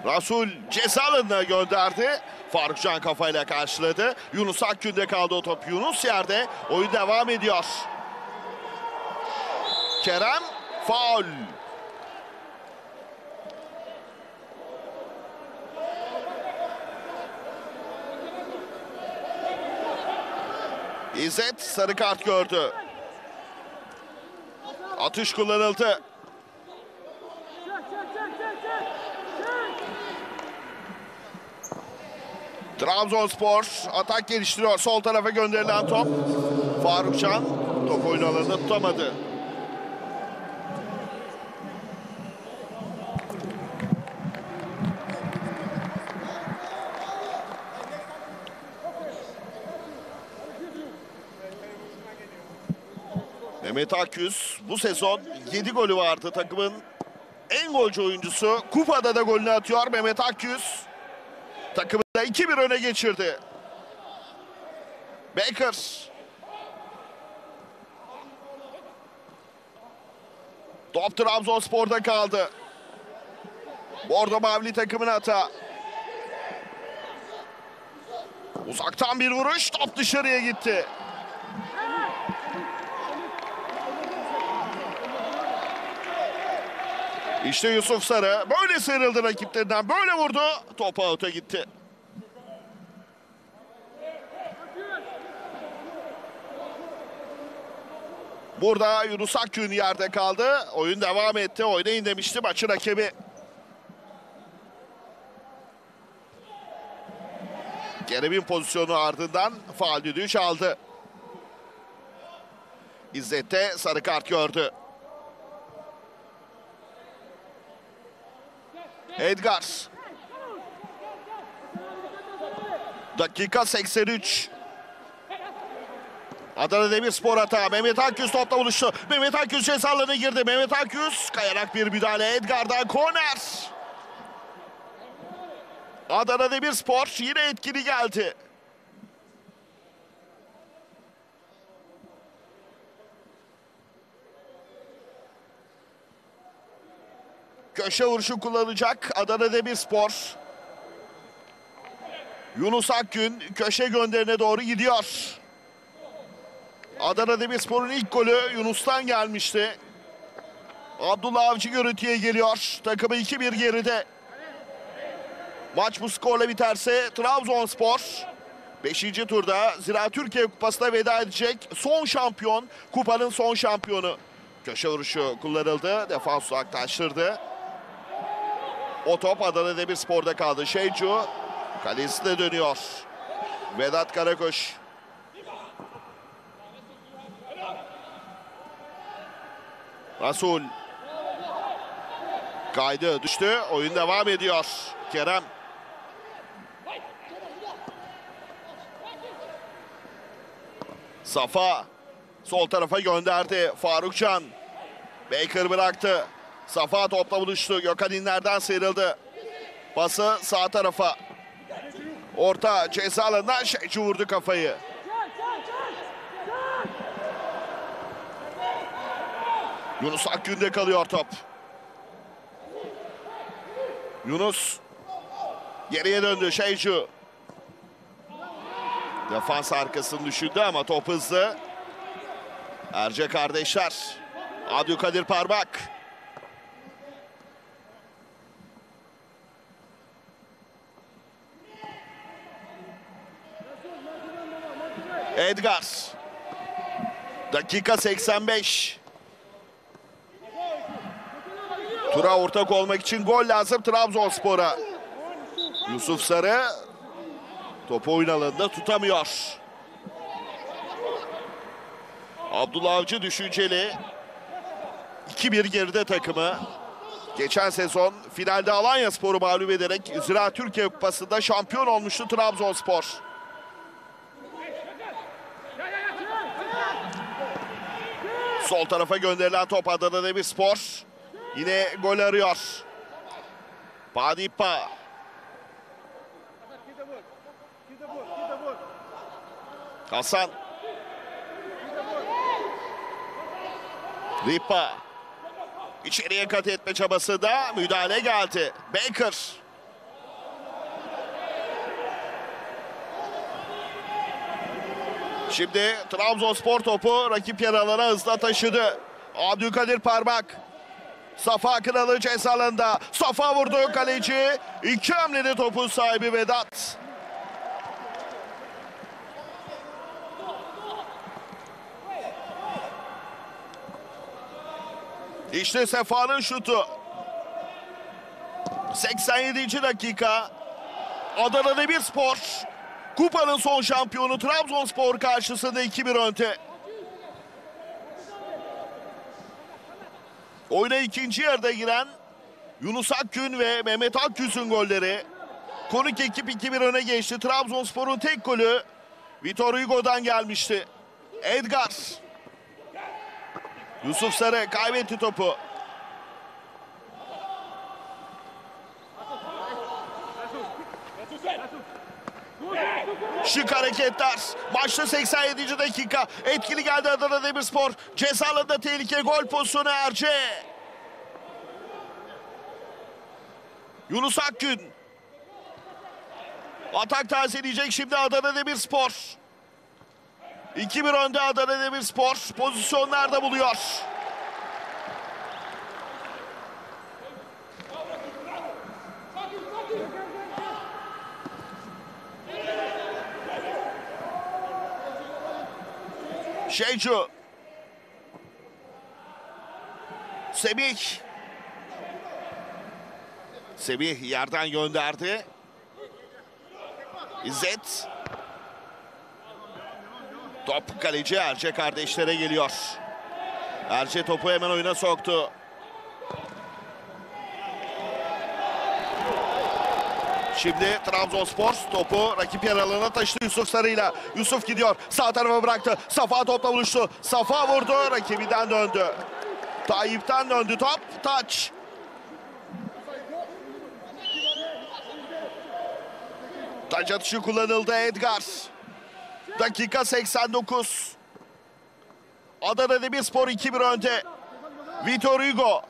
Rasul ceza alanına gönderdi. Faruk Can kafayla karşıladı. Yunus Akgün'de kaldı o top. Yunus yerde. Oyun devam ediyor. Kerem faul. İzzet sarı kart gördü. Atış kullanıldı. Trabzonspor atak geliştiriyor. Sol tarafa gönderilen top. Faruk Can top oyun alanında tutamadı. Mehmet Akyüz bu sezon 7 golü vardı takımın en golcü oyuncusu. Kupada da golünü atıyor Mehmet Akyüz. Takımı da 2-1 öne geçirdi. Baker. Top Trabzonspor'da kaldı. Bordo Mavili takımın hata. Uzaktan bir vuruş. Top dışarıya gitti. İşte Yusuf Sarı böyle sıyrıldı rakiplerinden. Böyle vurdu. Top out'a gitti. Burada Yunus Akgün yerde kaldı. Oyun devam etti. Oynayın demişti maçın hakemi. Kerem'in pozisyonu ardından faal düdüğü çaldı. İzzet de sarı kart gördü. Edgar. Dakika 83. Adana Demirspor hata. Mehmet Akgüz topla buluştu. Mehmet Akgüz ceza alanına girdi. Mehmet Akgüz kayarak bir müdahale. Edgar'dan korner. Adana Demirspor yine etkili geldi. Köşe vuruşu kullanacak Adana Demirspor. Yunus Akgün köşe gönderine doğru gidiyor. Adana Demirspor'un ilk golü Yunus'tan gelmişti. Abdullah Avcı görüntüye geliyor. Takımı 2-1 geride. Maç bu skorla biterse Trabzonspor 5. turda Zira Türkiye Kupası'na veda edecek. Son şampiyon, kupanın son şampiyonu. Köşe vuruşu kullanıldı. Defans uzaklaştırdı. O top Adana Demirspor'da kaldı. Şeycu kalesine dönüyor. Vedat Karakoş. Rasul. Kaydı düştü. Oyun devam ediyor. Kerem. Safa. Sol tarafa gönderdi. Farukcan. Baker bıraktı. Safa topla buluştu. Gökhan İnler'den sıyrıldı. Pası sağ tarafa. Orta ceza alanından Şeyci vurdu kafayı. Yunus Akgün'de kalıyor top. Yunus geriye döndü Şeycu. Defans arkasını düşündü ama top hızlı. Erce kardeşler. Abdülkadir Parmak. Edgar. Dakika 85. Tura ortak olmak için gol lazım Trabzonspor'a. Yusuf Sarı topu oyun alanında tutamıyor. Abdullah Avcı düşünceli. 2-1 geride takımı. Geçen sezon finalde Alanya Spor'u mağlup ederek Zira Türkiye Kupası'nda şampiyon olmuştu Trabzonspor. Sol tarafa gönderilen top Adana Demirspor. Yine gol arıyor. Padipa. Hasan. Ripa. İçeriye kat etme çabası da müdahale geldi. Baker. Şimdi Trabzonspor topu rakip yer alana hızla taşıdı. Abdülkadir Parmak. Safa Kralı cezalarında. Safa vurdu kaleci. İki hamlede topun sahibi Vedat. İşte Sefa'nın şutu. 87. dakika. Adana Demirspor. Kupanın son şampiyonu Trabzonspor karşısında 2-1 önte. Oyuna ikinci yarıda giren Yunus Akgün ve Mehmet Akgüz'ün golleri. Konuk ekip 2-1 öne geçti. Trabzonspor'un tek golü Vitor Hugo'dan gelmişti. Edgar. Yusuf Sarı kaybetti topu. Şık hareketler. Maçta 87. dakika. Etkili geldi Adana Demirspor. Cezalarında tehlike gol pozisyonu Erce. Yunus Akgün. Atak tazeleyecek şimdi Adana Demirspor. 2-1 önde Adana Demirspor. Pozisyonlarda buluyor. Şeycu. Semih. Semih yerden gönderdi. İzzet. Top kaleci Erce kardeşlere geliyor. Erce topu hemen oyuna soktu. Şimdi Trabzonspor topu rakip yer alanına taşıdı Yusuf Sarı'yla. Yusuf gidiyor. Sağ tarafa bıraktı. Safa topla buluştu. Safa vurdu. Rakibinden döndü. Tayyip'ten döndü top. Taç. Taç atışı kullanıldı Edgar. Dakika 89. Adana Demirspor 2-1 önde. Vitor Hugo.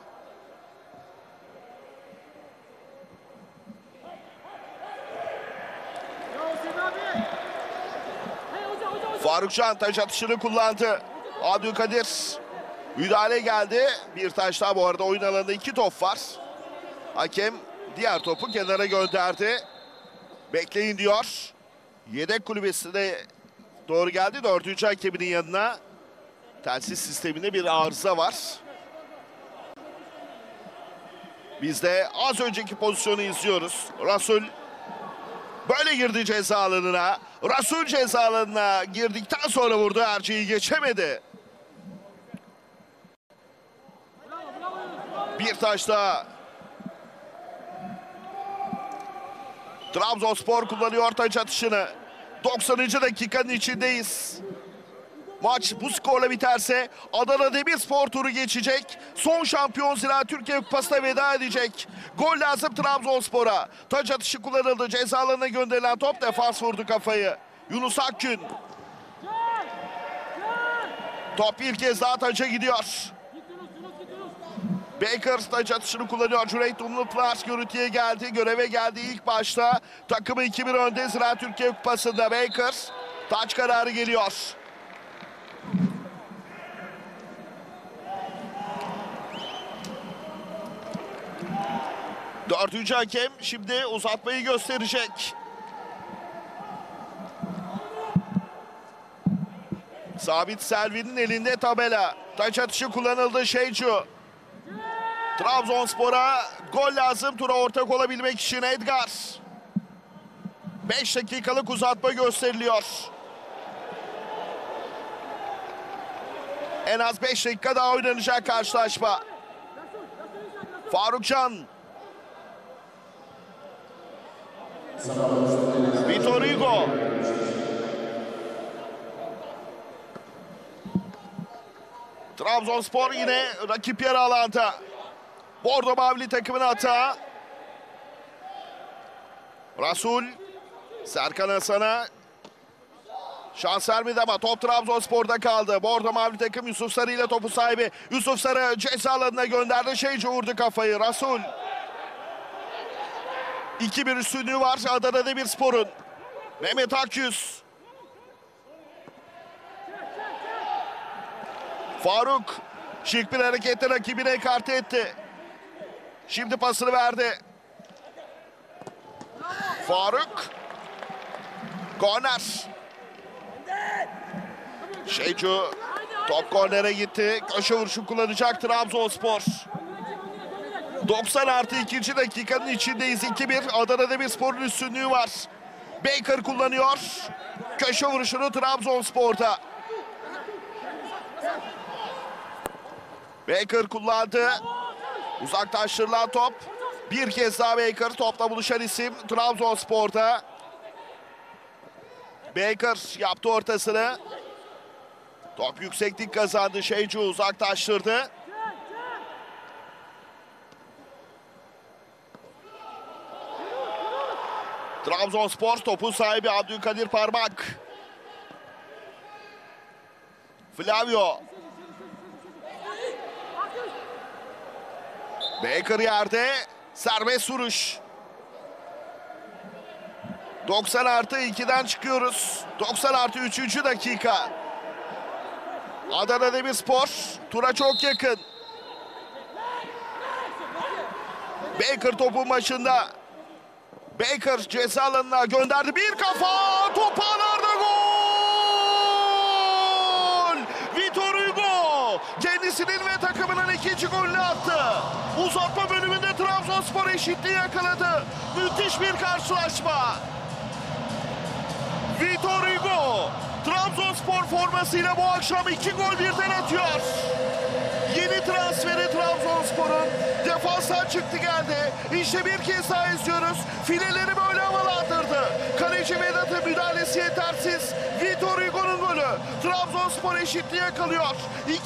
Faruk Can taç atışını kullandı. Abdülkadir müdahale geldi. Bir taş daha bu arada oyun alanında iki top var. Hakem diğer topu kenara gönderdi. Bekleyin diyor. Yedek kulübesine doğru geldi. Dördüncü hakeminin yanına. Telsiz sisteminde bir arıza var. Biz de az önceki pozisyonu izliyoruz. Rasul böyle girdi ceza alanına. Rasul ceza alanına girdikten sonra vurdu. Erceği geçemedi. Bir taş daha. Trabzonspor kullanıyor taç atışını. 90. dakikanın içindeyiz. Maç bu skorla biterse Adana Demirspor turu geçecek. Son şampiyon Zira Türkiye Kupası'na veda edecek. Gol lazım Trabzonspor'a. Taç atışı kullanıldı. Ceza alanına gönderilen top defans vurdu kafayı. Yunus Akgün. Top bir kez daha taça gidiyor. Baker taç atışını kullanıyor. Cüneyt Umutlar görüntüye geldi. Göreve geldi ilk başta. Takımı 2-1 önde Zira Türkiye Kupası'nda Baker. Taç kararı geliyor. Dördüncü hakem şimdi uzatmayı gösterecek. Sabit Selvi'nin elinde tabela. Taç atışı kullanıldı Şeycu. Trabzonspor'a gol lazım tura ortak olabilmek için Edgar. 5 dakikalık uzatma gösteriliyor. En az 5 dakika daha oynanacak karşılaşma. Faruk Can. Vitor Hugo. Trabzonspor yine rakip yarı alanda. Bordo Mavili takımın hata. Rasul. Serkan Hasan'a. Şans vermedi ama top Trabzonspor'da kaldı. Bordo Mavili takım Yusuf Sarı ile topu sahibi. Yusuf Sarı ceza alanına gönderdi. Şeyci vurdu kafayı. Rasul. 2-1 üstünlüğü var Adana Demirspor'un. Mehmet Akyüz. Faruk şık bir hareketle rakibine ekarte etti. Şimdi pasını verdi. Faruk. Korner. Şeycu top kornere gitti. Köşe vuruşu kullanacak Trabzonspor. 90 artı 2. dakikanın içindeyiz. 2-1 Adana Demirspor'un üstünlüğü var. Baker kullanıyor. Köşe vuruşunu Trabzonspor'da. Baker kullandı. Uzaklaştırılan top. Bir kez daha Baker topla buluşan isim Trabzonspor'da. Baker yaptı ortasını. Top yükseklik kazandı. Şeycu uzaklaştırdı. Trabzonspor topu sahibi Abdülkadir Parmak. Flavio. Baker yerde. Serbest vuruş. 90 artı 2'den çıkıyoruz. 90 artı 3. dakika. Adana Demirspor tura çok yakın. Baker topun başında. Baker ceza alanına gönderdi. Bir kafa. Top ağlarda gol. Vitor Hugo kendisinin ve takımının ikinci golünü attı. Uzatma bölümünde Trabzonspor eşitliği yakaladı. Müthiş bir karşılaşma. Vitor Hugo Trabzonspor formasıyla bu akşam iki gol birden atıyor. Yeni transferi Trabzonspor'un defanstan çıktı geldi. İşte bir kez daha izliyoruz. Fileleri böyle havalandırdı. Kaleci Vedat'ın müdahalesi yetersiz. Vitor Hugo'nun golü. Trabzonspor eşitliği yakalıyor.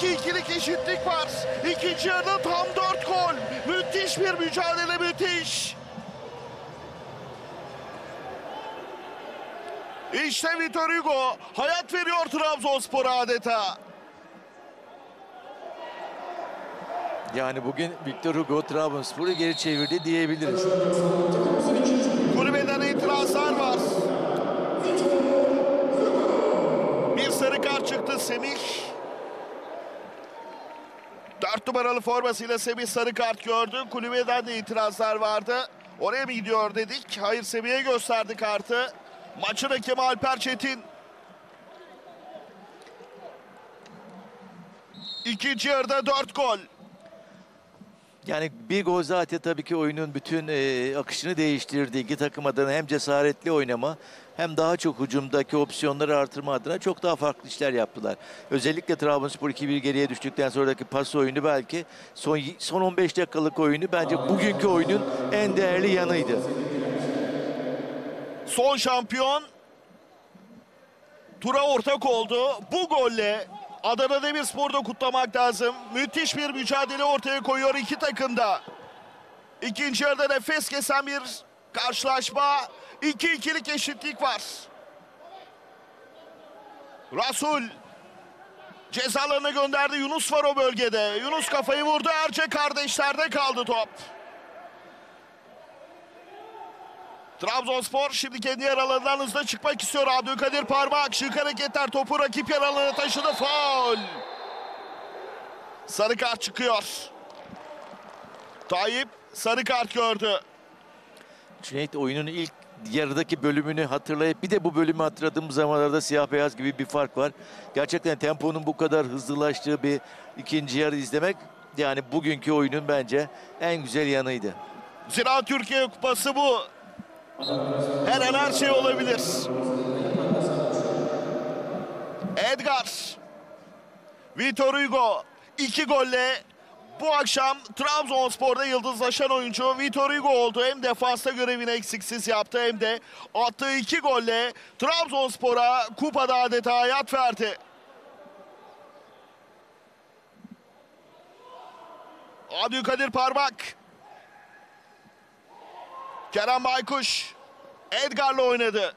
2-2'lik eşitlik var. İkinci yarıda tam 4 gol. Müthiş bir mücadele müthiş. İşte Vitor Hugo hayat veriyor Trabzonspor'a adeta. Yani bugün Victor Hugo Trabzonspor'u geri çevirdi diyebiliriz. Kulübeden itirazlar var. Bir Semih. 4 numaralı formasıyla Semih sarı kart gördü. Kulübeden de itirazlar vardı. Oraya mı gidiyor dedik. Hayır Semih'e gösterdi kartı. Maçın hakemi Alper Çetin. İkinci yarıda 4 gol. Yani bir gol zaten tabii ki oyunun bütün e, akışını değiştirdi. İki takım adına hem cesaretli oynama hem daha çok hücumdaki opsiyonları artırma adına çok daha farklı işler yaptılar. Özellikle Trabzonspor 2-1 geriye düştükten sonraki pas oyunu belki son son 15 dakikalık oyunu bence bugünkü oyunun en değerli yanıydı. Son şampiyon tura ortak oldu. Bu golle Adana Demirspor'da kutlamak lazım. Müthiş bir mücadele ortaya koyuyor iki takım da. İkinci yarıda nefes kesen bir karşılaşma. 2-2'lik eşitlik var. Rasul cezalarını gönderdi. Yunus var o bölgede. Yunus kafayı vurdu. Erce kardeşlerde kaldı top. Trabzonspor şimdi kendi yer alanından hızla çıkmak istiyor. Abdülkadir Parmak şık hareketler topu rakip yer alanına taşıdı. Faul. Sarı kart çıkıyor. Tayyip sarı kart gördü. Cüneyt oyunun ilk yarıdaki bölümünü hatırlayıp bir de bu bölümü hatırladığımız zamanlarda siyah beyaz gibi bir fark var. Gerçekten temponun bu kadar hızlılaştığı bir ikinci yarı izlemek yani bugünkü oyunun bence en güzel yanıydı. Zira Türkiye Kupası bu. Her an her şey olabilir. Edgar. Vitor Hugo. iki golle bu akşam Trabzonspor'da yıldızlaşan oyuncu Vitor Hugo oldu. Hem defansta görevini eksiksiz yaptı hem de attığı iki golle Trabzonspor'a kupada adeta hayat verdi. Abdülkadir Parmak. Kerem Baykuş Edgar'la oynadı.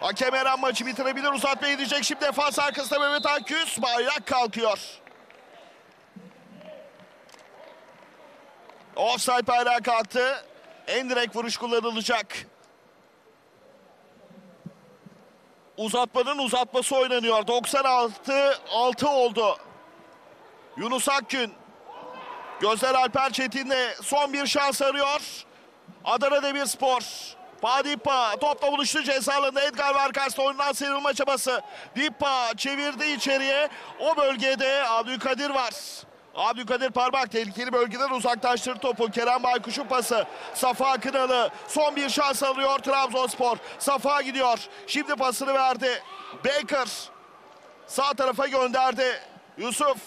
Hakem Eren maçı bitirebilir. Uzatmaya gidecek. Şimdi defans arkasında Mehmet Akgüz. Bayrak kalkıyor. Offside bayrağı kalktı. En direkt vuruş kullanılacak. Uzatmanın uzatması oynanıyor. 96 6 oldu. Yunus Akgün Gözler Alper Çetin'le son bir şans arıyor. Adana Demirspor. Padippa topla buluştu ceza alanında Edgar var karşısında oyundan sıyrılma çabası. Dippa çevirdi içeriye. O bölgede Abdülkadir var. Abdülkadir parmak tehlikeli bölgeden uzaklaştırdı topu. Kerem Baykuş'un pası. Safa Kınalı son bir şans alıyor Trabzonspor. Safa gidiyor. Şimdi pasını verdi. Baker sağ tarafa gönderdi. Yusuf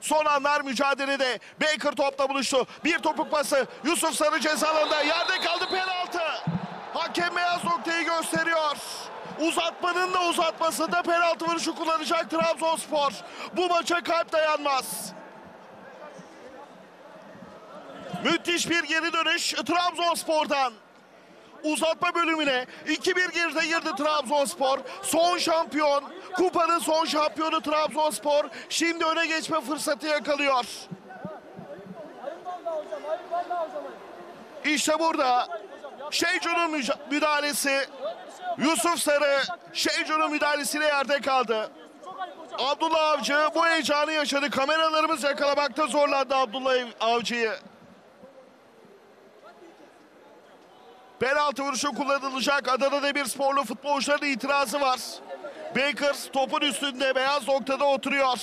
Son anlar mücadelede. Baker topla buluştu. Bir topuk pası. Yusuf Sarı ceza alanında. Yerde kaldı penaltı. Hakem beyaz noktayı gösteriyor. Uzatmanın da uzatmasında penaltı vuruşu kullanacak Trabzonspor. Bu maça kalp dayanmaz. Müthiş bir geri dönüş Trabzonspor'dan. Uzatma bölümüne 2-1 geride girdi Trabzonspor. Son şampiyon, kupanın son şampiyonu Trabzonspor. Şimdi öne geçme fırsatı yakalıyor. İşte burada Şeyco'nun müdahalesi. Yusuf Sarı Şeyco'nun müdahalesiyle yerde kaldı. Abdullah Avcı bu heyecanı yaşadı. Kameralarımız yakalamakta zorlandı Abdullah Avcı'yı. Penaltı vuruşu kullanılacak. Adana Demirsporlu futbolcuların itirazı var. Baker topun üstünde beyaz noktada oturuyor.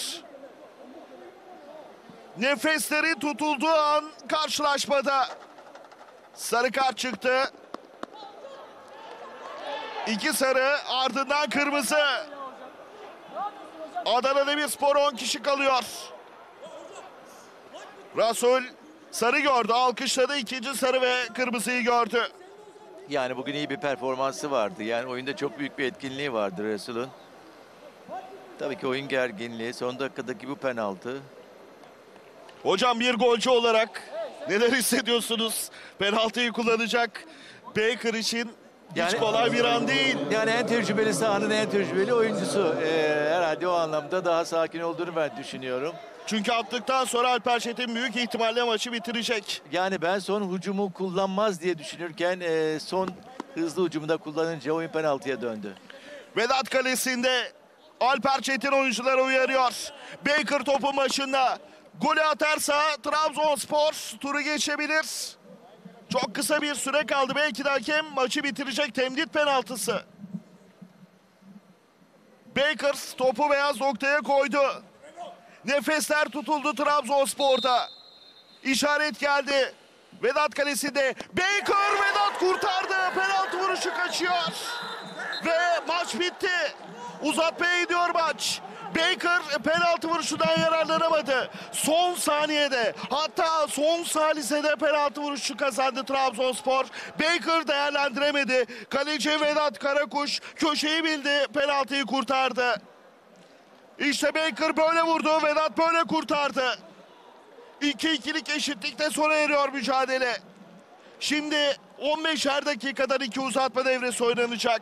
Nefesleri tutulduğu an karşılaşmada sarı kart çıktı. İki sarı ardından kırmızı. Adana Demirspor 10 kişi kalıyor. Rasul sarı gördü, alkışladı. ikinci sarı ve kırmızıyı gördü. Yani bugün iyi bir performansı vardı. Yani oyunda çok büyük bir etkinliği vardı Resul'ün. Tabii ki oyun gerginliği, son dakikadaki bu penaltı. Hocam bir golcü olarak neler hissediyorsunuz? Penaltıyı kullanacak Baker için hiç Yani- kolay bir an değil. Yani en tecrübeli sahanın en tecrübeli oyuncusu. Ee, herhalde o anlamda daha sakin olduğunu ben düşünüyorum. Çünkü attıktan sonra Alper Çetin büyük ihtimalle maçı bitirecek. Yani ben son hücumu kullanmaz diye düşünürken e, son hızlı hücumda kullanınca oyun penaltıya döndü. Vedat kalesinde Alper Çetin oyuncuları uyarıyor. Baker topun başında. Golü atarsa Trabzonspor turu geçebilir. Çok kısa bir süre kaldı. Belki de hakem maçı bitirecek temdit penaltısı. Baker topu beyaz noktaya koydu. Nefesler tutuldu Trabzonspor'da. İşaret geldi. Vedat kalesinde. Baker Vedat kurtardı. Penaltı vuruşu kaçıyor. Ve maç bitti. Uzatmaya gidiyor maç. Baker penaltı vuruşundan yararlanamadı. Son saniyede hatta son salisede penaltı vuruşu kazandı Trabzonspor. Baker değerlendiremedi. Kaleci Vedat Karakuş köşeyi bildi. Penaltıyı kurtardı. İşte Baker böyle vurdu. Vedat böyle kurtardı. 2-2'lik eşitlikte sona eriyor mücadele. Şimdi 15'er dakikadan iki uzatma devresi oynanacak.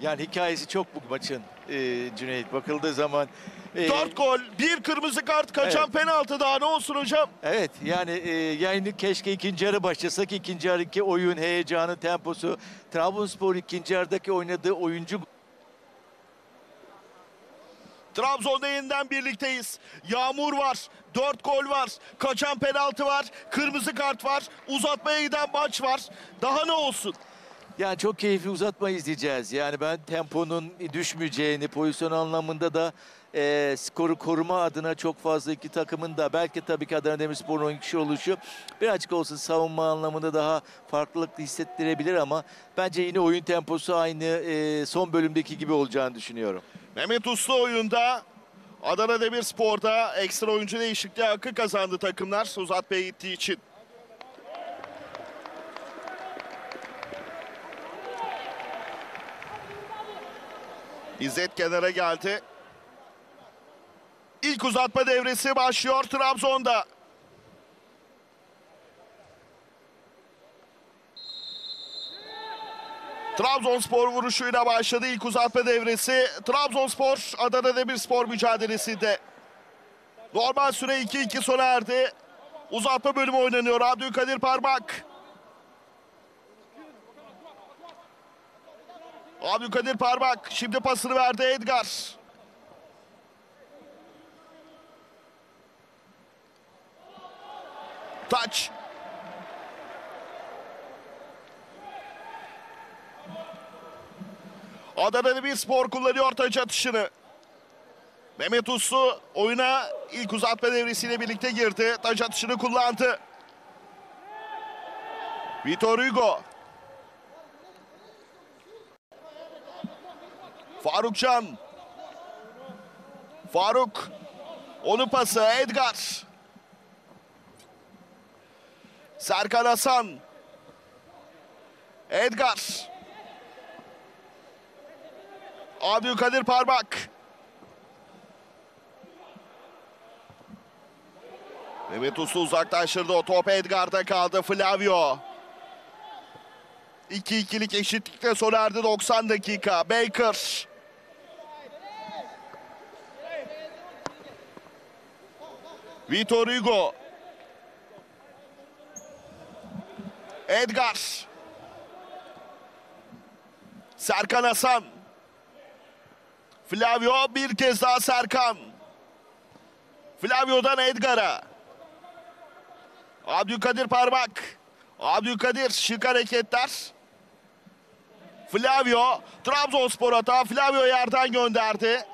Yani hikayesi çok bu maçın e, Cüneyt. Bakıldığı zaman e, 4 gol, bir kırmızı kart, kaçan Evet. penaltı daha ne olsun hocam? Evet yani e, yani keşke ikinci yarı başlasak. ikinci yarıki oyun, heyecanı, temposu. Trabzonspor ikinci yarıdaki oynadığı oyuncu Trabzon'da yeniden birlikteyiz. Yağmur var, 4 gol var, kaçan penaltı var, kırmızı kart var, uzatmaya giden maç var. Daha ne olsun? Yani çok keyifli uzatma izleyeceğiz. Yani ben temponun düşmeyeceğini, pozisyon anlamında da e, skoru koruma adına çok fazla iki takımın da belki tabii ki Adana Demirspor'un 10 kişi oluşu birazcık olsun savunma anlamında daha farklılık hissettirebilir ama bence yine oyun temposu aynı e, son bölümdeki gibi olacağını düşünüyorum. Mehmet Uslu oyunda Adana Demirspor'da ekstra oyuncu değişikliği hakkı kazandı takımlar uzatmaya gittiği için. İzzet kenara geldi. İlk uzatma devresi başlıyor Trabzon'da. Trabzonspor vuruşuyla başladı ilk uzatma devresi. Trabzonspor Adana Demirspor mücadelesinde. Normal süre 2-2 sona erdi. Uzatma bölümü oynanıyor. Abdülkadir Parmak. Abdülkadir Parmak şimdi pasını verdi Edgar. Taç. Adana Demirspor kullanıyor taç atışını. Mehmet Uslu oyuna ilk uzatma devresiyle birlikte girdi. Taç atışını kullandı. Vitor Hugo. Faruk Can. Faruk. Onun pası Edgar. Serkan Hasan. Edgar. Abdülkadir Parmak. Mehmet Uslu uzaklaştırdı. O top Edgar'da kaldı. Flavio. 2-2'lik eşitlikle sona erdi 90 dakika. Baker. Vitor Hugo. Edgar. Serkan Hasan. Flavio bir kez daha Serkan. Flavio'dan Edgar'a. Abdülkadir Parmak. Abdülkadir şık hareketler. Flavio Trabzonspor hata. Flavio yerden gönderdi.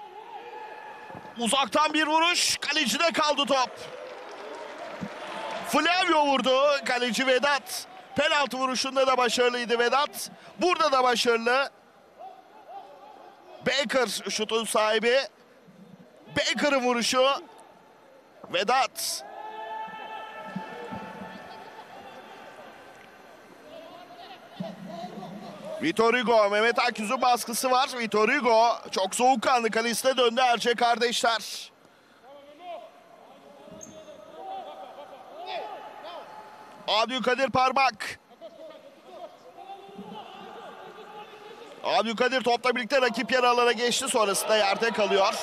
Uzaktan bir vuruş. Kalecide kaldı top. Flavio vurdu. Kaleci Vedat. Penaltı vuruşunda da başarılıydı Vedat. Burada da başarılı. Baker şutun sahibi. Baker'ın vuruşu. Vedat. Vitor Hugo, Mehmet Akgüz'ün baskısı var. Vitor Hugo çok soğukkanlı kalesine döndü Erçe kardeşler. Abdülkadir Parmak. Abdülkadir topla birlikte rakip yer geçti. Sonrasında yerde kalıyor.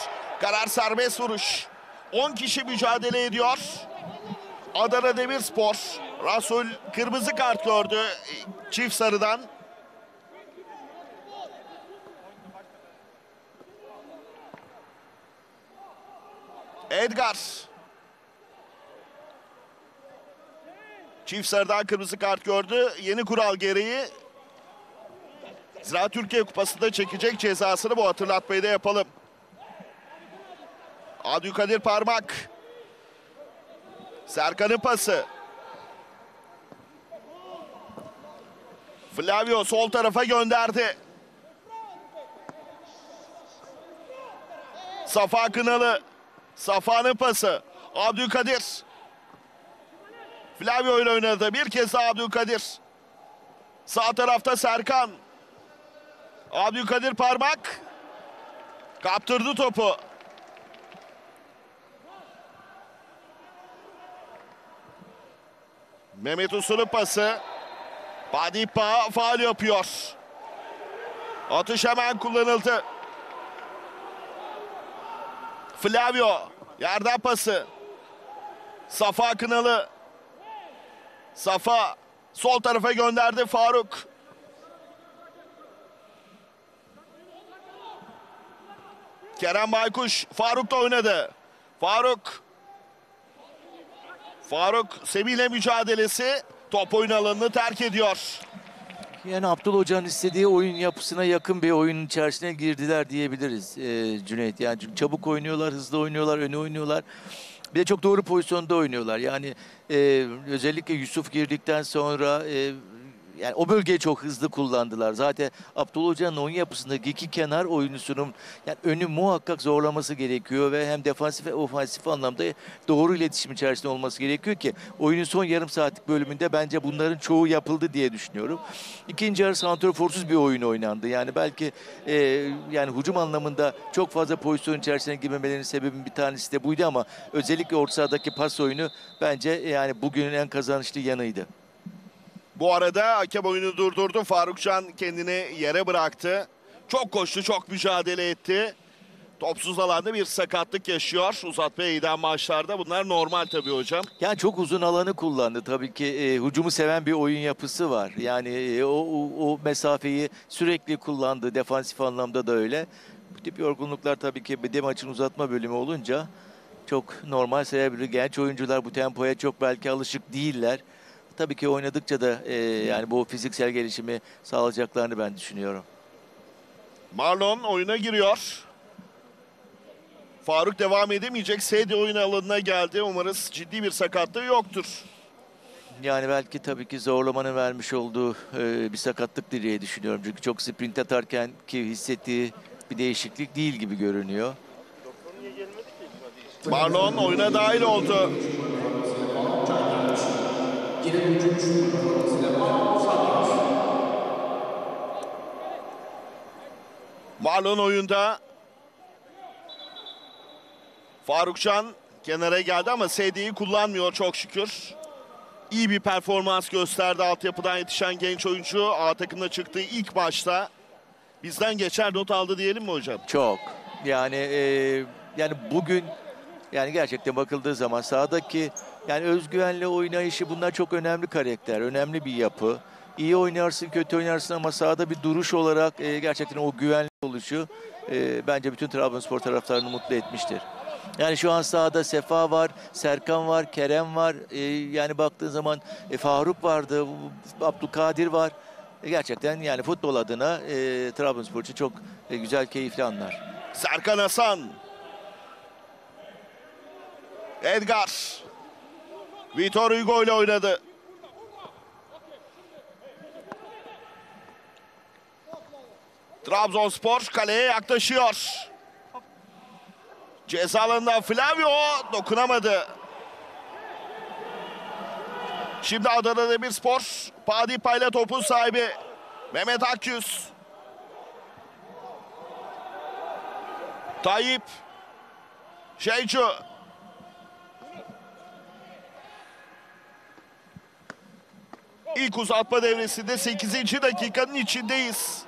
Karar serbest vuruş. 10 kişi mücadele ediyor. Adana Demirspor. Rasul kırmızı kart gördü çift sarıdan. Edgar. Çift sarıdan kırmızı kart gördü. Yeni kural gereği Zira Türkiye Kupası'nda çekecek cezasını bu hatırlatmayı da yapalım. Abdülkadir Parmak. Serkan'ın pası. Flavio sol tarafa gönderdi. Safa Kınalı. Safa'nın pası. Abdülkadir. Flavio ile oynadı. Bir kez daha Abdülkadir. Sağ tarafta Serkan. Abdülkadir Parmak. Kaptırdı topu. Mehmet Usul'un pası. Badipa faal yapıyor. Atış hemen kullanıldı. Flavio yerden pası. Safa Kınalı. Safa sol tarafa gönderdi Faruk. Kerem Baykuş Faruk da oynadı. Faruk. Faruk Semih'le mücadelesi top oyun alanını terk ediyor. Yani Abdullah Hoca'nın istediği oyun yapısına yakın bir oyunun içerisine girdiler diyebiliriz e, Cüneyt. Yani çünkü çabuk oynuyorlar, hızlı oynuyorlar, öne oynuyorlar. Bir de çok doğru pozisyonda oynuyorlar. Yani e, özellikle Yusuf girdikten sonra e, yani o bölgeyi çok hızlı kullandılar. Zaten Abdullah Hoca'nın oyun yapısındaki iki kenar oyuncusunun yani önü muhakkak zorlaması gerekiyor ve hem defansif ve ofansif anlamda doğru iletişim içerisinde olması gerekiyor ki oyunun son yarım saatlik bölümünde bence bunların çoğu yapıldı diye düşünüyorum. İkinci yarı santroforsuz bir oyun oynandı. Yani belki e, yani hücum anlamında çok fazla pozisyon içerisine girmemelerinin sebebinin bir tanesi de buydu ama özellikle orta sahadaki pas oyunu bence yani bugünün en kazançlı yanıydı. Bu arada hakem oyunu durdurdu. Farukcan kendini yere bıraktı. Çok koştu, çok mücadele etti. Topsuz alanda bir sakatlık yaşıyor. Uzatmaya giden maçlarda bunlar normal tabii hocam. Yani çok uzun alanı kullandı. Tabii ki e, hücumu seven bir oyun yapısı var. Yani e, o, o, o mesafeyi sürekli kullandı. Defansif anlamda da öyle. Bu tip yorgunluklar tabii ki bir maçın uzatma bölümü olunca çok normal sayabilir. Genç oyuncular bu tempoya çok belki alışık değiller. Tabii ki oynadıkça da e, yani bu fiziksel gelişimi sağlayacaklarını ben düşünüyorum. Marlon oyuna giriyor. Faruk devam edemeyecek. Sedi oyun alanına geldi. Umarız ciddi bir sakatlığı yoktur. Yani belki tabii ki zorlamanın vermiş olduğu e, bir sakatlık diye düşünüyorum. Çünkü çok sprint atarken ki hissettiği bir değişiklik değil gibi görünüyor. Marlon oyuna dahil oldu. Marlon oyunda. Farukcan kenara geldi ama Sedi'yi kullanmıyor çok şükür. İyi bir performans gösterdi altyapıdan yetişen genç oyuncu. A takımda çıktığı ilk maçta bizden geçer not aldı diyelim mi hocam? Çok. Yani e, yani bugün yani gerçekten bakıldığı zaman sahadaki yani özgüvenli oynayışı bunlar çok önemli karakter, önemli bir yapı. İyi oynarsın, kötü oynarsın ama sahada bir duruş olarak e, gerçekten o güvenli oluşu e, bence bütün Trabzonspor taraftarını mutlu etmiştir. Yani şu an sahada Sefa var, Serkan var, Kerem var. E, yani baktığın zaman e, Faruk vardı, Abdülkadir var. E, gerçekten yani futbol adına e, Trabzonspor için çok e, güzel, keyifli anlar. Serkan Hasan. Edgar. Vitor Hugo ile oynadı. Trabzonspor kaleye yaklaşıyor. Ceza alanından Flavio dokunamadı. Şimdi Adana Demirspor Padipa ile topun sahibi Mehmet Akyüz. Tayyip. Şeycu. İlk uzatma devresinde 8. dakikanın içindeyiz.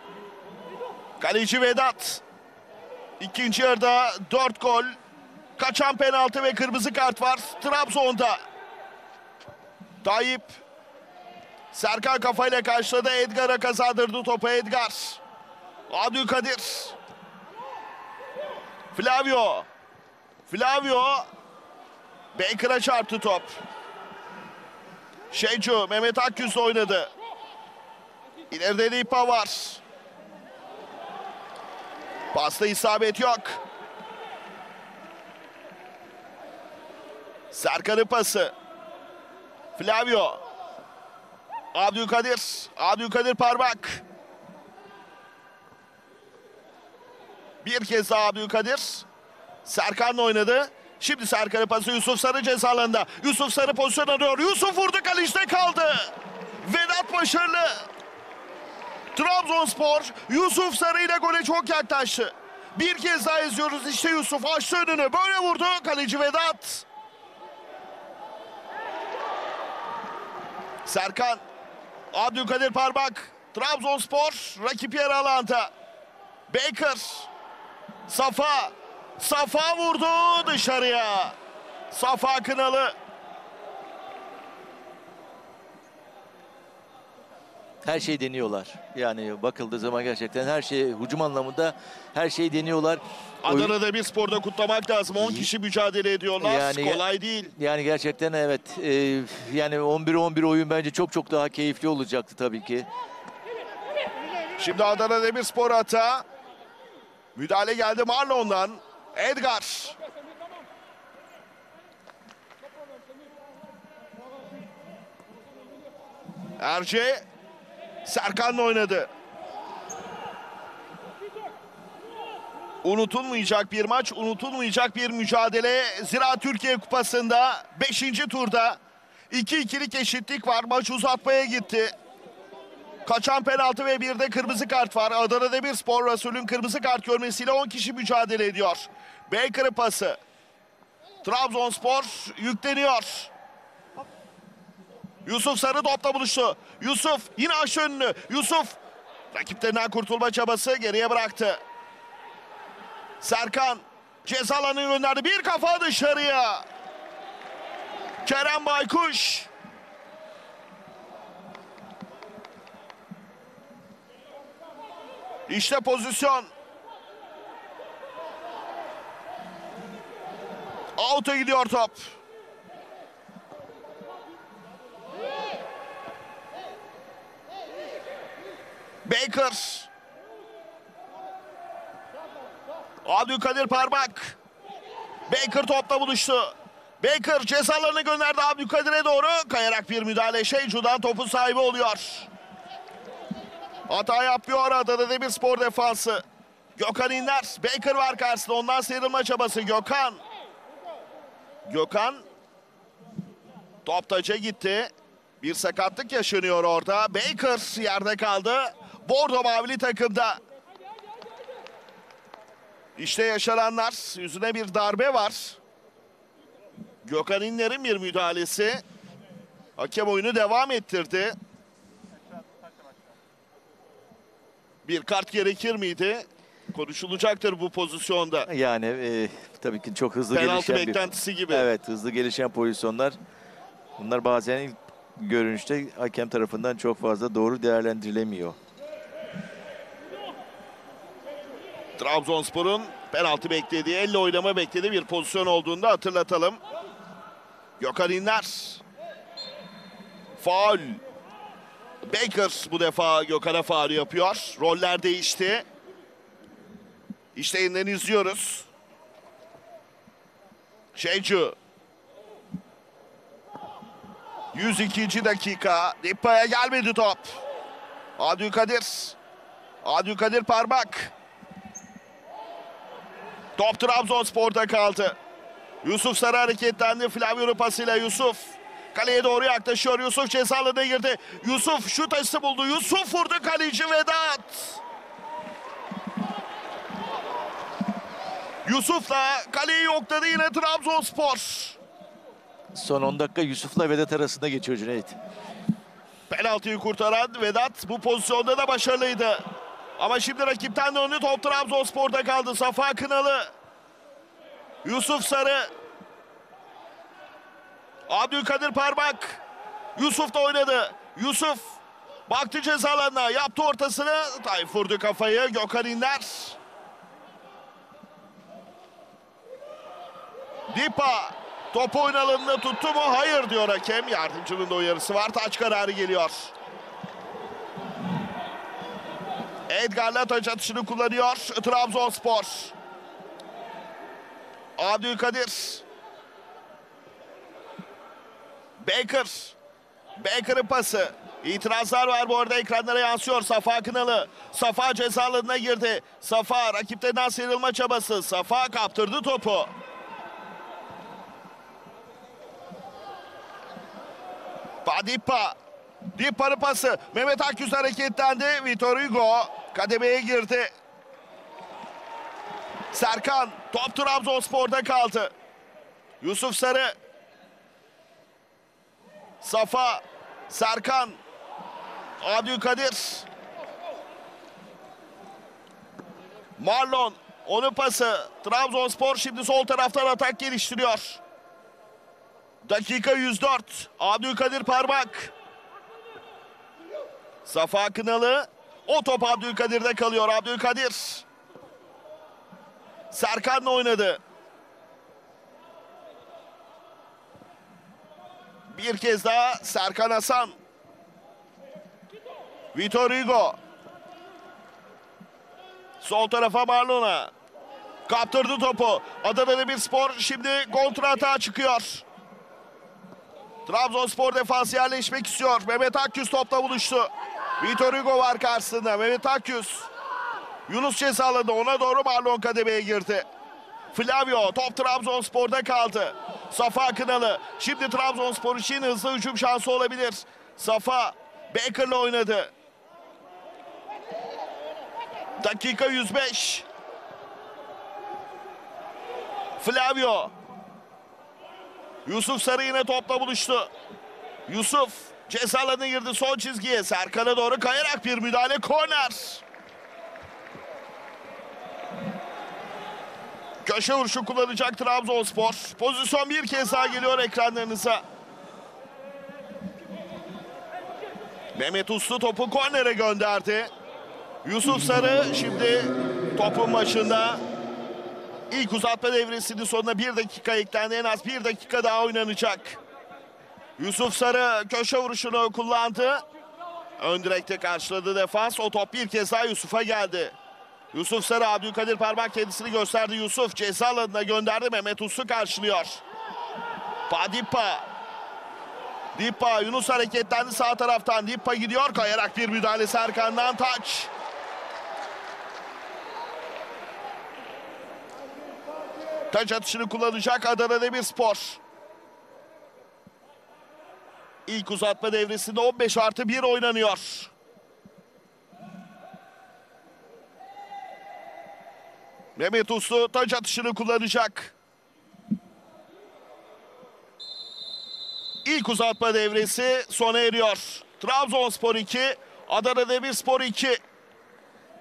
Kaleci Vedat. İkinci yarıda 4 gol. Kaçan penaltı ve kırmızı kart var Trabzon'da. Tayyip. Serkan kafayla karşıladı. Edgar'a kazandırdı topu Edgar. Abdülkadir. Flavio. Flavio. Baker'a çarptı top. Şecu Mehmet Akgüz oynadı. İleride Lipa var. Pasta isabet yok. Serkan'ın pası. Flavio. Abdülkadir. Abdülkadir parmak. Bir kez daha Abdülkadir. Serkan'la oynadı. Şimdi Serkan'ın pası Yusuf Sarı ceza. Yusuf Sarı pozisyon arıyor. Yusuf vurdu kalişte kaldı. Vedat başarılı. Trabzonspor Yusuf Sarı ile gole çok yaklaştı. Bir kez daha izliyoruz. İşte Yusuf açtı önünü. Böyle vurdu kaleci Vedat. Serkan. Abdülkadir Parmak. Trabzonspor rakip yer alanda. Baker. Safa. Safa vurdu dışarıya. Safa Kınalı. Her şey deniyorlar. Yani bakıldığı zaman gerçekten her şey hücum anlamında her şeyi deniyorlar. Adana'da bir sporda kutlamak lazım. 10 kişi mücadele ediyorlar. Yani- Kolay değil. Yani gerçekten evet. e, yani 11-11 oyun bence çok çok daha keyifli olacaktı tabii ki. Şimdi Adana Demirspor hata. Müdahale geldi Marlon'dan. Edgar. Erce Serkan'la oynadı. Unutulmayacak bir maç, unutulmayacak bir mücadele. Zira Türkiye Kupası'nda 5. turda 2-2'lik eşitlik var. Maç uzatmaya gitti. Kaçan penaltı ve bir de kırmızı kart var. Adana Demirspor Rasul'ün kırmızı kart görmesiyle 10 kişi mücadele ediyor. Baker'ın pası. Trabzonspor yükleniyor. Yusuf Sarı topla buluştu. Yusuf yine aşağı önünü. Yusuf rakiplerinden kurtulma çabası geriye bıraktı. Serkan ceza gönderdi. Bir kafa dışarıya. Kerem Baykuş. İşte pozisyon. Out'a gidiyor top. Baker. Abdülkadir Parmak. Baker topla buluştu. Baker cezalarını gönderdi Abdülkadir'e doğru. Kayarak bir müdahale. Şeycu'dan topun sahibi oluyor. Hata yapıyor Adana Demirspor defansı. Gökhan İnler. Baker var karşısında. Ondan sıyrılma çabası. Gökhan. Gökhan. Top taça gitti. Bir sakatlık yaşanıyor orada. Baker yerde kaldı. Bordo mavili takımda. İşte yaşananlar. Yüzüne bir darbe var. Gökhan İnler'in bir müdahalesi. Hakem oyunu devam ettirdi. Bir kart gerekir miydi? Konuşulacaktır bu pozisyonda. Yani e, tabii ki çok hızlı Penaltı gelişen bir... beklentisi gibi. Evet hızlı gelişen pozisyonlar. Bunlar bazen ilk görünüşte hakem tarafından çok fazla doğru değerlendirilemiyor. Trabzonspor'un penaltı beklediği, elle oynama beklediği bir pozisyon olduğunda hatırlatalım. Gökhan İnler. Faul. Baker bu defa Gökhan'a faul yapıyor. Roller değişti. İşte yeniden izliyoruz. Şeycu. 102. dakika. Dipaya gelmedi top. Abdülkadir. Abdülkadir parmak. Top Trabzonspor'da kaldı. Yusuf Sarı hareketlendi. Flavio pasıyla Yusuf. Kaleye doğru yaklaşıyor. Yusuf cezalarına girdi. Yusuf şut açısı buldu. Yusuf vurdu kaleci Vedat. Yusuf'la kaleyi yokladı yine Trabzonspor. Son 10 dakika Yusuf'la Vedat arasında geçiyor Cüneyt. Penaltıyı kurtaran Vedat bu pozisyonda da başarılıydı. Ama şimdi rakipten döndü top Trabzonspor'da kaldı. Safa Kınalı. Yusuf Sarı. Abdülkadir Parmak. Yusuf da oynadı. Yusuf baktı ceza. Yaptı ortasını. Tayyip vurdu kafayı. Gökhan İnler. Dipa topu oyun alanında tuttu mu? Hayır diyor hakem. Yardımcının da uyarısı var. Taç kararı geliyor. Edgar'la taç atışını kullanıyor Trabzonspor. Abdülkadir. Baker. Baker'ın pası. İtirazlar var bu arada ekranlara yansıyor. Safa Kınalı. Safa ceza alanına girdi. Safa rakipten sıyrılma çabası. Safa kaptırdı topu. Padipa. Dipa'nın pası. Mehmet Akyüz hareketlendi. Vitor Hugo kademeye girdi. Serkan top Trabzonspor'da kaldı. Yusuf Sarı. Safa. Serkan. Abdülkadir. Marlon. Onun pası. Trabzonspor şimdi sol taraftan atak geliştiriyor. Dakika 104. Abdülkadir parmak. Safa Kınalı. O top Abdülkadir'de kalıyor. Abdülkadir. Serkan'la oynadı. Bir kez daha Serkan Hasan. Vitor Hugo. Sol tarafa Marlon'a. Kaptırdı topu. Adana Demirspor şimdi kontra atağa çıkıyor. Trabzonspor defansı yerleşmek istiyor. Mehmet Akyüz topla buluştu. Vitor Hugo var karşısında. Mehmet Akyüz. Yunus cezalarında ona doğru Marlon kademeye girdi. Flavio top Trabzonspor'da kaldı. Safa Kınalı. Şimdi Trabzonspor için hızlı hücum şansı olabilir. Safa Baker'la oynadı. Dakika 105. Flavio. Yusuf Sarı yine topla buluştu. Yusuf ceza girdi son çizgiye. Serkan'a doğru kayarak bir müdahale. Korner. Köşe vuruşu kullanacak Trabzonspor. Pozisyon bir kez daha geliyor ekranlarınıza. Mehmet Uslu topu kornere gönderdi. Yusuf Sarı şimdi topun başında. İlk uzatma devresinin sonuna bir dakika eklendi. En az bir dakika daha oynanacak. Yusuf Sarı köşe vuruşunu kullandı. Ön direkte karşıladı defans. O top bir kez daha Yusuf'a geldi. Yusuf Sarı Abdülkadir parmak kendisini gösterdi. Yusuf ceza alanına gönderdi. Mehmet Uslu karşılıyor. Padipa. Dipa Yunus hareketlendi sağ taraftan. Dipa gidiyor. Kayarak bir müdahale Serkan'dan taç. Taç atışını kullanacak Adana Demirspor. İlk uzatma devresinde 15 artı 1 oynanıyor. Mehmet Uslu taç atışını kullanacak. İlk uzatma devresi sona eriyor. Trabzonspor 2, Adana Demirspor 2.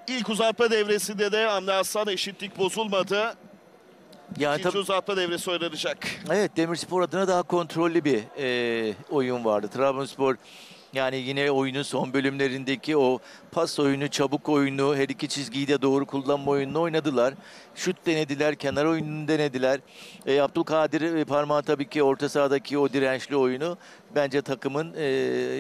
İlk uzatma devresinde de Hamdi Aslan eşitlik bozulmadı. Yani İkinci uzatma devresi oynanacak. Evet Demirspor adına daha kontrollü bir e, oyun vardı. Trabzonspor yani yine oyunun son bölümlerindeki o pas oyunu, çabuk oyunu, her iki çizgiyi de doğru kullanma oyununu oynadılar. Şut denediler, kenar oyununu denediler. E, Abdülkadir e, parmağı tabii ki orta sahadaki o dirençli oyunu bence takımın e,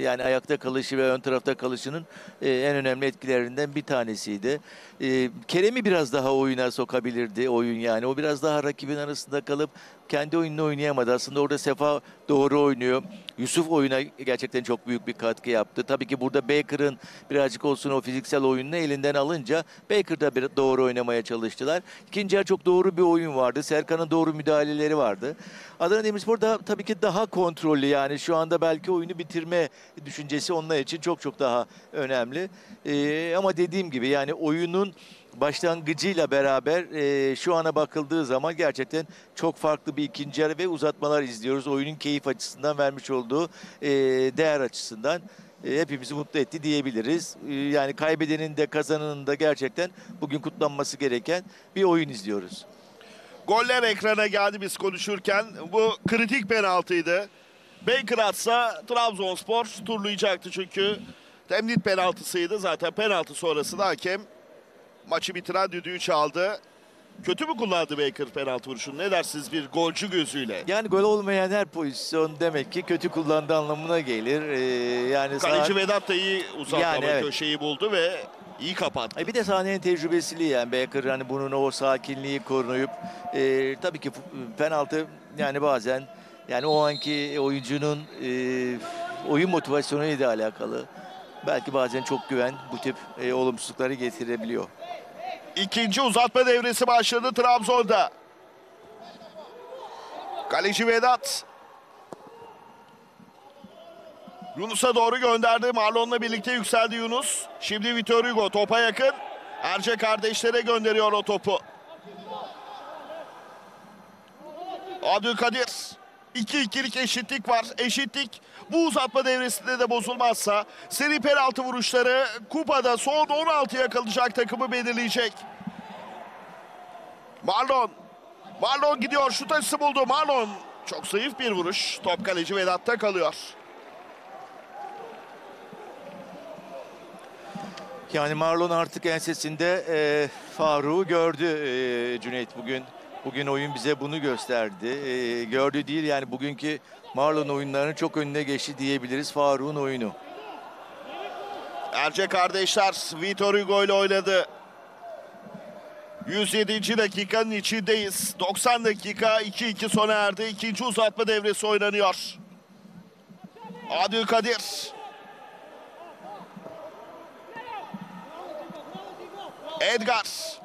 yani ayakta kalışı ve ön tarafta kalışının e, en önemli etkilerinden bir tanesiydi. E, Kerem'i biraz daha oyuna sokabilirdi oyun yani. O biraz daha rakibin arasında kalıp kendi oyununu oynayamadı. Aslında orada Sefa doğru oynuyor. Yusuf oyuna gerçekten çok büyük bir katkı yaptı. Tabii ki burada Baker'ın birazcık olsun o fiziksel oyununu elinden alınca Baker da bir doğru oynamaya çalıştılar. İkinci yarı çok doğru bir oyun vardı. Serkan'ın doğru müdahaleleri vardı. Adana Demirspor da tabii ki daha kontrollü yani şu anda belki oyunu bitirme düşüncesi onlar için çok çok daha önemli. Ee, ama dediğim gibi yani oyunun başlangıcıyla beraber e, şu ana bakıldığı zaman gerçekten çok farklı bir ikinci yarı ve uzatmalar izliyoruz. Oyunun keyif açısından vermiş olduğu e, değer açısından hepimizi mutlu etti diyebiliriz. E, yani kaybedenin de kazananın da gerçekten bugün kutlanması gereken bir oyun izliyoruz. Goller ekrana geldi biz konuşurken. Bu kritik penaltıydı. Baker atsa Trabzonspor turlayacaktı çünkü temlit penaltısıydı. Zaten penaltı sonrasında hakem maçı bitiren düdüğü çaldı. Kötü mü kullandı Baker penaltı vuruşunu? Ne dersiniz bir golcü gözüyle? Yani gol olmayan her pozisyon demek ki kötü kullandığı anlamına gelir. Ee, yani Kaleci sağ- Vedat da iyi uzattı Yani evet. köşeyi buldu ve iyi kapattı. E bir de sahnenin tecrübesiliği yani Baker hani bunun o sakinliği koruyup e, tabii ki penaltı yani bazen yani o anki oyuncunun e, oyun motivasyonuyla da alakalı. Belki bazen çok güven bu tip e, olumsuzlukları getirebiliyor. İkinci uzatma devresi başladı Trabzon'da. Kaleci Vedat. Yunus'a doğru gönderdi. Marlon'la birlikte yükseldi Yunus. Şimdi Vitor Hugo topa yakın. Erce kardeşlere gönderiyor o topu. Abdülkadir. 2-2'lik eşitlik var. Eşitlik bu uzatma devresinde de bozulmazsa seri penaltı vuruşları kupada son 16'ya kalacak takımı belirleyecek. Marlon. Marlon gidiyor. Şut açısı buldu. Marlon. Çok zayıf bir vuruş. Top kaleci Vedat'ta kalıyor. Yani Marlon artık ensesinde e, Faruk'u gördü e, Cüneyt bugün. Bugün oyun bize bunu gösterdi. E, gördü değil yani bugünkü Marlon oyunlarının çok önüne geçti diyebiliriz Faruk'un oyunu. Erce kardeşler Vitor Hugo ile oynadı. 107. dakikanın içindeyiz. 90 dakika 2-2 sona erdi. İkinci uzatma devresi oynanıyor. Abdülkadir. Edgar.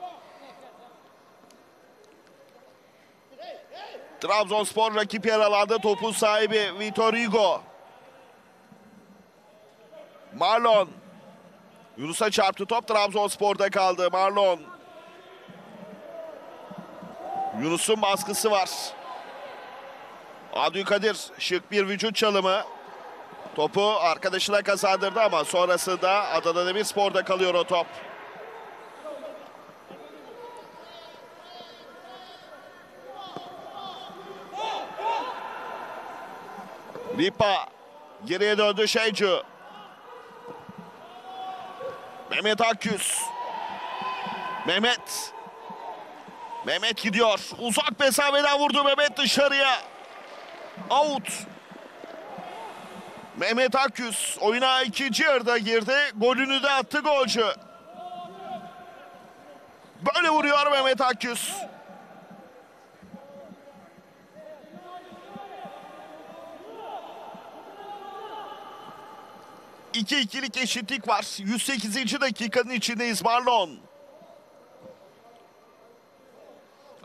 Trabzonspor rakip yer alanda topun sahibi Vitor Hugo. Marlon. Yunus'a çarptı top Trabzonspor'da kaldı. Marlon. Yunus'un baskısı var. Abdülkadir şık bir vücut çalımı. Topu arkadaşına kazandırdı ama sonrasında Adana Demirspor'da kalıyor o top. Lipa geriye döndü Şeycı. Mehmet Akyüz. Mehmet. Mehmet gidiyor. Uzak mesafeden vurdu Mehmet dışarıya. Out. Mehmet Akyüz oyuna ikinci yarıda girdi. Golünü de attı golcü. Böyle vuruyor Mehmet Akyüz. 2-2'lik eşitlik var. 108. dakikanın içindeyiz Marlon.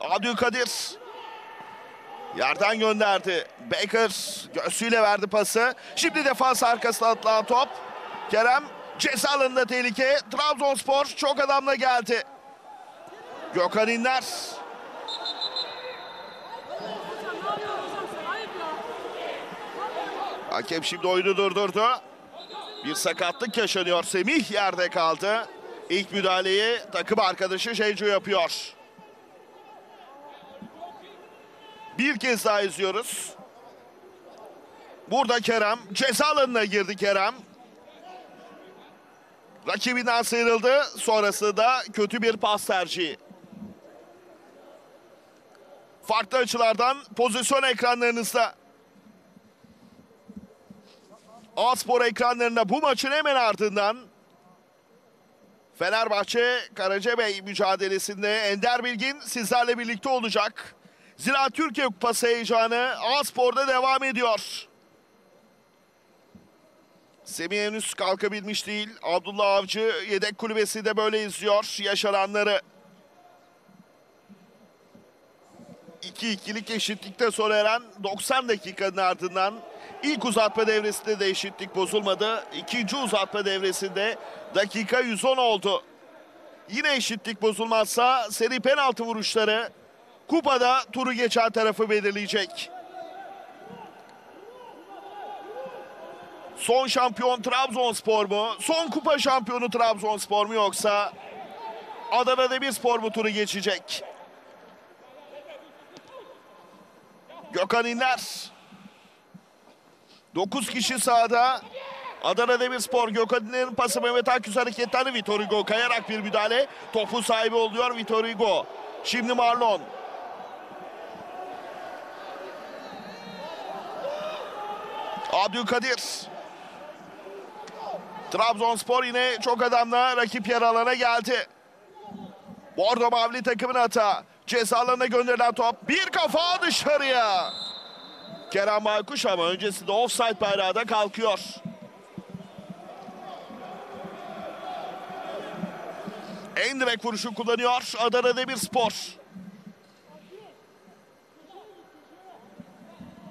Abdülkadir yerden gönderdi. Baker göğsüyle verdi pası. Şimdi defans arkasına atılan top. Kerem ceza alanında tehlike. Trabzonspor çok adamla geldi. Gökhan İnler. Hakem şimdi oyunu durdurdu. Bir sakatlık yaşanıyor. Semih yerde kaldı. İlk müdahaleyi takım arkadaşı Şeycu yapıyor. Bir kez daha izliyoruz. Burada Kerem ceza alanına girdi Kerem. Rakibinden sıyrıldı. Sonrasında kötü bir pas tercihi. Farklı açılardan pozisyon ekranlarınızda. A-Spor ekranlarında bu maçın hemen ardından Fenerbahçe Karacabey mücadelesinde Ender Bilgin sizlerle birlikte olacak. Zira Türkiye Kupası heyecanı A-Spor'da devam ediyor. Semih henüz kalkabilmiş değil. Abdullah Avcı yedek kulübesi de böyle izliyor yaşananları. 2-2'lik eşitlikte sona eren 90 dakikanın ardından ilk uzatma devresinde de eşitlik bozulmadı. İkinci uzatma devresinde dakika 110 oldu. Yine eşitlik bozulmazsa seri penaltı vuruşları kupada turu geçen tarafı belirleyecek. Son şampiyon Trabzonspor mu? Son kupa şampiyonu Trabzonspor mu yoksa Adana Demirspor mu turu geçecek? Gökhan İnler. 9 kişi sahada. Adana Demirspor Gökhan İnler'in pası Mehmet Akgüz hareketlendi. Vitor Hugo kayarak bir müdahale. Topun sahibi oluyor Vitor Hugo. Şimdi Marlon. Abdülkadir. Trabzonspor yine çok adamla rakip yer alana geldi. Bordo Mavili takımın hata. Ceza alanına gönderilen top bir kafa dışarıya. Kerem Baykuş ama öncesinde offside bayrağı da kalkıyor. En direkt vuruşu kullanıyor Adana Demirspor.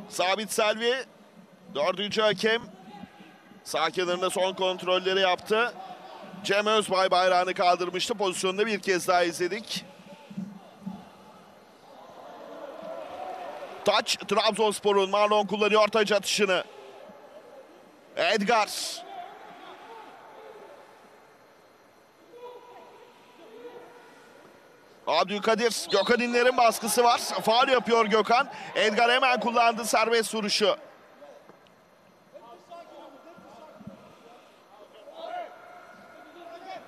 Sabit Selvi dördüncü hakem sağ kenarında son kontrolleri yaptı. Cem Özbay bayrağını kaldırmıştı. Pozisyonda bir kez daha izledik. Taç Trabzonspor'un Marlon kullanıyor taç atışını. Edgar. Abdülkadir Gökhan İnler'in baskısı var. Faal yapıyor Gökhan. Edgar hemen kullandı serbest vuruşu.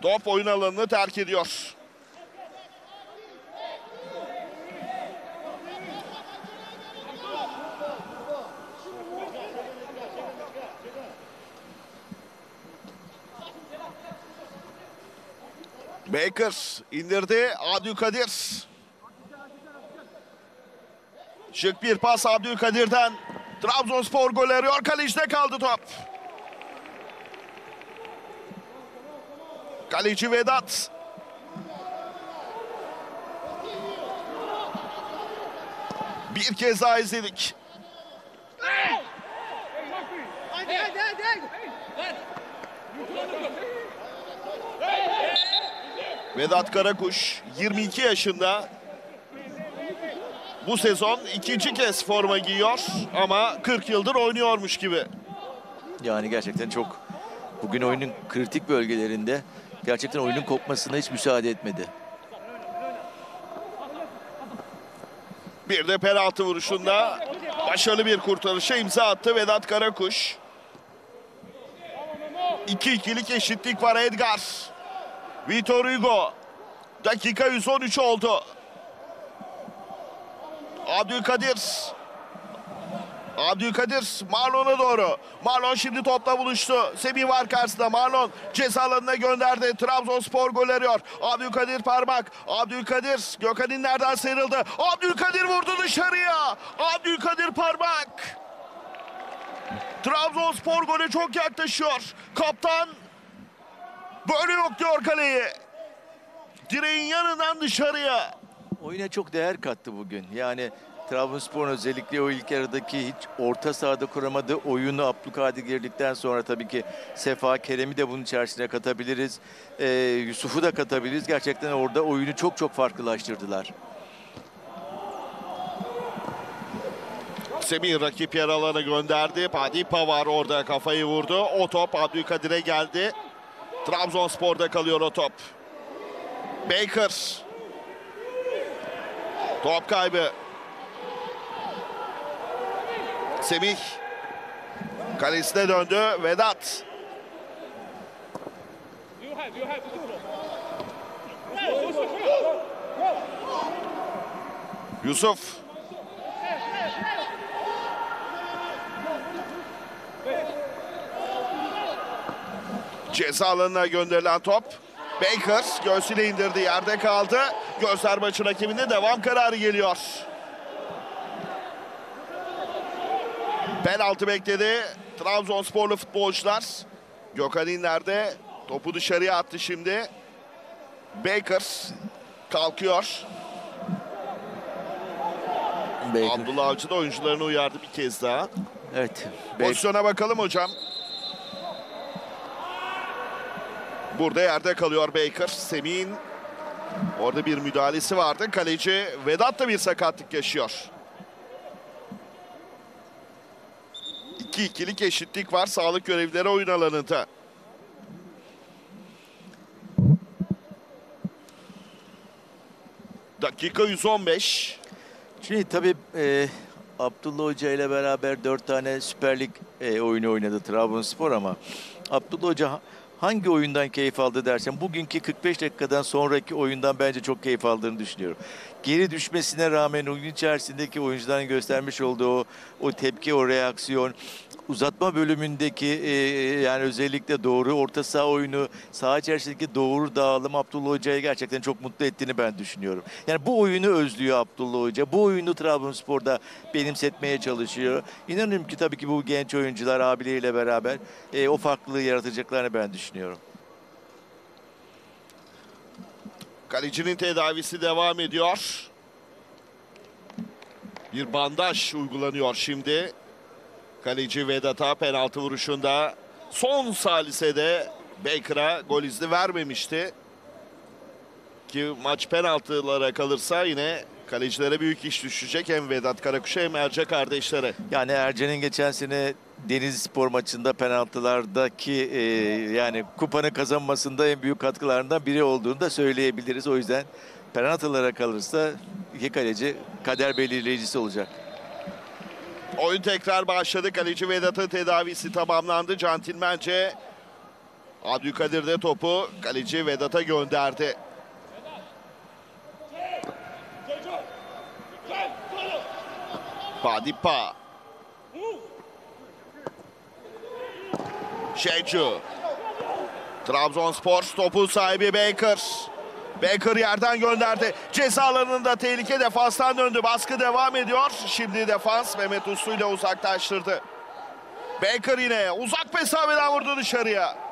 Top oyun alanını terk ediyor. Baker indirdi. Abdülkadir. Şık bir pas Abdülkadir'den. Trabzonspor gol arıyor. Kalecide kaldı top. Kaleci Vedat. Bir kez daha izledik. Hadi hadi hadi. Vedat Karakuş 22 yaşında. Bu sezon ikinci kez forma giyiyor ama 40 yıldır oynuyormuş gibi. Yani gerçekten çok bugün oyunun kritik bölgelerinde gerçekten oyunun kopmasına hiç müsaade etmedi. Bir de penaltı vuruşunda başarılı bir kurtarışa imza attı Vedat Karakuş. 2-2'lik eşitlik var Edgar. Vitor Hugo. Dakika 113 oldu. Abdülkadir. Abdülkadir Marlon'a doğru. Marlon şimdi topla buluştu. Semih var karşısında. Marlon ceza alanına gönderdi. Trabzonspor gol arıyor. Abdülkadir parmak. Abdülkadir Gökhan İnler'den sıyrıldı. Abdülkadir vurdu dışarıya. Abdülkadir parmak. Trabzonspor gole çok yaklaşıyor. Kaptan böyle yok diyor kaleyi. Direğin yanından dışarıya. Oyuna çok değer kattı bugün. Yani Trabzonspor özellikle o ilk yarıdaki hiç orta sahada kuramadığı oyunu Abdülkadir girdikten sonra tabii ki Sefa Kerem'i de bunun içerisine katabiliriz. Ee, Yusuf'u da katabiliriz. Gerçekten orada oyunu çok çok farklılaştırdılar. Semih rakip yer alana gönderdi. Padipa var orada kafayı vurdu. O top Abdülkadir'e geldi. Trabzonspor'da kalıyor o top. Baker. Top kaybı. Semih. Kalesine döndü. Vedat. Yusuf. Ceza alanına gönderilen top. Baker göğsüyle indirdi yerde kaldı. Gözler maçın hakeminde devam kararı geliyor. Penaltı bekledi Trabzonsporlu futbolcular. Gökhan İnler de topu dışarıya attı şimdi. Baker kalkıyor. Baker. Abdullah Avcı da oyuncularını uyardı bir kez daha. Evet. Baker. Pozisyona bakalım hocam. Burada yerde kalıyor Baker. Semih'in orada bir müdahalesi vardı. Kaleci Vedat da bir sakatlık yaşıyor. 2-2'lik eşitlik var sağlık görevlileri oyun alanında. Dakika 115. Şimdi tabii e, Abdullah Hoca ile beraber dört tane Süper Lig e, oyunu oynadı Trabzonspor ama Abdullah Hoca hangi oyundan keyif aldı dersen bugünkü 45 dakikadan sonraki oyundan bence çok keyif aldığını düşünüyorum. Geri düşmesine rağmen oyun içerisindeki oyuncuların göstermiş olduğu o, o tepki, o reaksiyon, uzatma bölümündeki e, yani özellikle doğru orta saha oyunu, saha içerisindeki doğru dağılım Abdullah Hoca'yı gerçekten çok mutlu ettiğini ben düşünüyorum. Yani bu oyunu özlüyor Abdullah Hoca. Bu oyunu Trabzonspor'da benimsetmeye çalışıyor. İnanıyorum ki tabii ki bu genç oyuncular abileriyle beraber e, o farklılığı yaratacaklarını ben düşünüyorum. Kalecinin tedavisi devam ediyor. Bir bandaj uygulanıyor şimdi. Kaleci Vedat'a penaltı vuruşunda son salisede Baker'a gol izni vermemişti. Ki maç penaltılara kalırsa yine kalecilere büyük iş düşecek. Hem Vedat Karakuş'a hem Erce kardeşlere. Yani Ercan'ın geçen sene Denizli Spor maçında penaltılardaki e, yani kupanın kazanmasında en büyük katkılarından biri olduğunu da söyleyebiliriz. O yüzden penaltılara kalırsa iki kaleci kader belirleyicisi olacak. Oyun tekrar başladı. Kaleci Vedat'ın tedavisi tamamlandı. Cantilmence Abdülkadir de topu kaleci Vedat'a gönderdi. Padipa. Şecu. Trabzonspor topu sahibi Baker. Baker yerden gönderdi. Ceza alanında tehlike defanstan döndü. Baskı devam ediyor. Şimdi defans Mehmet Uslu ile uzaklaştırdı. Baker yine uzak mesafeden vurdu dışarıya.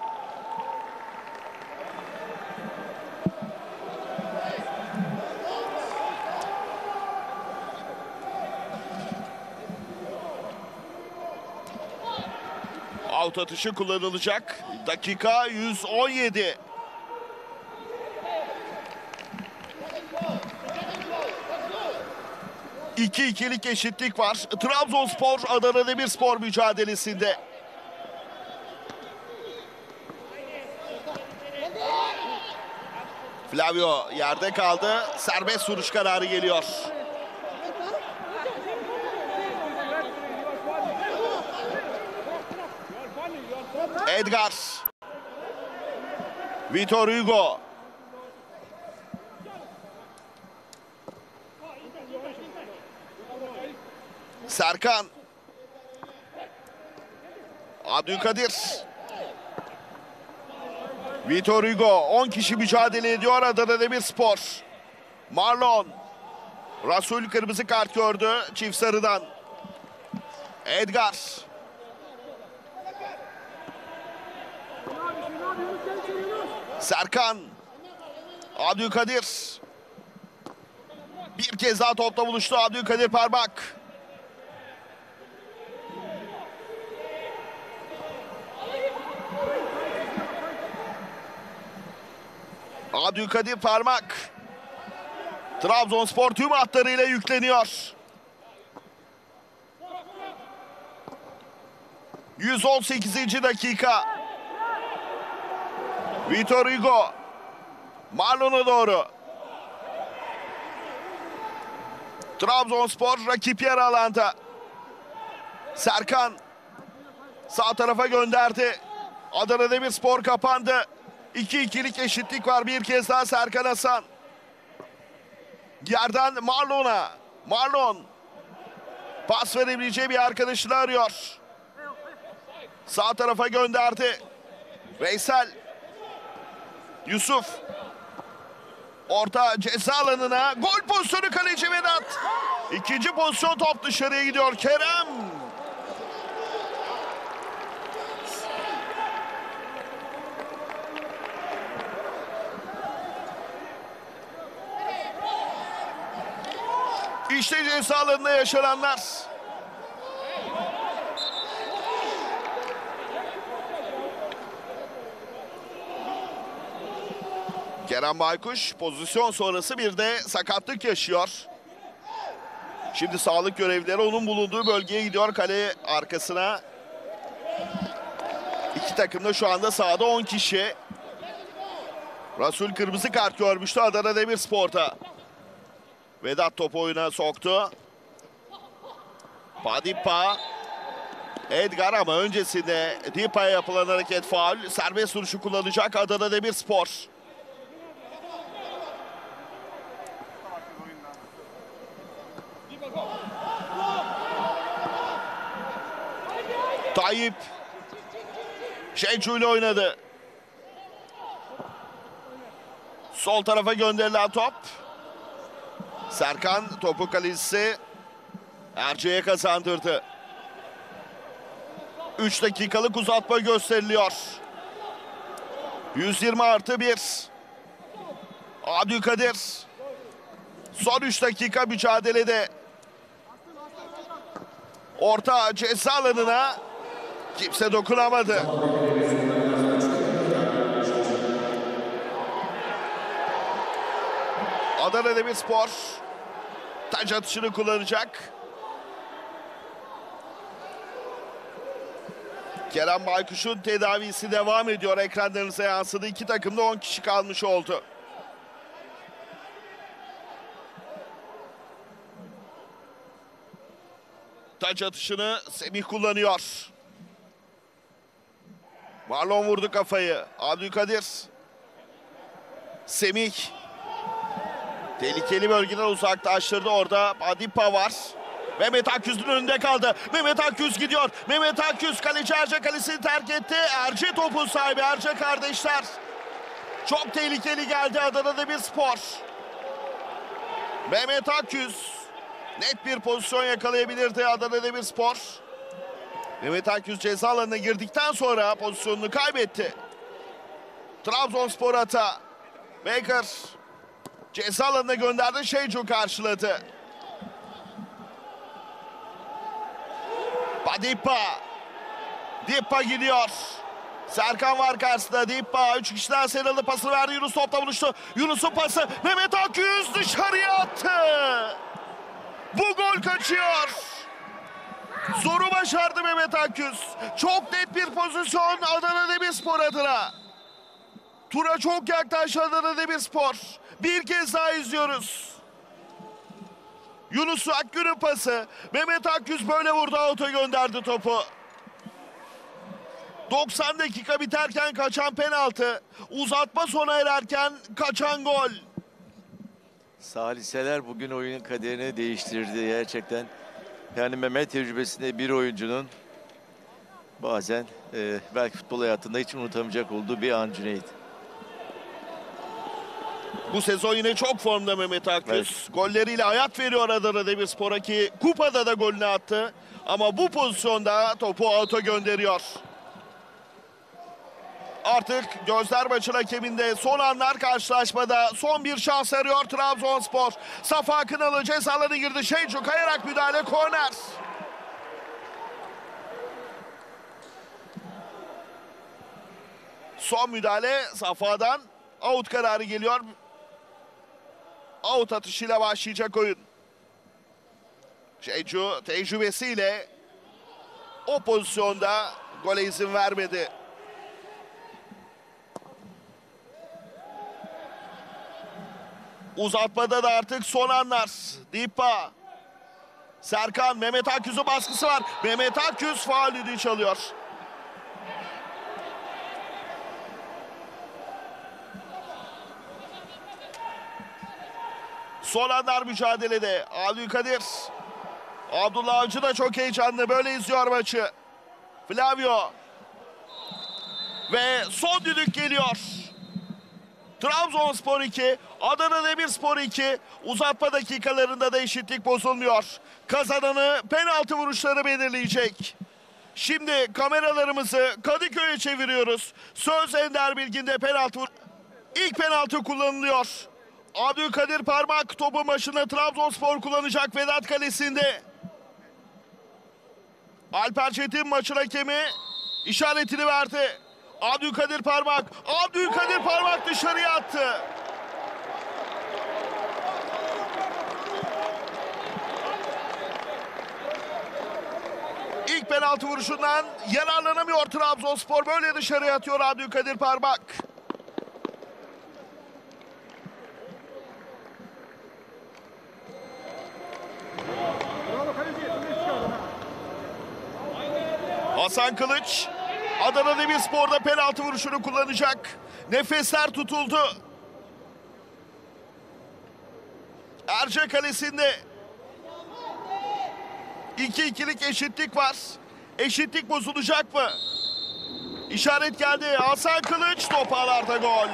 Out atışı kullanılacak. Dakika 117. İki ikilik eşitlik var. Trabzonspor Adana Demirspor mücadelesinde. Flavio yerde kaldı. Serbest vuruş kararı geliyor. Edgar. Vitor Hugo. Serkan. Abdülkadir. Vitor Hugo 10 kişi mücadele ediyor Adana Demirspor. Marlon. Rasul kırmızı kart gördü çift sarıdan. Edgar. Serkan. Abdülkadir. Bir kez daha topla buluştu Abdülkadir Parmak. Abdülkadir Parmak. Trabzonspor tüm hatlarıyla yükleniyor. 118. dakika. Vitor Hugo. Marlon'a doğru. Trabzonspor rakip yer alanda. Serkan sağ tarafa gönderdi. Adana Demirspor kapandı. 2-2'lik eşitlik var bir kez daha Serkan Hasan. Yerden Marlon'a. Marlon pas verebileceği bir arkadaşını arıyor. Sağ tarafa gönderdi. Veysel. Yusuf. Orta ceza alanına. Gol pozisyonu kaleci Vedat. İkinci pozisyon top dışarıya gidiyor. Kerem. İşte ceza alanında yaşananlar. Kerem Baykuş pozisyon sonrası bir de sakatlık yaşıyor. Şimdi sağlık görevlileri onun bulunduğu bölgeye gidiyor kale arkasına. İki takım da şu anda sahada 10 kişi. Rasul kırmızı kart görmüştü Adana Demirspor'da. Vedat topu oyuna soktu. Padipa. Edgar ama öncesinde Dipa'ya yapılan hareket faul. Serbest vuruşu kullanacak Adana Demirspor. Tayyip Şencu ile oynadı. Sol tarafa gönderilen top. Serkan topu kalecisi Erce'ye kazandırdı. 3 dakikalık uzatma gösteriliyor. 120 artı 1. Abdülkadir. Son 3 dakika mücadelede. Orta ceza alanına kimse dokunamadı. Adana Demirspor taç atışını kullanacak. Kerem Baykuş'un tedavisi devam ediyor. Ekranlarınıza yansıdı. İki takımda 10 kişi kalmış oldu. Taç atışını Semih kullanıyor. Marlon vurdu kafayı. Abdülkadir. Semih. Tehlikeli bölgeden uzaklaştırdı. Orada Adipa var. Mehmet Akgüz'ün önünde kaldı. Mehmet Akgüz gidiyor. Mehmet Akgüz kaleci Erce kalesini terk etti. Erce topun sahibi Erce kardeşler. Çok tehlikeli geldi Adana'da bir spor. Mehmet Akgüz net bir pozisyon yakalayabilirdi Adana Demirspor. Mehmet Akgüz ceza alanına girdikten sonra pozisyonunu kaybetti. Trabzonspor hata. Baker ceza alanına gönderdi. Şeycu karşıladı. Dipa. Dipa gidiyor. Serkan var karşısında. Dipa. Üç kişiden sıyrıldı. Pasını verdi. Yunus topla buluştu. Yunus'un pası. Mehmet Akgüz dışarıya attı. Bu gol kaçıyor. Zoru başardı Mehmet Akgüz. Çok net bir pozisyon Adana Demirspor adına. Tura çok yaklaştı Adana Demirspor. Bir kez daha izliyoruz. Yunus Akgün'ün pası. Mehmet Akgüz böyle vurdu auto gönderdi topu. 90 dakika biterken kaçan penaltı. Uzatma sona ererken kaçan gol. Saliseler bugün oyunun kaderini değiştirdi gerçekten. Yani Mehmet tecrübesinde bir oyuncunun bazen e, belki futbol hayatında hiç unutamayacak olduğu bir an Cüneyt. Bu sezon yine çok formda Mehmet Akgüz. Evet. Golleriyle hayat veriyor Adana Demirspor'a ki kupada da golünü attı. Ama bu pozisyonda topu auto gönderiyor. Artık gözler maçın hakeminde son anlar karşılaşmada son bir şans arıyor Trabzonspor. Safa Kınalı cezalarına girdi. Şeycu kayarak müdahale korner. Son müdahale Safa'dan out kararı geliyor. Out atışıyla başlayacak oyun. Şeycu tecrübesiyle o pozisyonda gole izin vermedi. Uzatmada da artık son anlar. Dipa. Serkan, Mehmet Akgüz'ün baskısı var. Mehmet Akgüz faal düdüğü çalıyor. Son anlar mücadelede. Abdülkadir. Abdullah Avcı da çok heyecanlı. Böyle izliyor maçı. Flavio. Ve son düdük geliyor. Trabzonspor 2, Adana Demirspor 2. Uzatma dakikalarında da eşitlik bozulmuyor. Kazananı penaltı vuruşları belirleyecek. Şimdi kameralarımızı Kadıköy'e çeviriyoruz. Söz Ender Bilgin'de penaltı İlk penaltı kullanılıyor. Abdülkadir Parmak topun başında Trabzonspor kullanacak Vedat Kalesi'nde. Alper Çetin maçın hakemi işaretini verdi. Abdülkadir Parmak. Abdülkadir Parmak dışarıya attı. İlk penaltı vuruşundan yararlanamıyor Trabzonspor. Böyle dışarıya atıyor Abdülkadir Parmak. Hasan Kılıç Adana Demirspor'da penaltı vuruşunu kullanacak. Nefesler tutuldu. Erce kalesinde 2-2'lik eşitlik var. Eşitlik bozulacak mı? İşaret geldi. Hasan Kılıç top ağlarda gol.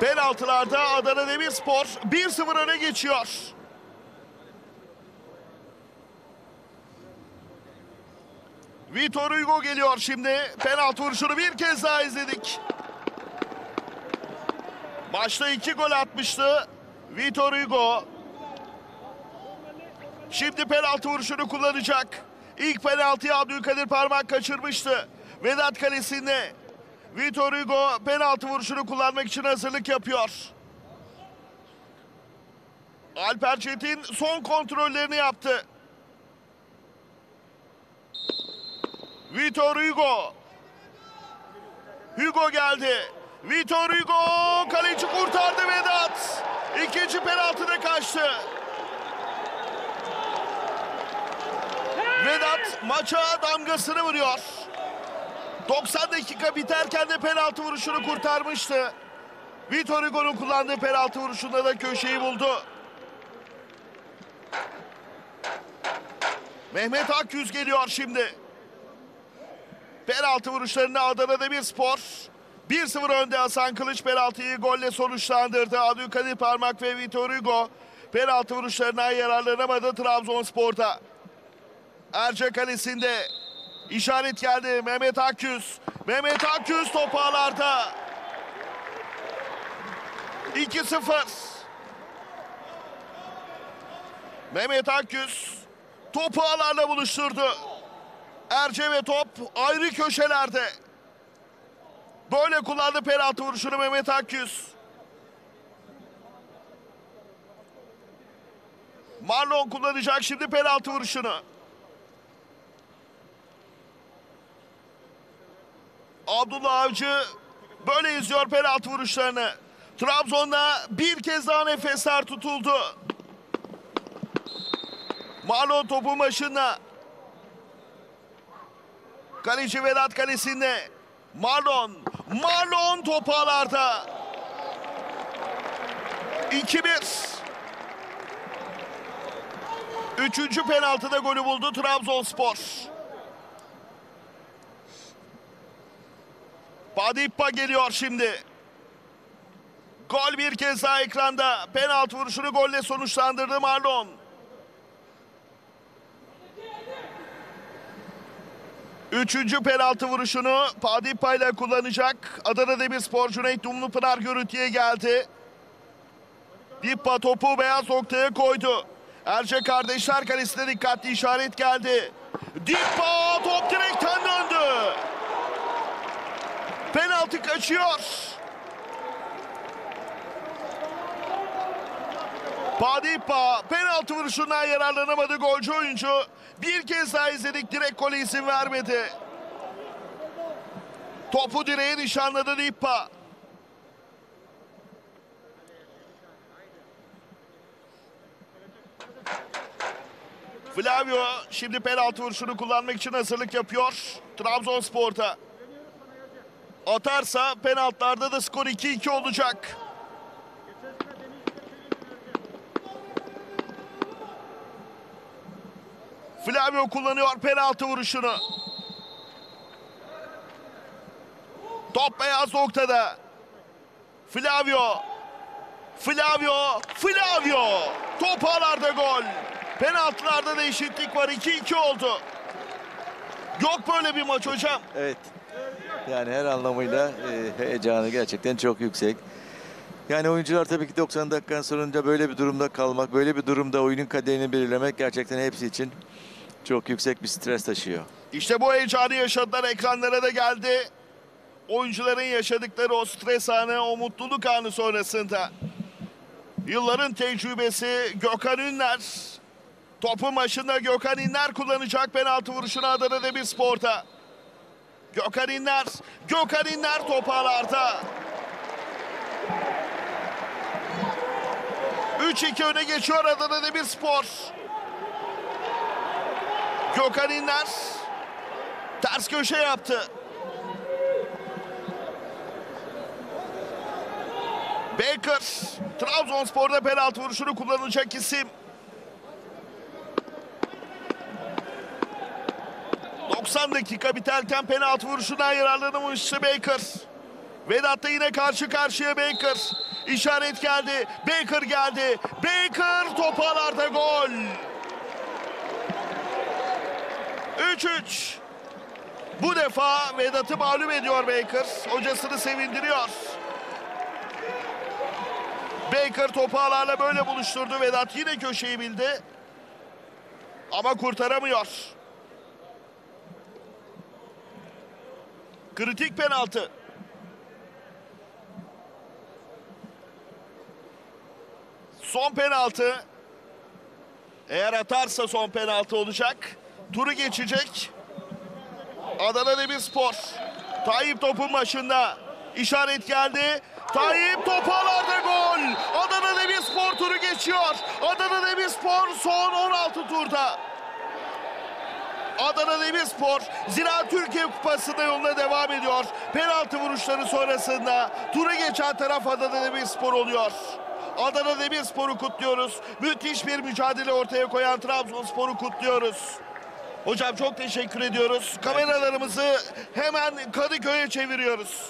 Penaltılarda Adana Demirspor 1-0 öne geçiyor. Vitor Hugo geliyor şimdi. Penaltı vuruşunu bir kez daha izledik. Maçta iki gol atmıştı. Vitor Hugo. Şimdi penaltı vuruşunu kullanacak. İlk penaltıyı Abdülkadir Parmak kaçırmıştı. Vedat kalesinde. Vitor Hugo penaltı vuruşunu kullanmak için hazırlık yapıyor. Alper Çetin son kontrollerini yaptı. Vitor Hugo. Hugo geldi. Vitor Hugo kaleci kurtardı Vedat. İkinci penaltıda kaçtı. Vedat maça damgasını vuruyor. 90 dakika biterken de penaltı vuruşunu kurtarmıştı. Vitor Hugo'nun kullandığı penaltı vuruşunda da köşeyi buldu. Mehmet Akyüz geliyor şimdi. Penaltı vuruşlarını Adana Demirspor 1-0 önde Hasan Kılıç penaltıyı golle sonuçlandırdı. Abdülkadir Parmak ve Vitor Hugo penaltı vuruşlarından yararlanamadı Trabzonspor'da. Erce kalesinde işaret geldi Mehmet Akyüz. Mehmet Akyüz top ağlarda. 2-0. Mehmet Akyüz topu ağlarla buluşturdu. Erce ve top ayrı köşelerde. Böyle kullandı penaltı vuruşunu Mehmet Akyüz. Marlon kullanacak şimdi penaltı vuruşunu. Abdullah Avcı böyle izliyor penaltı vuruşlarını. Trabzon'da bir kez daha nefesler tutuldu. Marlon topun başında. Kaleci Vedat kalesinde. Marlon. Marlon top ağlarda. 2-1. Üçüncü penaltıda golü buldu Trabzonspor. Padippa geliyor şimdi. Gol bir kez daha ekranda. Penaltı vuruşunu golle sonuçlandırdı Marlon. Üçüncü penaltı vuruşunu Padippa ile kullanacak. Adana Demirspor Cüneyt Dumlupınar görüntüye geldi. Dippa topu beyaz noktaya koydu. Erce kardeşler kalesine dikkatli işaret geldi. Dippa top direkten döndü. Penaltı kaçıyor. Padippa penaltı vuruşundan yararlanamadı golcü oyuncu. Bir kez daha izledik direkt gole izin vermedi. Topu direğe nişanladı Dippa. Flavio şimdi penaltı vuruşunu kullanmak için hazırlık yapıyor. Trabzonspor'da. Atarsa penaltılarda da skor 2-2 olacak. Flavio kullanıyor penaltı vuruşunu. Top beyaz noktada. Flavio. Flavio. Flavio. Top ağlarda gol. Penaltılarda da eşitlik var. 2-2 oldu. Yok böyle bir maç hocam. Evet. Yani her anlamıyla e, heyecanı gerçekten çok yüksek. Yani oyuncular tabii ki 90 dakikanın sonunda böyle bir durumda kalmak, böyle bir durumda oyunun kaderini belirlemek gerçekten hepsi için çok yüksek bir stres taşıyor. İşte bu heyecanı yaşadılar ekranlara da geldi. Oyuncuların yaşadıkları o stres anı, o mutluluk anı sonrasında. Yılların tecrübesi Gökhan Ünler. Topun başında Gökhan İnler kullanacak penaltı vuruşunu Adana Demirspor'da. Gökhan İnler, Gökhan İnler top ağlarda. 3-2 öne geçiyor Adana Demirspor. Gökhan İnler ters köşe yaptı. Baker Trabzonspor'da penaltı vuruşunu kullanacak isim. 90 dakika biterken penaltı vuruşundan yararlanamamıştı Baker. Vedat da yine karşı karşıya Baker. İşaret geldi. Baker geldi. Baker toparlarda gol. 3-3. Bu defa Vedat'ı mağlup ediyor Baker. Hocasını sevindiriyor. Baker topu ağlarla böyle buluşturdu. Vedat yine köşeyi bildi. Ama kurtaramıyor. Kritik penaltı. Son penaltı. Eğer atarsa son penaltı olacak. Turu geçecek. Adana Demirspor. Tayyip topun başında. İşaret geldi. Tayyip topu gol. Adana Demirspor turu geçiyor. Adana Demirspor son 16 turda. Adana Demirspor Zira Türkiye Kupası'nda yoluna devam ediyor. Penaltı vuruşları sonrasında turu geçen taraf Adana Demirspor oluyor. Adana Demirspor'u kutluyoruz. Müthiş bir mücadele ortaya koyan Trabzonspor'u kutluyoruz. Hocam çok teşekkür ediyoruz. Kameralarımızı hemen Kadıköy'e çeviriyoruz.